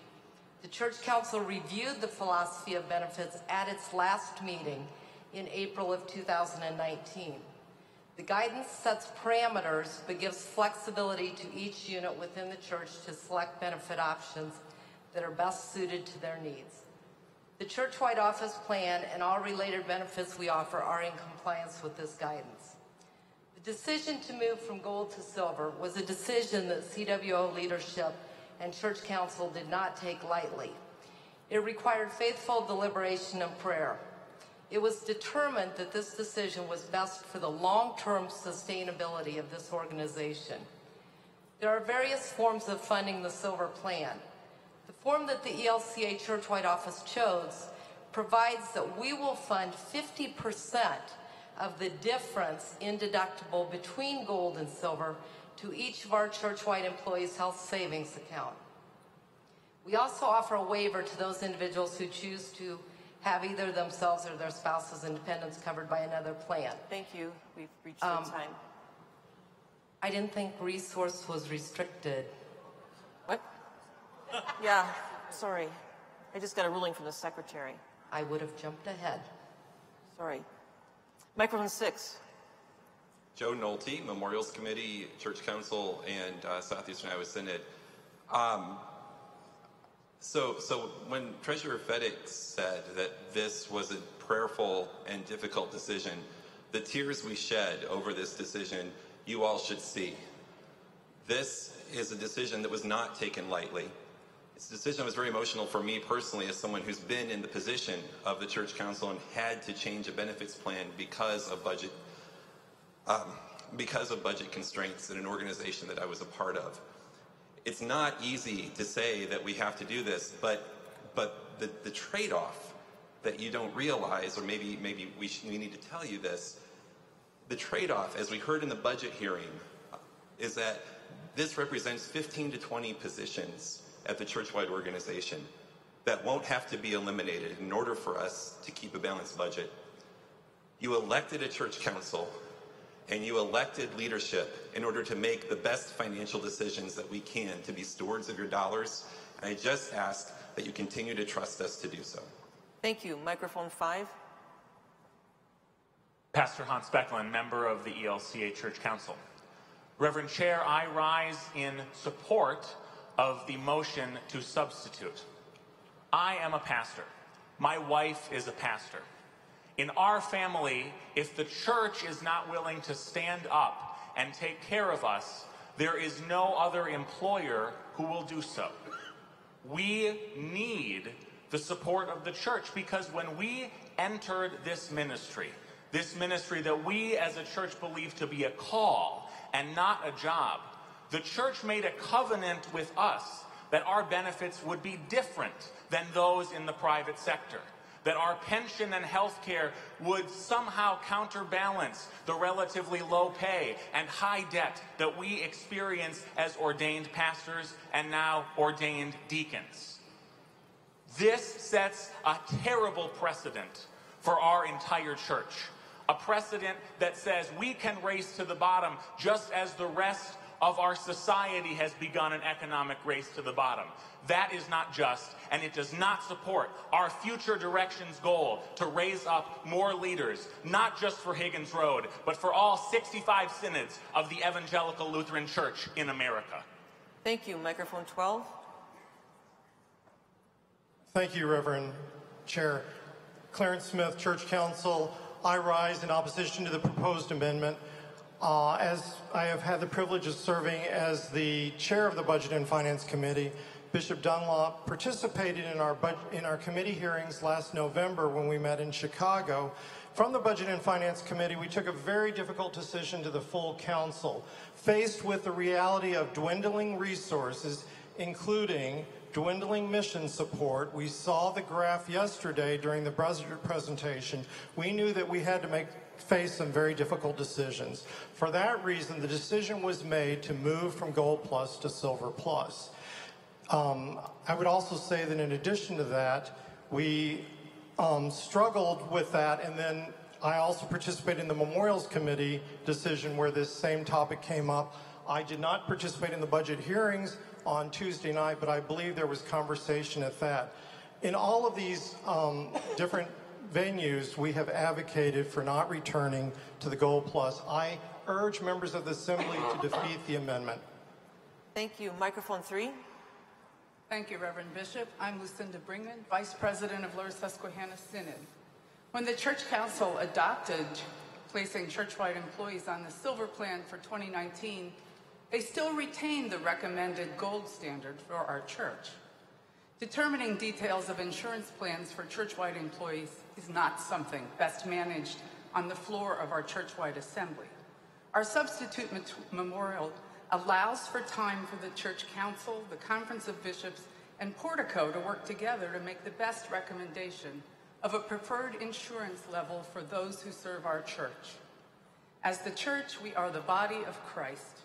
The Church Council reviewed the philosophy of benefits at its last meeting in April of 2019. The guidance sets parameters but gives flexibility to each unit within the church to select benefit options that are best suited to their needs. The church-wide office plan and all related benefits we offer are in compliance with this guidance. The decision to move from gold to silver was a decision that CWO leadership and church council did not take lightly. It required faithful deliberation and prayer. It was determined that this decision was best for the long-term sustainability of this organization. There are various forms of funding the Silver Plan. The form that the ELCA Churchwide Office chose provides that we will fund 50% of the difference in deductible between gold and silver to each of our churchwide employees' health savings account. We also offer a waiver to those individuals who choose to have either themselves or their spouses and dependents covered by another plan. Thank you. We've reached Um, the time. I didn't think resource was restricted. What? Yeah, sorry. I just got a ruling from the secretary. I would have jumped ahead. Sorry. Microphone six. Joe Nolte, Memorials Committee, Church Council, and uh, Southeastern Iowa Synod. Um, so, so when Treasurer Fedek said that this was a prayerful and difficult decision, the tears we shed over this decision, you all should see. This is a decision that was not taken lightly. This decision was very emotional for me personally as someone who's been in the position of the church council and had to change a benefits plan because of budget um, because of budget constraints in an organization that I was a part of. It's not easy to say that we have to do this, but but the, the trade-off that you don't realize, or maybe maybe we, we need to tell you this, the trade-off, as we heard in the budget hearing, uh, is that this represents 15 to 20 positions at the churchwide organization that won't have to be eliminated in order for us to keep a balanced budget. You elected a church council and you elected leadership in order to make the best financial decisions that we can to be stewards of your dollars. And I just ask that you continue to trust us to do so. Thank you. Microphone five. Pastor Hans Becklin, member of the ELCA Church Council. Reverend Chair, I rise in support of the motion to substitute. I am a pastor. My wife is a pastor. In our family, if the church is not willing to stand up and take care of us, there is no other employer who will do so. We need the support of the church because when we entered this ministry, this ministry that we as a church believe to be a call and not a job, the church made a covenant with us that our benefits would be different than those in the private sector. That our pension and health care would somehow counterbalance the relatively low pay and high debt that we experience as ordained pastors and now ordained deacons. This sets a terrible precedent for our entire church. A precedent that says we can race to the bottom just as the rest of our society has begun an economic race to the bottom. That is not just, and it does not support our future directions goal to raise up more leaders, not just for Higgins Road, but for all 65 synods of the Evangelical Lutheran Church in America. Thank you. Microphone 12. Thank you, Reverend Chair. Clarence Smith, Church Council. I rise in opposition to the proposed amendment. Uh, as I have had the privilege of serving as the chair of the Budget and Finance Committee, Bishop Dunlop participated in our, in our committee hearings last November when we met in Chicago. From the Budget and Finance Committee, we took a very difficult decision to the full council. Faced with the reality of dwindling resources, including dwindling mission support. We saw the graph yesterday during the presentation. We knew that we had to make face some very difficult decisions. For that reason, the decision was made to move from Gold Plus to Silver Plus. Um, I would also say that in addition to that, we um, struggled with that, and then I also participated in the Memorials Committee decision where this same topic came up. I did not participate in the budget hearings on Tuesday night, but I believe there was conversation at that. In all of these um, different venues, we have advocated for not returning to the Gold Plus. I urge members of the Assembly to defeat the amendment. Thank you. Microphone three. Thank you, Reverend Bishop. I'm Lucinda Bringman, Vice President of Lower Susquehanna Synod. When the Church Council adopted placing churchwide employees on the Silver Plan for 2019, they still retained the recommended gold standard for our church. Determining details of insurance plans for churchwide employees is not something best managed on the floor of our churchwide assembly. Our substitute memorial allows for time for the church council, the conference of bishops, and Portico to work together to make the best recommendation of a preferred insurance level for those who serve our church. As the church, we are the body of Christ,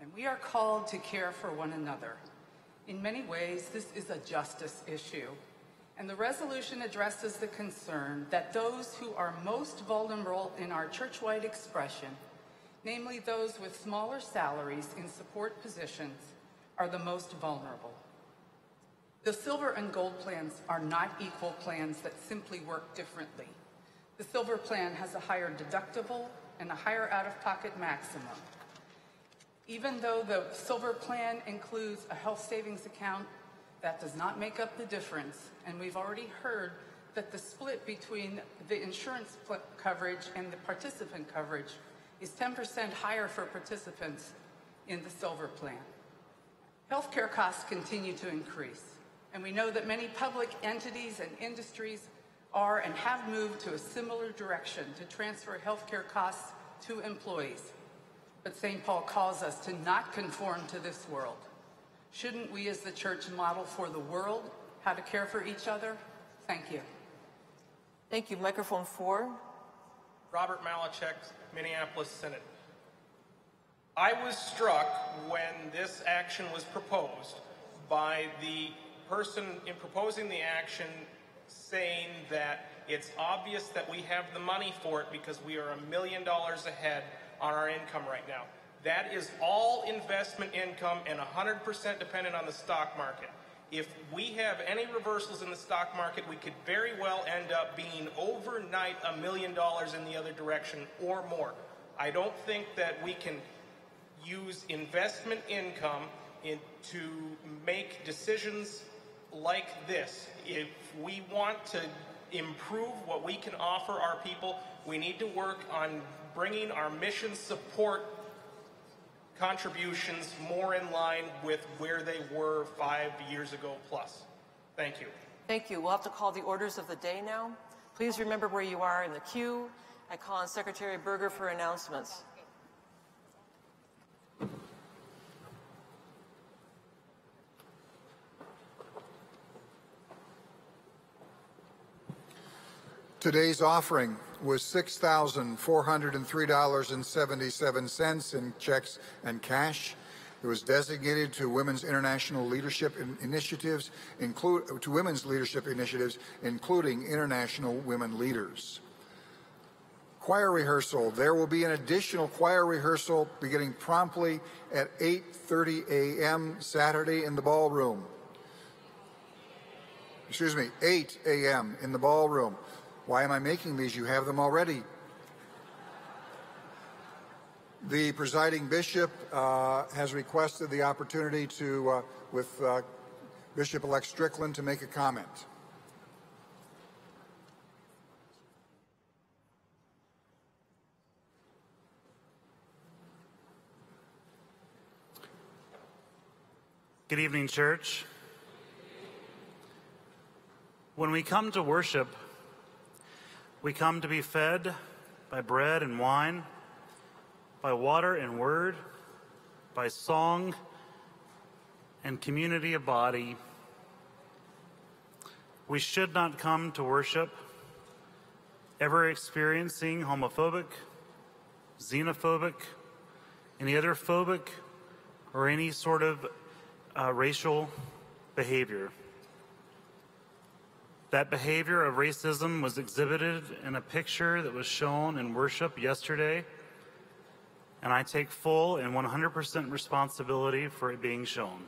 and we are called to care for one another. In many ways, this is a justice issue, and the resolution addresses the concern that those who are most vulnerable in our churchwide expression, namely those with smaller salaries in support positions, are the most vulnerable. The silver and gold plans are not equal plans that simply work differently. The silver plan has a higher deductible and a higher out-of-pocket maximum. Even though the silver plan includes a health savings account, that does not make up the difference. And we've already heard that the split between the insurance coverage and the participant coverage is 10% higher for participants in the silver plan. Healthcare costs continue to increase, and we know that many public entities and industries are and have moved to a similar direction to transfer healthcare costs to employees. But St. Paul calls us to not conform to this world. Shouldn't we as the church model for the world how to care for each other? Thank you. Thank you. Microphone four. Robert Malachek, Minneapolis Synod. I was struck when this action was proposed by the person in proposing the action saying that it's obvious that we have the money for it because we are a million dollars ahead on our income right now. That is all investment income and 100% dependent on the stock market. If we have any reversals in the stock market, we could very well end up being overnight a million dollars in the other direction or more. I don't think that we can use investment income in, to make decisions like this. If we want to improve what we can offer our people. We need to work on bringing our mission support contributions more in line with where they were five years ago plus. Thank you. Thank you. We'll have to call the orders of the day now. Please remember where you are in the queue. I call on Secretary Boerger for announcements. Today's offering was $6,403.77 in checks and cash. It was designated to women's international leadership in- initiatives, include to women's leadership initiatives, including international women leaders. Choir rehearsal. There will be an additional choir rehearsal beginning promptly at 8:30 a.m. Saturday in the ballroom. Excuse me, 8 a.m. in the ballroom. Why am I making these? You have them already. The presiding bishop uh, has requested the opportunity to, uh, with uh, Bishop-elect Strickland, to make a comment. Good evening, church. When we come to worship, we come to be fed by bread and wine, by water and word, by song and community of body. We should not come to worship ever experiencing homophobic, xenophobic, any other phobic, or any sort of uh, racial behavior. That behavior of racism was exhibited in a picture that was shown in worship yesterday, and I take full and 100% responsibility for it being shown.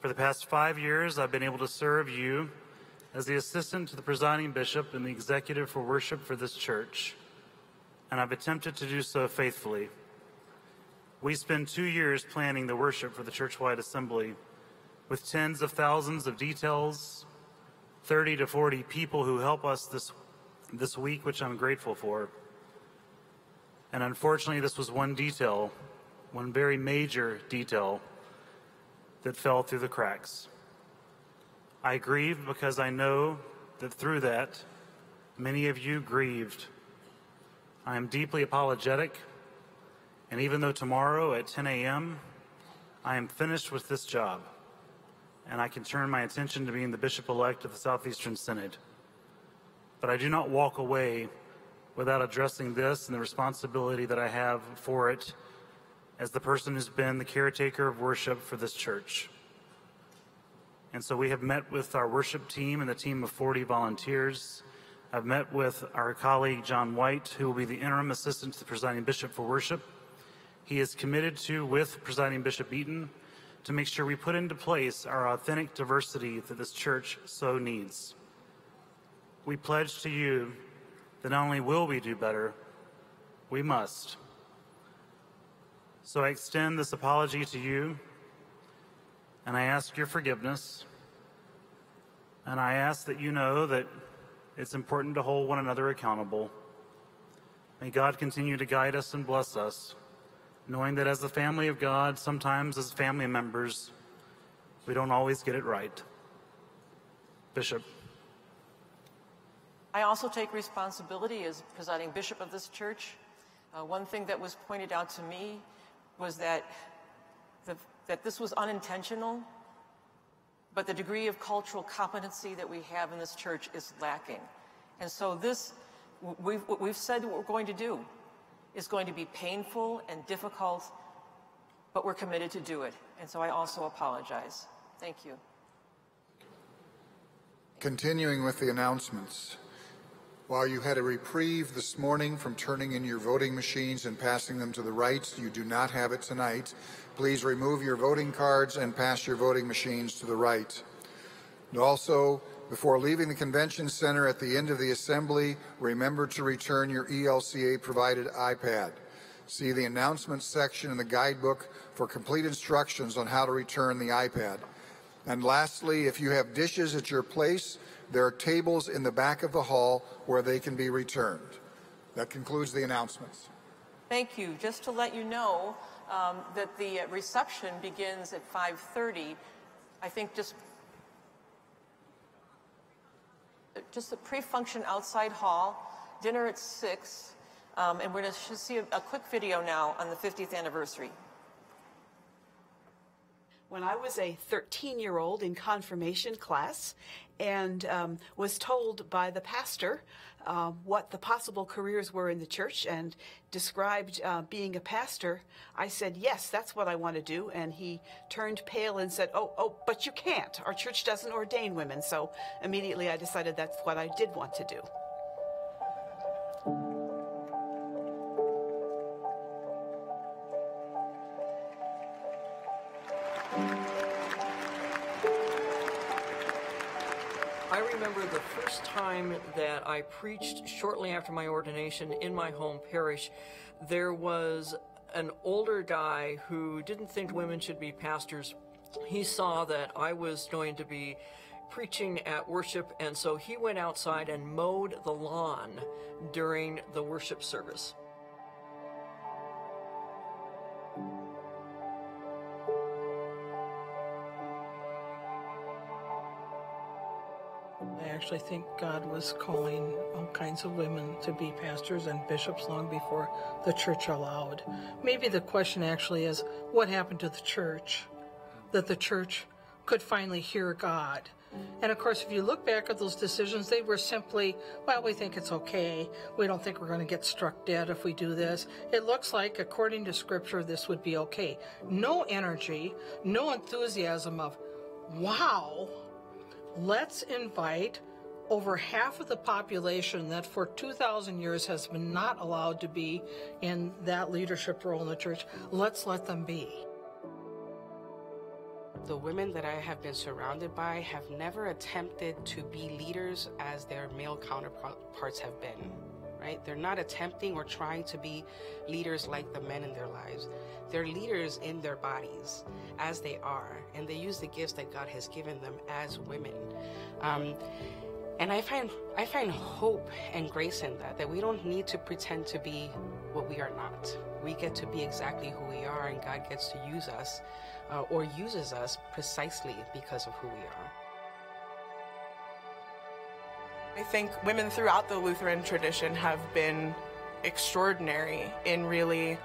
For the past five years, I've been able to serve you as the assistant to the presiding bishop and the executive for worship for this church, and I've attempted to do so faithfully. We spend two years planning the worship for the churchwide assembly with tens of thousands of details, 30 to 40 people who help us this, this week, which I'm grateful for. And unfortunately, this was one detail, one very major detail that fell through the cracks. I grieve because I know that through that, many of you grieved. I am deeply apologetic, and even though tomorrow at 10 a.m., I am finished with this job and I can turn my attention to being the bishop elect of the Southeastern Synod. But I do not walk away without addressing this and the responsibility that I have for it as the person who's been the caretaker of worship for this church. And so we have met with our worship team and the team of 40 volunteers. I've met with our colleague John White, who will be the interim assistant to the presiding bishop for worship. He is committed to, with presiding Bishop Eaton, to make sure we put into place our authentic diversity that this church so needs. We pledge to you that not only will we do better, we must. So I extend this apology to you, and I ask your forgiveness, and I ask that you know that it's important to hold one another accountable. May God continue to guide us and bless us knowing that as the family of God, sometimes as family members, we don't always get it right. Bishop. I also take responsibility as presiding bishop of this church. Uh, one thing that was pointed out to me was that, the, that this was unintentional, but the degree of cultural competency that we have in this church is lacking. And so this, we've, we've said what we're going to do is going to be painful and difficult, but we're committed to do it. And so I also apologize. Thank you. Continuing with the announcements. While you had a reprieve this morning from turning in your voting machines and passing them to the right, you do not have it tonight. Please remove your voting cards and pass your voting machines to the right. And also, before leaving the convention center at the end of the assembly, remember to return your ELCA provided iPad. See the announcements section in the guidebook for complete instructions on how to return the iPad. And lastly, if you have dishes at your place, There are tables in the back of the hall where they can be returned. That concludes the announcements. Thank you. Just to let you know um, that the reception begins at 5:30. I think just just a pre-function outside hall, dinner at six, um, and we're going to see a, a quick video now on the 50th anniversary. when I was a 13 year old in confirmation class and um, was told by the pastor uh, what the possible careers were in the church and described uh, being a pastor, I said, Yes, that's what I want to do. And he turned pale and said, Oh, oh, but you can't. Our church doesn't ordain women. So immediately I decided that's what I did want to do. First time that I preached shortly after my ordination in my home parish. There was an older guy who didn't think women should be pastors. He saw that I was going to be preaching at worship, and so he went outside and mowed the lawn during the worship service. Actually think God was calling all kinds of women to be pastors and bishops long before the church allowed. Maybe the question actually is what happened to the church that the church could finally hear God? And of course, if you look back at those decisions, they were simply, well, we think it's okay. We don't think we're going to get struck dead if we do this. It looks like, according to scripture, this would be okay. No energy, no enthusiasm of, wow, let's invite over half of the population that for 2,000 years has been not allowed to be in that leadership role in the church, let's let them be. The women that I have been surrounded by have never attempted to be leaders as their male counterparts have been, right? They're not attempting or trying to be leaders like the men in their lives. They're leaders in their bodies as they are, and they use the gifts that God has given them as women. Um, and I find I find hope and grace in that. That we don't need to pretend to be what we are not. We get to be exactly who we are, and God gets to use us, uh, or uses us precisely because of who we are. I think women throughout the Lutheran tradition have been extraordinary in really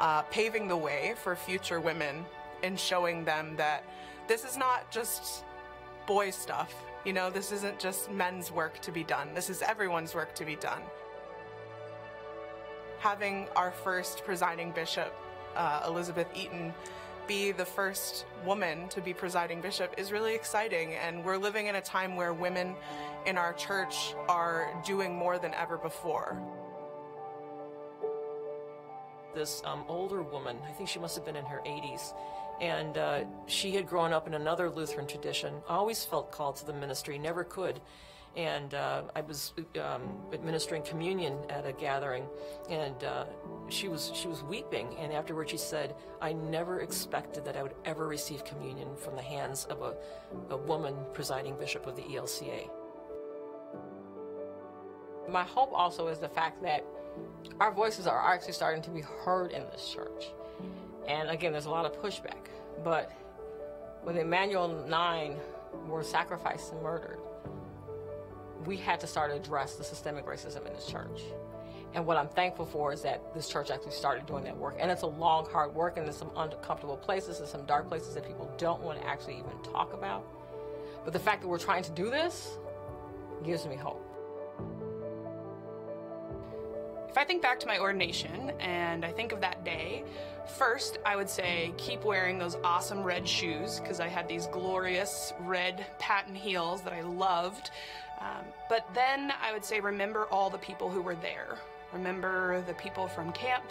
uh, paving the way for future women and showing them that this is not just boy stuff. You know, this isn't just men's work to be done. This is everyone's work to be done. Having our first presiding bishop, uh, Elizabeth Eaton, be the first woman to be presiding bishop is really exciting. And we're living in a time where women in our church are doing more than ever before. This um, older woman, I think she must have been in her 80s, and uh, she had grown up in another Lutheran tradition, always felt called to the ministry, never could. And uh, I was um, administering communion at a gathering, and uh, she was she was weeping. And afterwards, she said, "I never expected that I would ever receive communion from the hands of a, a woman presiding bishop of the ELCA." My hope also is the fact that our voices are actually starting to be heard in this church. And again, there's a lot of pushback. But when Emanuel 9 were sacrificed and murdered, we had to start to address the systemic racism in this church. And what I'm thankful for is that this church actually started doing that work. And it's a long, hard work, and there's some uncomfortable places and some dark places that people don't want to actually even talk about. But the fact that we're trying to do this gives me hope. If I think back to my ordination and I think of that day, first I would say keep wearing those awesome red shoes because I had these glorious red patent heels that I loved. Um, but then I would say remember all the people who were there. Remember the people from camp,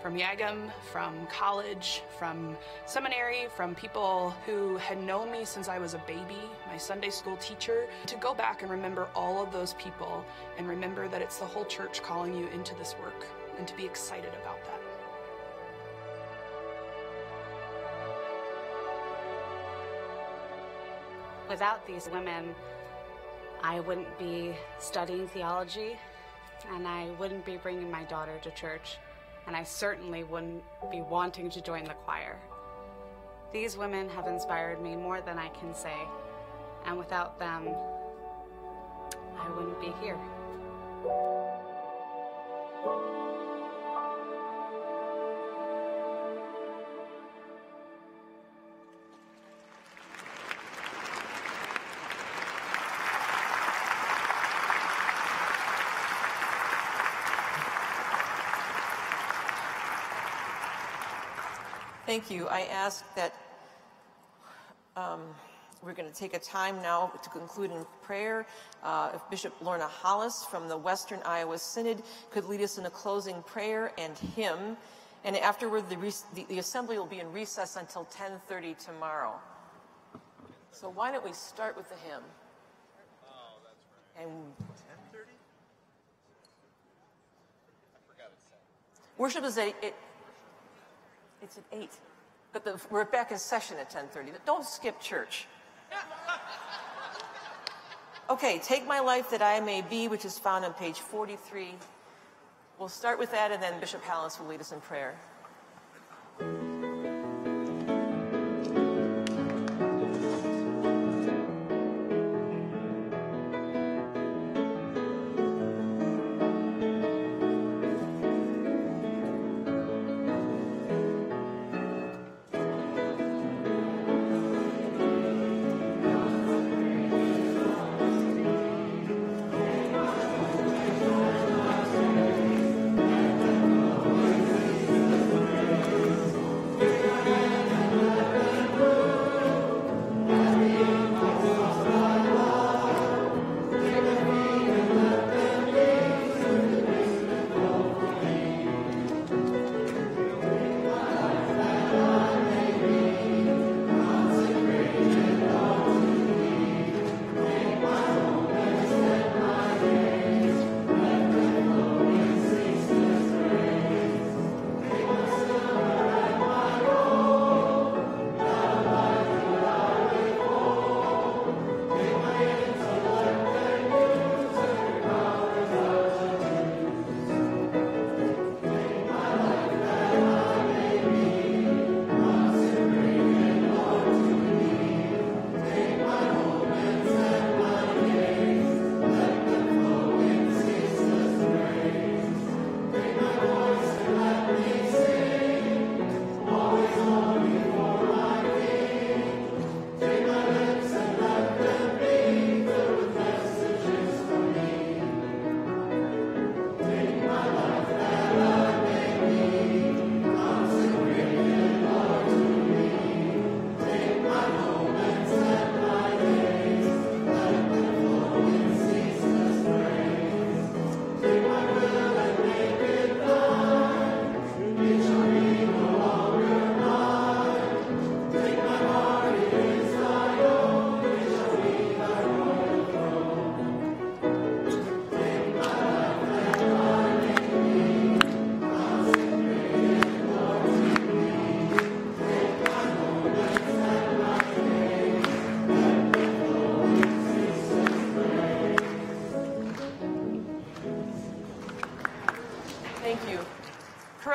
from YAGM, from college, from seminary, from people who had known me since I was a baby, my Sunday school teacher. To go back and remember all of those people and remember that it's the whole church calling you into this work and to be excited about that. Without these women, I wouldn't be studying theology, and I wouldn't be bringing my daughter to church, and I certainly wouldn't be wanting to join the choir. These women have inspired me more than I can say, and without them, I wouldn't be here. Thank you. I ask that um, we're going to take a time now to conclude in prayer. Uh, if Bishop Lorna Halaas from the Western Iowa Synod could lead us in a closing prayer and hymn. And afterward, the, the, the assembly will be in recess until 10.30 tomorrow. So why don't we start with the hymn? Oh, that's right. And Worship is at, it, it's at 8. But the, we're back in session at 10.30. Don't skip church. Okay, Take My Life That I May Be, which is found on page 43. We'll start with that, and then Bishop Halaas will lead us in prayer.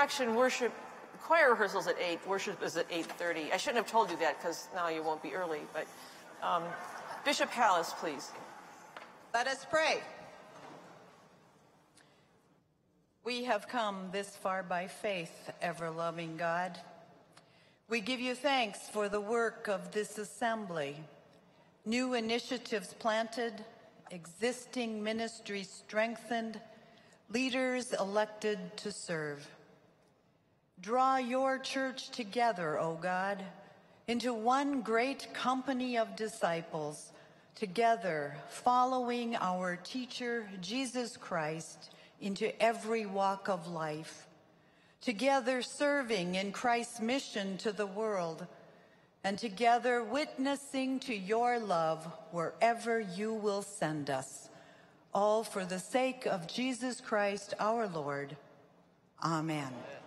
Correction, worship, choir rehearsals at 8, worship is at 8.30. I shouldn't have told you that because now you won't be early, but um, Bishop Halaas, please. Let us pray. We have come this far by faith, ever-loving God. We give you thanks for the work of this assembly, new initiatives planted, existing ministries strengthened, leaders elected to serve. Draw your church together, O God, into one great company of disciples, together following our teacher, Jesus Christ, into every walk of life, together serving in Christ's mission to the world, and together witnessing to your love wherever you will send us, all for the sake of Jesus Christ our Lord. Amen. Amen.